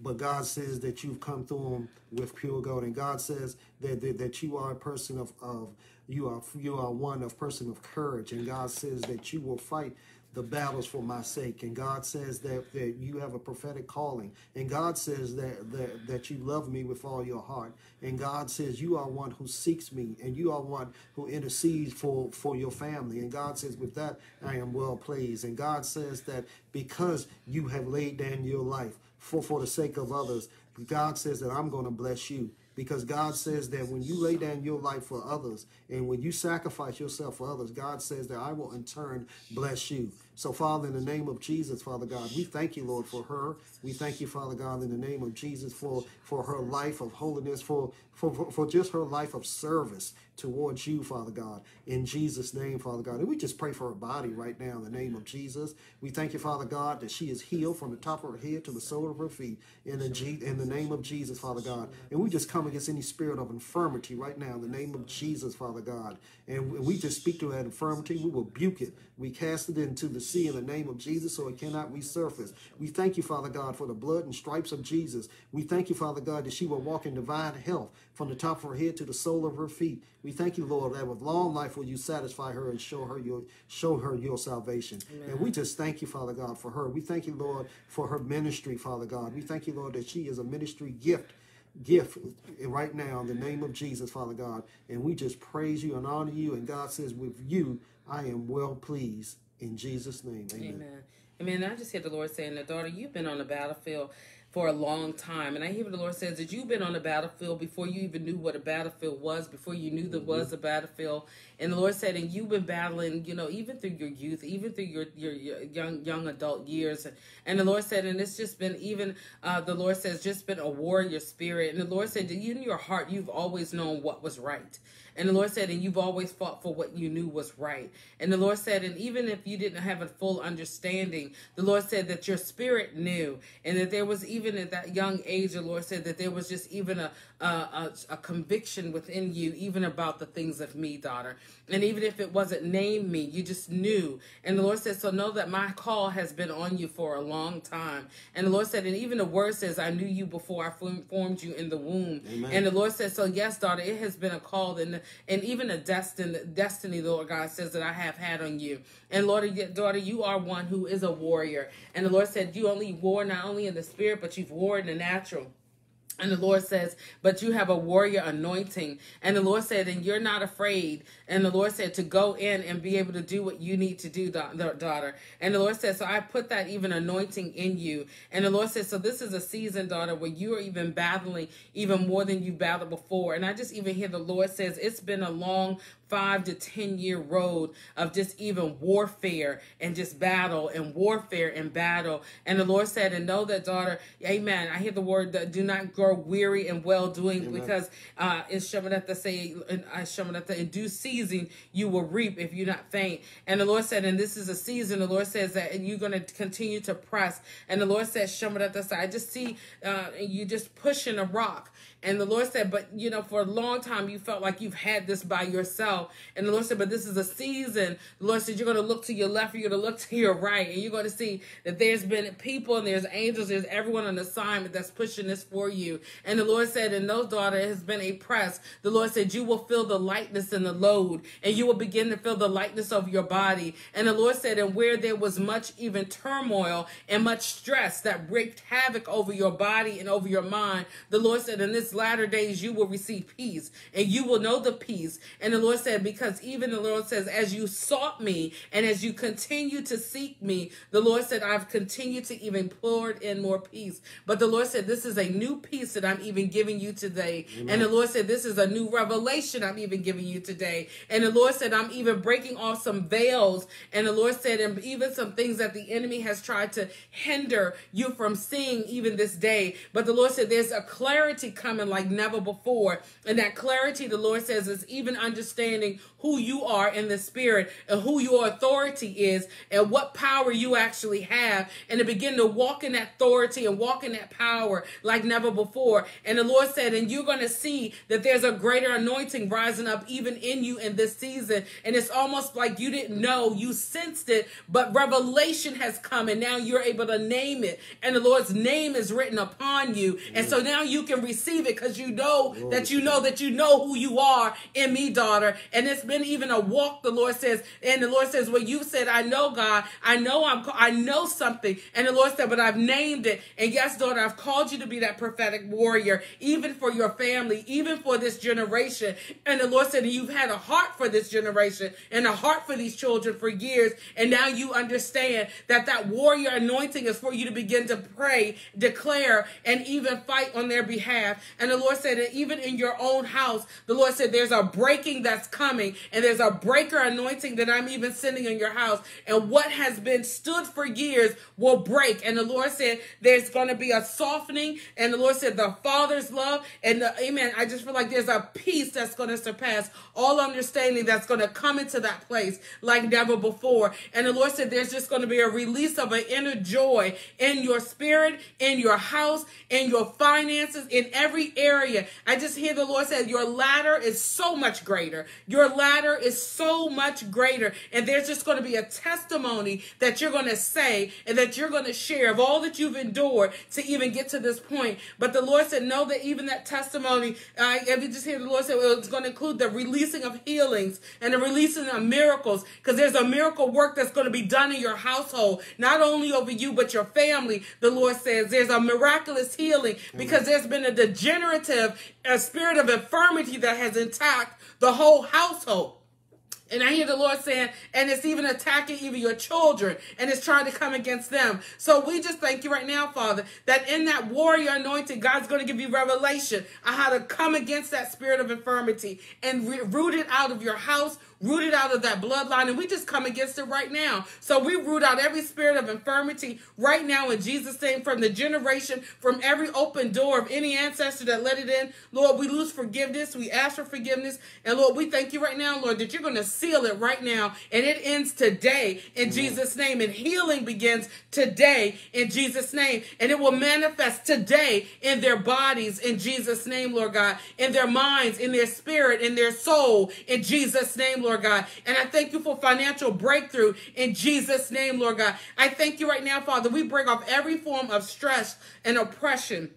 [SPEAKER 1] But God says that you've come through them with pure gold. And God says that, that, that you are a person of, of you are you are one of person of courage. And God says that you will fight the battles for my sake. And God says that, that you have a prophetic calling. And God says that, that, that you love me with all your heart. And God says you are one who seeks me and you are one who intercedes for, for your family. And God says, with that, I am well pleased. And God says that because you have laid down your life for, for the sake of others, God says that I'm going to bless you because God says that when you lay down your life for others and when you sacrifice yourself for others, God says that I will in turn bless you. So, Father, in the name of Jesus, Father God, we thank you, Lord, for her. We thank you, Father God, in the name of Jesus, for, for her life of holiness, for, for, for, for just her life of service towards you, Father God, in Jesus' name, Father God. And we just pray for her body right now in the name of Jesus. We thank you, Father God, that she is healed from the top of her head to the sole of her feet in the, in the name of Jesus, Father God. And we just come against any spirit of infirmity right now in the name of Jesus, Father God. And we just speak to that infirmity. We rebuke it. We cast it into the sea in the name of Jesus so it cannot resurface. We thank you, Father God, for the blood and stripes of Jesus. We thank you, Father God, that she will walk in divine health from the top of her head to the sole of her feet. We thank you, Lord, that with long life will you satisfy her and show her your show her your salvation. Amen. And we just thank you, Father God, for her. We thank you, Lord, for her ministry, Father God. We thank you, Lord, that she is a ministry gift gift right now in the name of Jesus, Father God. And we just praise you and honor you. And God says, with you, I am well pleased. In Jesus' name, amen.
[SPEAKER 2] Amen. Amen. I just hear the Lord saying, "The daughter, you've been on the battlefield for a long time. And I hear the Lord says that you've been on the battlefield before you even knew what a battlefield was, before you knew there mm-hmm. was a battlefield. And the Lord said, and you've been battling, you know, even through your youth, even through your, your, your young young adult years. And the Lord said, and it's just been even, uh, the Lord says, just been a warrior spirit. And the Lord said, in your heart, you've always known what was right. And the Lord said, and you've always fought for what you knew was right. And the Lord said, and even if you didn't have a full understanding, the Lord said that your spirit knew. And that there was even at that young age, the Lord said that there was just even a, a, a, a conviction within you, even about the things of me, daughter. And even if it wasn't named me, you just knew. And the Lord said, so know that my call has been on you for a long time. And the Lord said, and even the word says, I knew you before I formed you in the womb. Amen. And the Lord said, so yes, daughter, it has been a call and and even a destiny, destiny, Lord God says that I have had on you. And Lord, daughter, you are one who is a warrior. And the Lord said you only war not only in the spirit, but you've war in the natural. And the Lord says, but you have a warrior anointing. And the Lord said, and you're not afraid. And the Lord said to go in and be able to do what you need to do, daughter. And the Lord said, so I put that even anointing in you. And the Lord said, so this is a season, daughter, where you are even battling even more than you battled before. And I just even hear the Lord says, it's been a long five to 10 year road of just even warfare and just battle and warfare and battle. And the Lord said, and know that, daughter, amen. I hear the word that do not grow weary and well doing because uh, it's Shamanatha say, uh, Shamanatha, in due season you will reap if you not faint. And the Lord said, and this is a season, the Lord says that you're going to continue to press. And the Lord said, Shamanatha, I just see uh, you just pushing a rock. And the Lord said, but you know, for a long time you felt like you've had this by yourself. And the Lord said, but this is a season. The Lord said, you're going to look to your left, you're going to look to your right, and you're going to see that there's been people and there's angels, there's everyone on assignment that's pushing this for you. And the Lord said, and those daughter has been a press. The Lord said, you will feel the lightness and the load, and you will begin to feel the lightness of your body. And the Lord said, and where there was much even turmoil and much stress that wreaked havoc over your body and over your mind, the Lord said, in this latter days you will receive peace and you will know the peace. And the Lord said, because even the Lord says, as you sought me and as you continue to seek me, the Lord said, I've continued to even poured in more peace. But the Lord said, this is a new peace that I'm even giving you today. Amen. And the Lord said, this is a new revelation I'm even giving you today. And the Lord said, I'm even breaking off some veils. And the Lord said, and even some things that the enemy has tried to hinder you from seeing even this day. But the Lord said, there's a clarity coming like never before. And that clarity, the Lord says, is even understanding who you are in the spirit and who your authority is and what power you actually have and to begin to walk in that authority and walk in that power like never before. And the Lord said, and you're going to see that there's a greater anointing rising up even in you in this season. And it's almost like you didn't know, you sensed it, but revelation has come and now you're able to name it. And the Lord's name is written upon you. And so now you can receive it because you know that you know that you know who you are in me, daughter. and it's been even a walk. The Lord says, and the Lord says, "Well, you said, I know God, I know I'm, I know something," and the Lord said, "But I've named it." And yes, daughter, I've called you to be that prophetic warrior, even for your family, even for this generation. And the Lord said, "You've had a heart for this generation and a heart for these children for years, and now you understand that that warrior anointing is for you to begin to pray, declare, and even fight on their behalf." And the Lord said even in your own house, the Lord said, "There's a breaking that's coming, and there's a breaker anointing that I'm even sending in your house, and what has been stood for years will break." And the Lord said, "There's going to be a softening," and the Lord said, "The Father's love and the Amen." I just feel like there's a peace that's going to surpass all understanding that's going to come into that place like never before. And the Lord said, "There's just going to be a release of an inner joy in your spirit, in your house, in your finances, in every area." I just hear the Lord say, "Your latter is so much greater. Your latter is so much greater, and there's just going to be a testimony that you're going to say and that you're going to share of all that you've endured to even get to this point." But the Lord said, "Know that even that testimony, uh, if you just hear the Lord say, well, it's going to include the releasing of healings and the releasing of miracles, because there's a miracle work that's going to be done in your household, not only over you but your family." The Lord says, "There's a miraculous healing because there's been a degenerative a spirit of infirmity that has attacked the whole household." And I hear the Lord saying, and it's even attacking even your children, and it's trying to come against them. So we just thank you right now, Father, that in that warrior anointing, God's going to give you revelation on how to come against that spirit of infirmity and root it out of your house, root it out of that bloodline, and we just come against it right now. So we root out every spirit of infirmity right now in Jesus' name from the generation, from every open door of any ancestor that let it in. Lord, we lose forgiveness. We ask for forgiveness. And Lord, we thank you right now, Lord, that you're going to seal it right now. And it ends today in Jesus' name. And healing begins today in Jesus' name. And it will manifest today in their bodies in Jesus' name, Lord God, in their minds, in their spirit, in their soul, in Jesus' name, Lord God. And I thank you for financial breakthrough in Jesus' name, Lord God. I thank you right now, Father. We break off every form of stress and oppression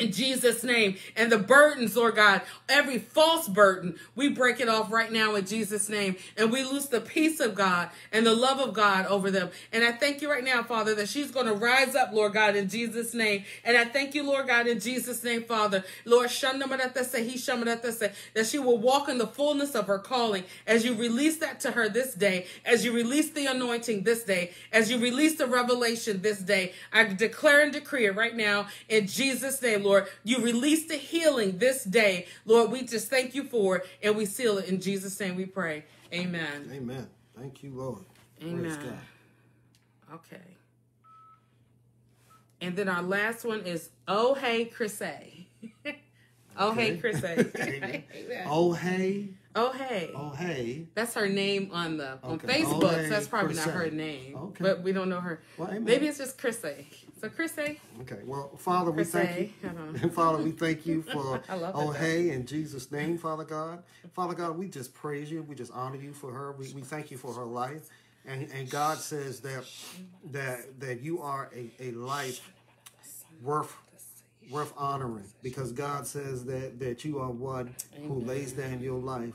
[SPEAKER 2] in Jesus' name. And the burdens, Lord God, every false burden, we break it off right now in Jesus' name. And we lose the peace of God and the love of God over them. And I thank you right now, Father, that she's going to rise up, Lord God, in Jesus' name. And I thank you, Lord God, in Jesus' name, Father. Lord, that she will walk in the fullness of her calling as you release that to her this day, as you release the anointing this day, as you release the revelation this day. I declare and decree it right now in Jesus' name, Lord. You release the healing this day. Lord, we just thank you for it and we seal it in Jesus' name we pray. Amen.
[SPEAKER 1] Amen. Thank you, Lord.
[SPEAKER 2] Amen. Okay. And then our last one is Oh Hey Chris A. oh Hey Chris A.
[SPEAKER 1] Oh hey,
[SPEAKER 2] oh Hey.
[SPEAKER 1] oh hey.
[SPEAKER 2] That's her name on the on
[SPEAKER 1] Okay.
[SPEAKER 2] Facebook.
[SPEAKER 1] Oh,
[SPEAKER 2] so that's probably not her name.
[SPEAKER 1] Okay.
[SPEAKER 2] But we don't know her.
[SPEAKER 1] Well, amen.
[SPEAKER 2] Maybe it's just Chris A. So Chris A.
[SPEAKER 1] Okay. Well, Father, we thank
[SPEAKER 2] A.
[SPEAKER 1] you.
[SPEAKER 2] On. Uh-huh.
[SPEAKER 1] Father, we thank you for
[SPEAKER 2] I love it,
[SPEAKER 1] oh hey in Jesus' name, Father God. Father God, we just praise you. We just honor you for her. We, we thank you for her life. And and God says that that that you are a, a life worth worth honoring because God says that that you are one who lays down your life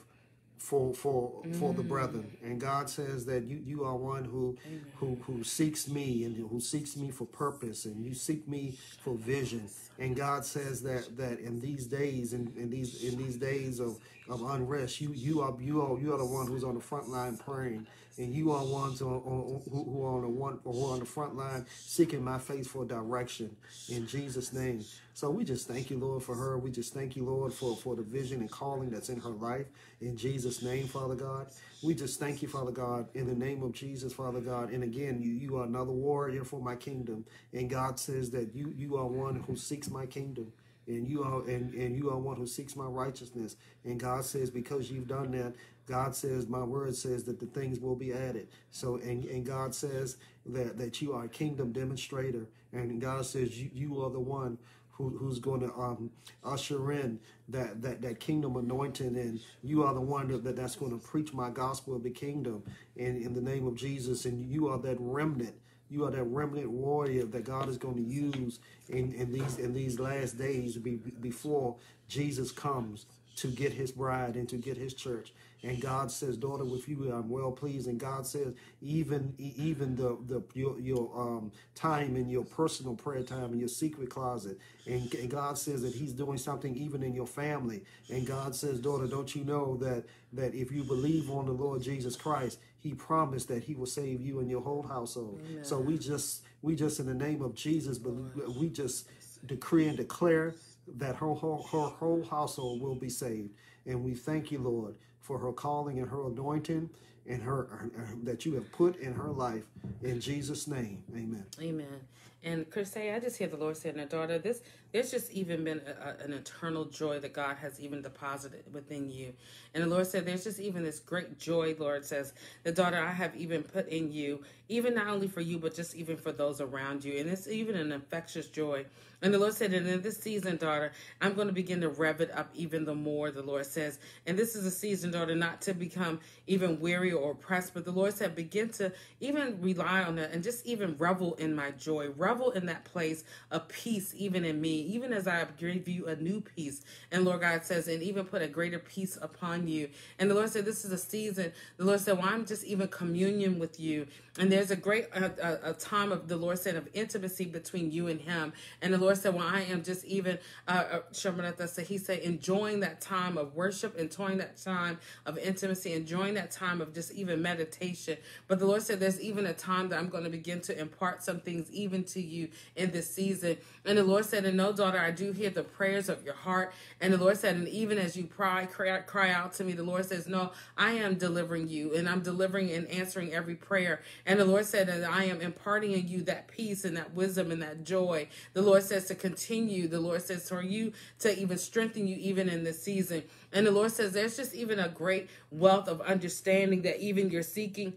[SPEAKER 1] for for for the mm. brethren. And God says that you you are one who who who seeks me and who seeks me for purpose and you seek me for vision. And God says that that in these days in, in these in these days of of unrest you you are you are you are the one who's on the front line praying and you are ones on, on, who, who are on the one who are on the front line seeking my face for direction in Jesus name. So we just thank you Lord for her. We just thank you Lord for for the vision and calling that's in her life in Jesus name Father God. We just thank you Father God in the name of Jesus Father God. And again you you are another warrior for my kingdom. And God says that you you are one who seeks my kingdom. And you are and, and you are one who seeks my righteousness. And god says because you've done that god says my word says that the things will be added. So and, and god says that that you are a kingdom demonstrator. And god says you, you are the one who, who's going to um, usher in that, that, that kingdom anointing. And you are the one that, that that's going to preach my gospel of the kingdom in, in the name of jesus. And you are that remnant. You are that remnant warrior that God is going to use in, in these in these last days be, before Jesus comes to get his bride and to get his church. And God says, daughter, with you I'm well pleased. And God says, even even the the your, your um, time in your personal prayer time in your secret closet. And, and God says that He's doing something even in your family. And God says, daughter, don't you know that that if you believe on the Lord Jesus Christ, He promised that He will save you and your whole household. Amen. So we just we just in the name of Jesus, but we just decree and declare that her, her, her whole household will be saved. And we thank you, Lord, for her calling and her anointing and her, her, that you have put in her life. In Jesus' name, amen.
[SPEAKER 2] Amen. And Chris, I just hear the Lord saying, "Now, daughter, this there's just even been a, a, an eternal joy that God has even deposited within you." And the Lord said, "There's just even this great joy." Lord says, "The daughter I have even put in you, even not only for you, but just even for those around you, and it's even an infectious joy." And the Lord said, "And in this season, daughter, I'm going to begin to rev it up even the more." The Lord says, "And this is a season, daughter, not to become even weary or oppressed, but the Lord said, begin to even rely on that and just even revel in my joy." Revel revel in that place of peace, even in me, even as I give you a new peace. And Lord God says, and even put a greater peace upon you. And the Lord said, This is a season. The Lord said, Well, I'm just even communion with you. And there's a great a, a, time of the Lord said of intimacy between you and Him. And the Lord said, Well, I am just even uh, uh He said, enjoying that time of worship, enjoying that time of intimacy, enjoying that time of just even meditation. But the Lord said, There's even a time that I'm going to begin to impart some things even to you in this season. And the Lord said, And daughter, I do hear the prayers of your heart. And the Lord said, And even as you cry, cry, cry out to me, the Lord says, No, I am delivering you, and I'm delivering and answering every prayer. And the Lord said, And I am imparting in you that peace and that wisdom and that joy. The Lord says to continue. The Lord says for you to even strengthen you even in this season. And the Lord says there's just even a great wealth of understanding that even you're seeking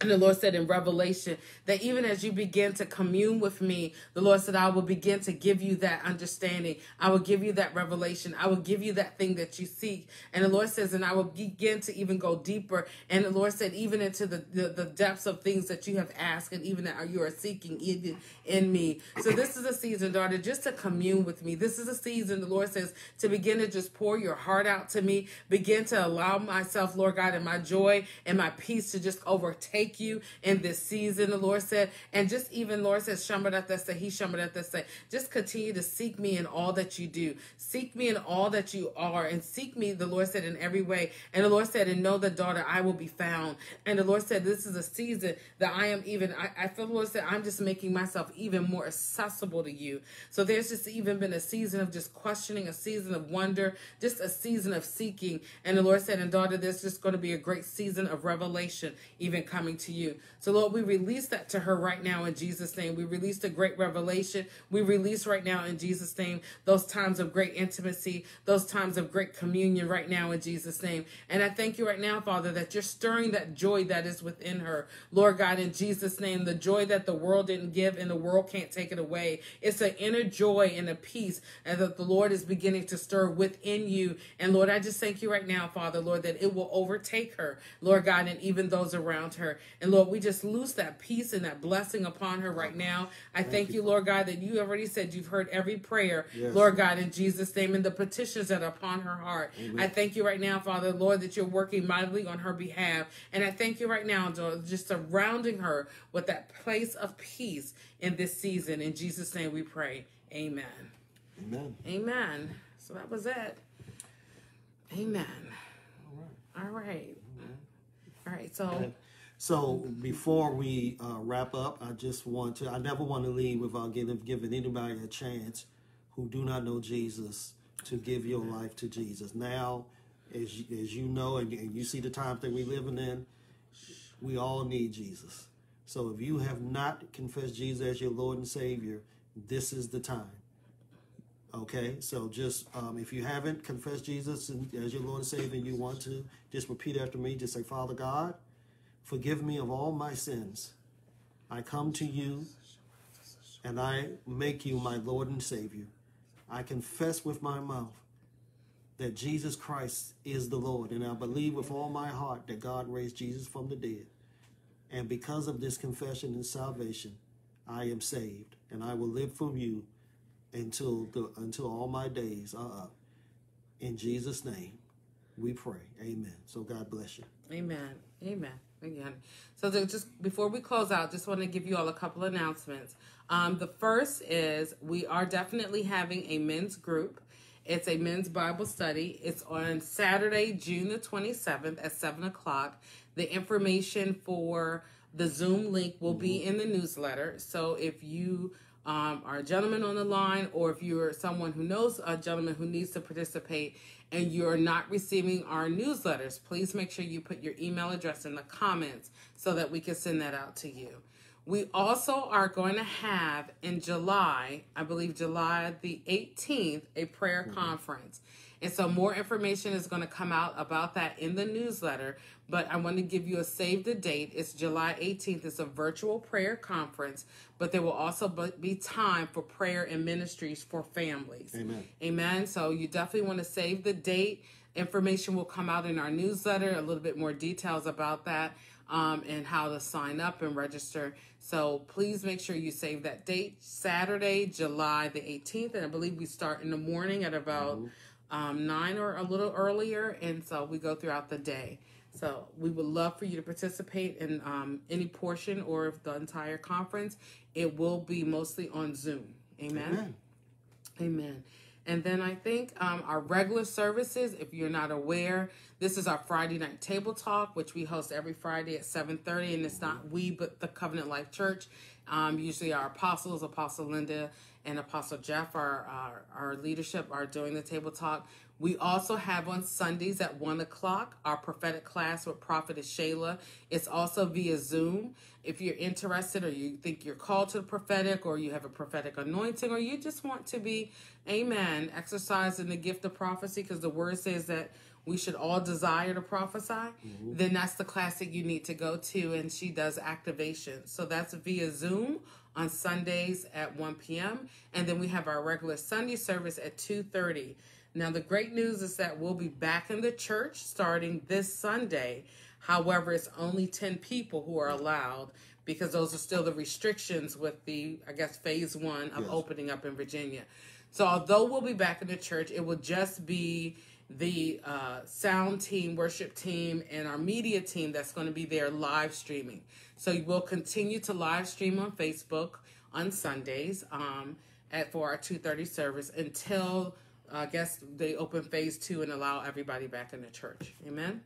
[SPEAKER 2] and the Lord said in Revelation that even as you begin to commune with me, the Lord said, I will begin to give you that understanding. I will give you that revelation. I will give you that thing that you seek. And the Lord says, and I will begin to even go deeper. And the Lord said, even into the, the, the depths of things that you have asked and even that you are seeking even in me. So this is a season, daughter, just to commune with me. This is a season, the Lord says, to begin to just pour your heart out to me. Begin to allow myself, Lord God, and my joy and my peace to just overtake you in this season, the Lord said. And just even, Lord says, say, He say, just continue to seek me in all that you do. Seek me in all that you are, and seek me, the Lord said, in every way. And the Lord said, and know the daughter, I will be found. And the Lord said, this is a season that I am even, I, I feel the Lord said, I'm just making myself even more accessible to you. So there's just even been a season of just questioning, a season of wonder, just a season of seeking. And the Lord said, and daughter, there's just going to be a great season of revelation even coming to you. So, Lord, we release that to her right now in Jesus' name. We release the great revelation. We release right now in Jesus' name those times of great intimacy, those times of great communion right now in Jesus' name. And I thank you right now, Father, that you're stirring that joy that is within her. Lord God, in Jesus' name, the joy that the world didn't give and the world can't take it away. It's an inner joy and a peace and that the Lord is beginning to stir within you. And Lord, I just thank you right now, Father, Lord, that it will overtake her, Lord God, and even those around her. And Lord, we just loose that peace and that blessing upon her right now. I thank, thank you, Lord God, that you already said you've heard every prayer, yes. Lord God, in Jesus' name, and the petitions that are upon her heart. Amen. I thank you right now, Father, Lord, that you're working mightily on her behalf. And I thank you right now, just surrounding her with that place of peace in this season. In Jesus' name we pray. Amen.
[SPEAKER 1] Amen.
[SPEAKER 2] Amen. So that was it. Amen. All right. All right. All right. So.
[SPEAKER 1] So before we uh, wrap up, I just want to, I never want to leave without giving, giving anybody a chance who do not know Jesus to give your life to Jesus. Now, as you, as you know, and, and you see the times that we're living in, we all need Jesus. So if you have not confessed Jesus as your Lord and Savior, this is the time. Okay, so just um, if you haven't confessed Jesus as your Lord and Savior, and you want to just repeat after me. Just say, Father God, Forgive me of all my sins. I come to you and I make you my Lord and Savior. I confess with my mouth that Jesus Christ is the Lord, and I believe with all my heart that God raised Jesus from the dead. And because of this confession and salvation, I am saved, and I will live for you until the, until all my days are up. In Jesus' name, we pray. Amen. So God bless you.
[SPEAKER 2] Amen. Amen. Again. So just before we close out, just want to give you all a couple announcements. Um, the first is we are definitely having a men's group. It's a men's Bible study. It's on Saturday, June the 27th at 7 o'clock. The information for the Zoom link will be in the newsletter. So if you um, are a gentleman on the line, or if you're someone who knows a gentleman who needs to participate and you're not receiving our newsletters, please make sure you put your email address in the comments so that we can send that out to you. We also are going to have in July, I believe July the 18th, a prayer mm-hmm. conference. And so more information is going to come out about that in the newsletter. But I want to give you a save the date. It's July 18th. It's a virtual prayer conference, but there will also be time for prayer and ministries for families.
[SPEAKER 1] Amen.
[SPEAKER 2] Amen. So you definitely want to save the date. Information will come out in our newsletter, a little bit more details about that. Um, and how to sign up and register. So please make sure you save that date, Saturday, July the 18th. And I believe we start in the morning at about mm-hmm um, nine or a little earlier, and so we go throughout the day. So we would love for you to participate in um, any portion or the entire conference. It will be mostly on Zoom. Amen. Amen. Amen. And then I think um, our regular services, if you're not aware, this is our Friday night table talk, which we host every Friday at 7:30, and it's not we, but the Covenant Life Church. Um, usually our apostles, Apostle Linda and Apostle Jeff, our, our, our leadership, are doing the table talk. We also have on Sundays at one o'clock our prophetic class with Prophetess Shayla. It's also via Zoom. If you're interested or you think you're called to the prophetic or you have a prophetic anointing or you just want to be, amen, exercising the gift of prophecy because the word says that we should all desire to prophesy, mm-hmm. then that's the class that you need to go to. And she does activation. So that's via Zoom on Sundays at 1 p.m. And then we have our regular Sunday service at 2:30. Now the great news is that we'll be back in the church starting this Sunday. However, it's only 10 people who are allowed because those are still the restrictions with the I guess phase 1 of yes. opening up in Virginia. So although we'll be back in the church, it will just be the uh, sound team, worship team, and our media team that's going to be there live streaming. So we'll continue to live stream on Facebook on Sundays um, at for our 2:30 service until uh, I guess they open phase two and allow everybody back in the church. Amen.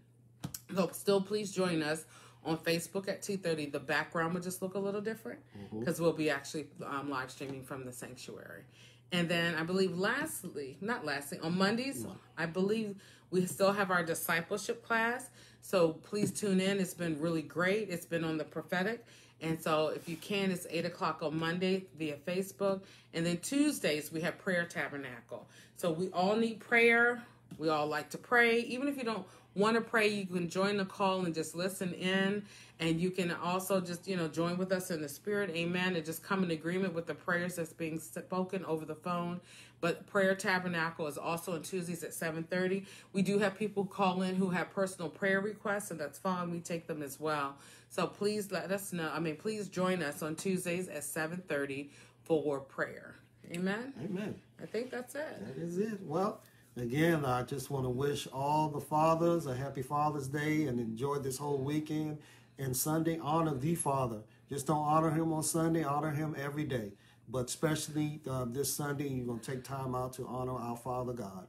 [SPEAKER 2] So still, please join us on Facebook at 2:30. The background will just look a little different because mm-hmm. we'll be actually um, live streaming from the sanctuary. And then I believe lastly, not lastly, on Mondays. I believe we still have our discipleship class. So please tune in. It's been really great. It's been on the prophetic. And so if you can, it's 8 o'clock on Monday via Facebook. And then Tuesdays, we have Prayer Tabernacle. So we all need prayer. We all like to pray. Even if you don't want to pray, you can join the call and just listen in and you can also just, you know, join with us in the spirit. Amen. And just come in agreement with the prayers that's being spoken over the phone. But prayer tabernacle is also on Tuesdays at 7:30. We do have people call in who have personal prayer requests, and that's fine. We take them as well. So please let us know. I mean, please join us on Tuesdays at 7:30 for prayer. Amen.
[SPEAKER 1] Amen.
[SPEAKER 2] I think that's it.
[SPEAKER 1] That is it. Well, again, I just want to wish all the fathers a happy Father's Day and enjoy this whole weekend and Sunday, honor the Father. Just don't honor him on Sunday, honor him every day. But especially uh, this Sunday, you're going to take time out to honor our Father God,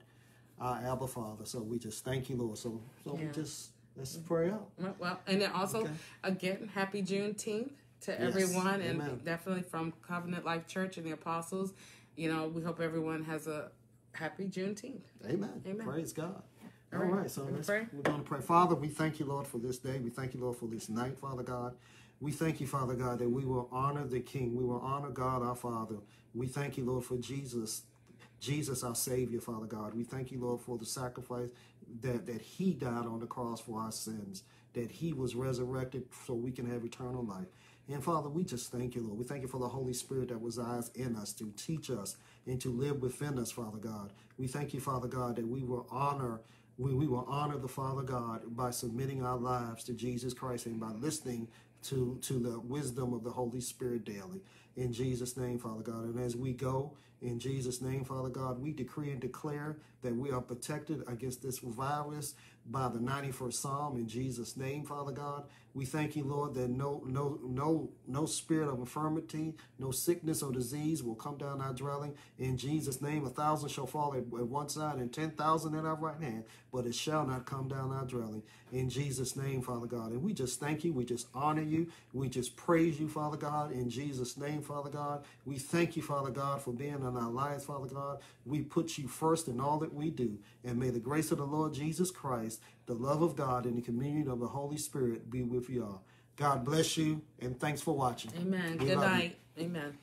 [SPEAKER 1] our Abba Father. So we just thank you, Lord. So, so yeah. we just, let's pray out.
[SPEAKER 2] Well, and then also, okay. again, happy Juneteenth to yes. everyone. And definitely from Covenant Life Church and the Apostles. You know, we hope everyone has a happy Juneteenth.
[SPEAKER 1] Amen. Amen. Praise God. All right, right so let's, we're going to pray. Father, we thank you, Lord, for this day. We thank you, Lord, for this night, Father God. We thank you, Father God, that we will honor the King. We will honor God, our Father. We thank you, Lord, for Jesus, Jesus, our Savior, Father God. We thank you, Lord, for the sacrifice that, that He died on the cross for our sins, that He was resurrected so we can have eternal life. And Father, we just thank you, Lord. We thank you for the Holy Spirit that resides in us to teach us and to live within us, Father God. We thank you, Father God, that we will honor we, we will honor the Father God by submitting our lives to Jesus Christ and by listening to, to the wisdom of the Holy Spirit daily. in Jesus' name, Father God. And as we go in Jesus' name, Father God, we decree and declare that we are protected against this virus by the 91st Psalm in Jesus' name, Father God. We thank you, Lord, that no no no no spirit of infirmity, no sickness or disease will come down our dwelling. In Jesus' name, a thousand shall fall at, at one side and ten thousand at our right hand, but it shall not come down our dwelling. In Jesus' name, Father God. And we just thank you. We just honor you. We just praise you, Father God. In Jesus' name, Father God. We thank you, Father God, for being in our lives, Father God. We put you first in all that we do. And may the grace of the Lord Jesus Christ, the love of God, and the communion of the Holy Spirit be with you all. God bless you, and thanks for watching.
[SPEAKER 2] Amen.
[SPEAKER 1] We
[SPEAKER 2] Good
[SPEAKER 1] love you.
[SPEAKER 2] night. Amen.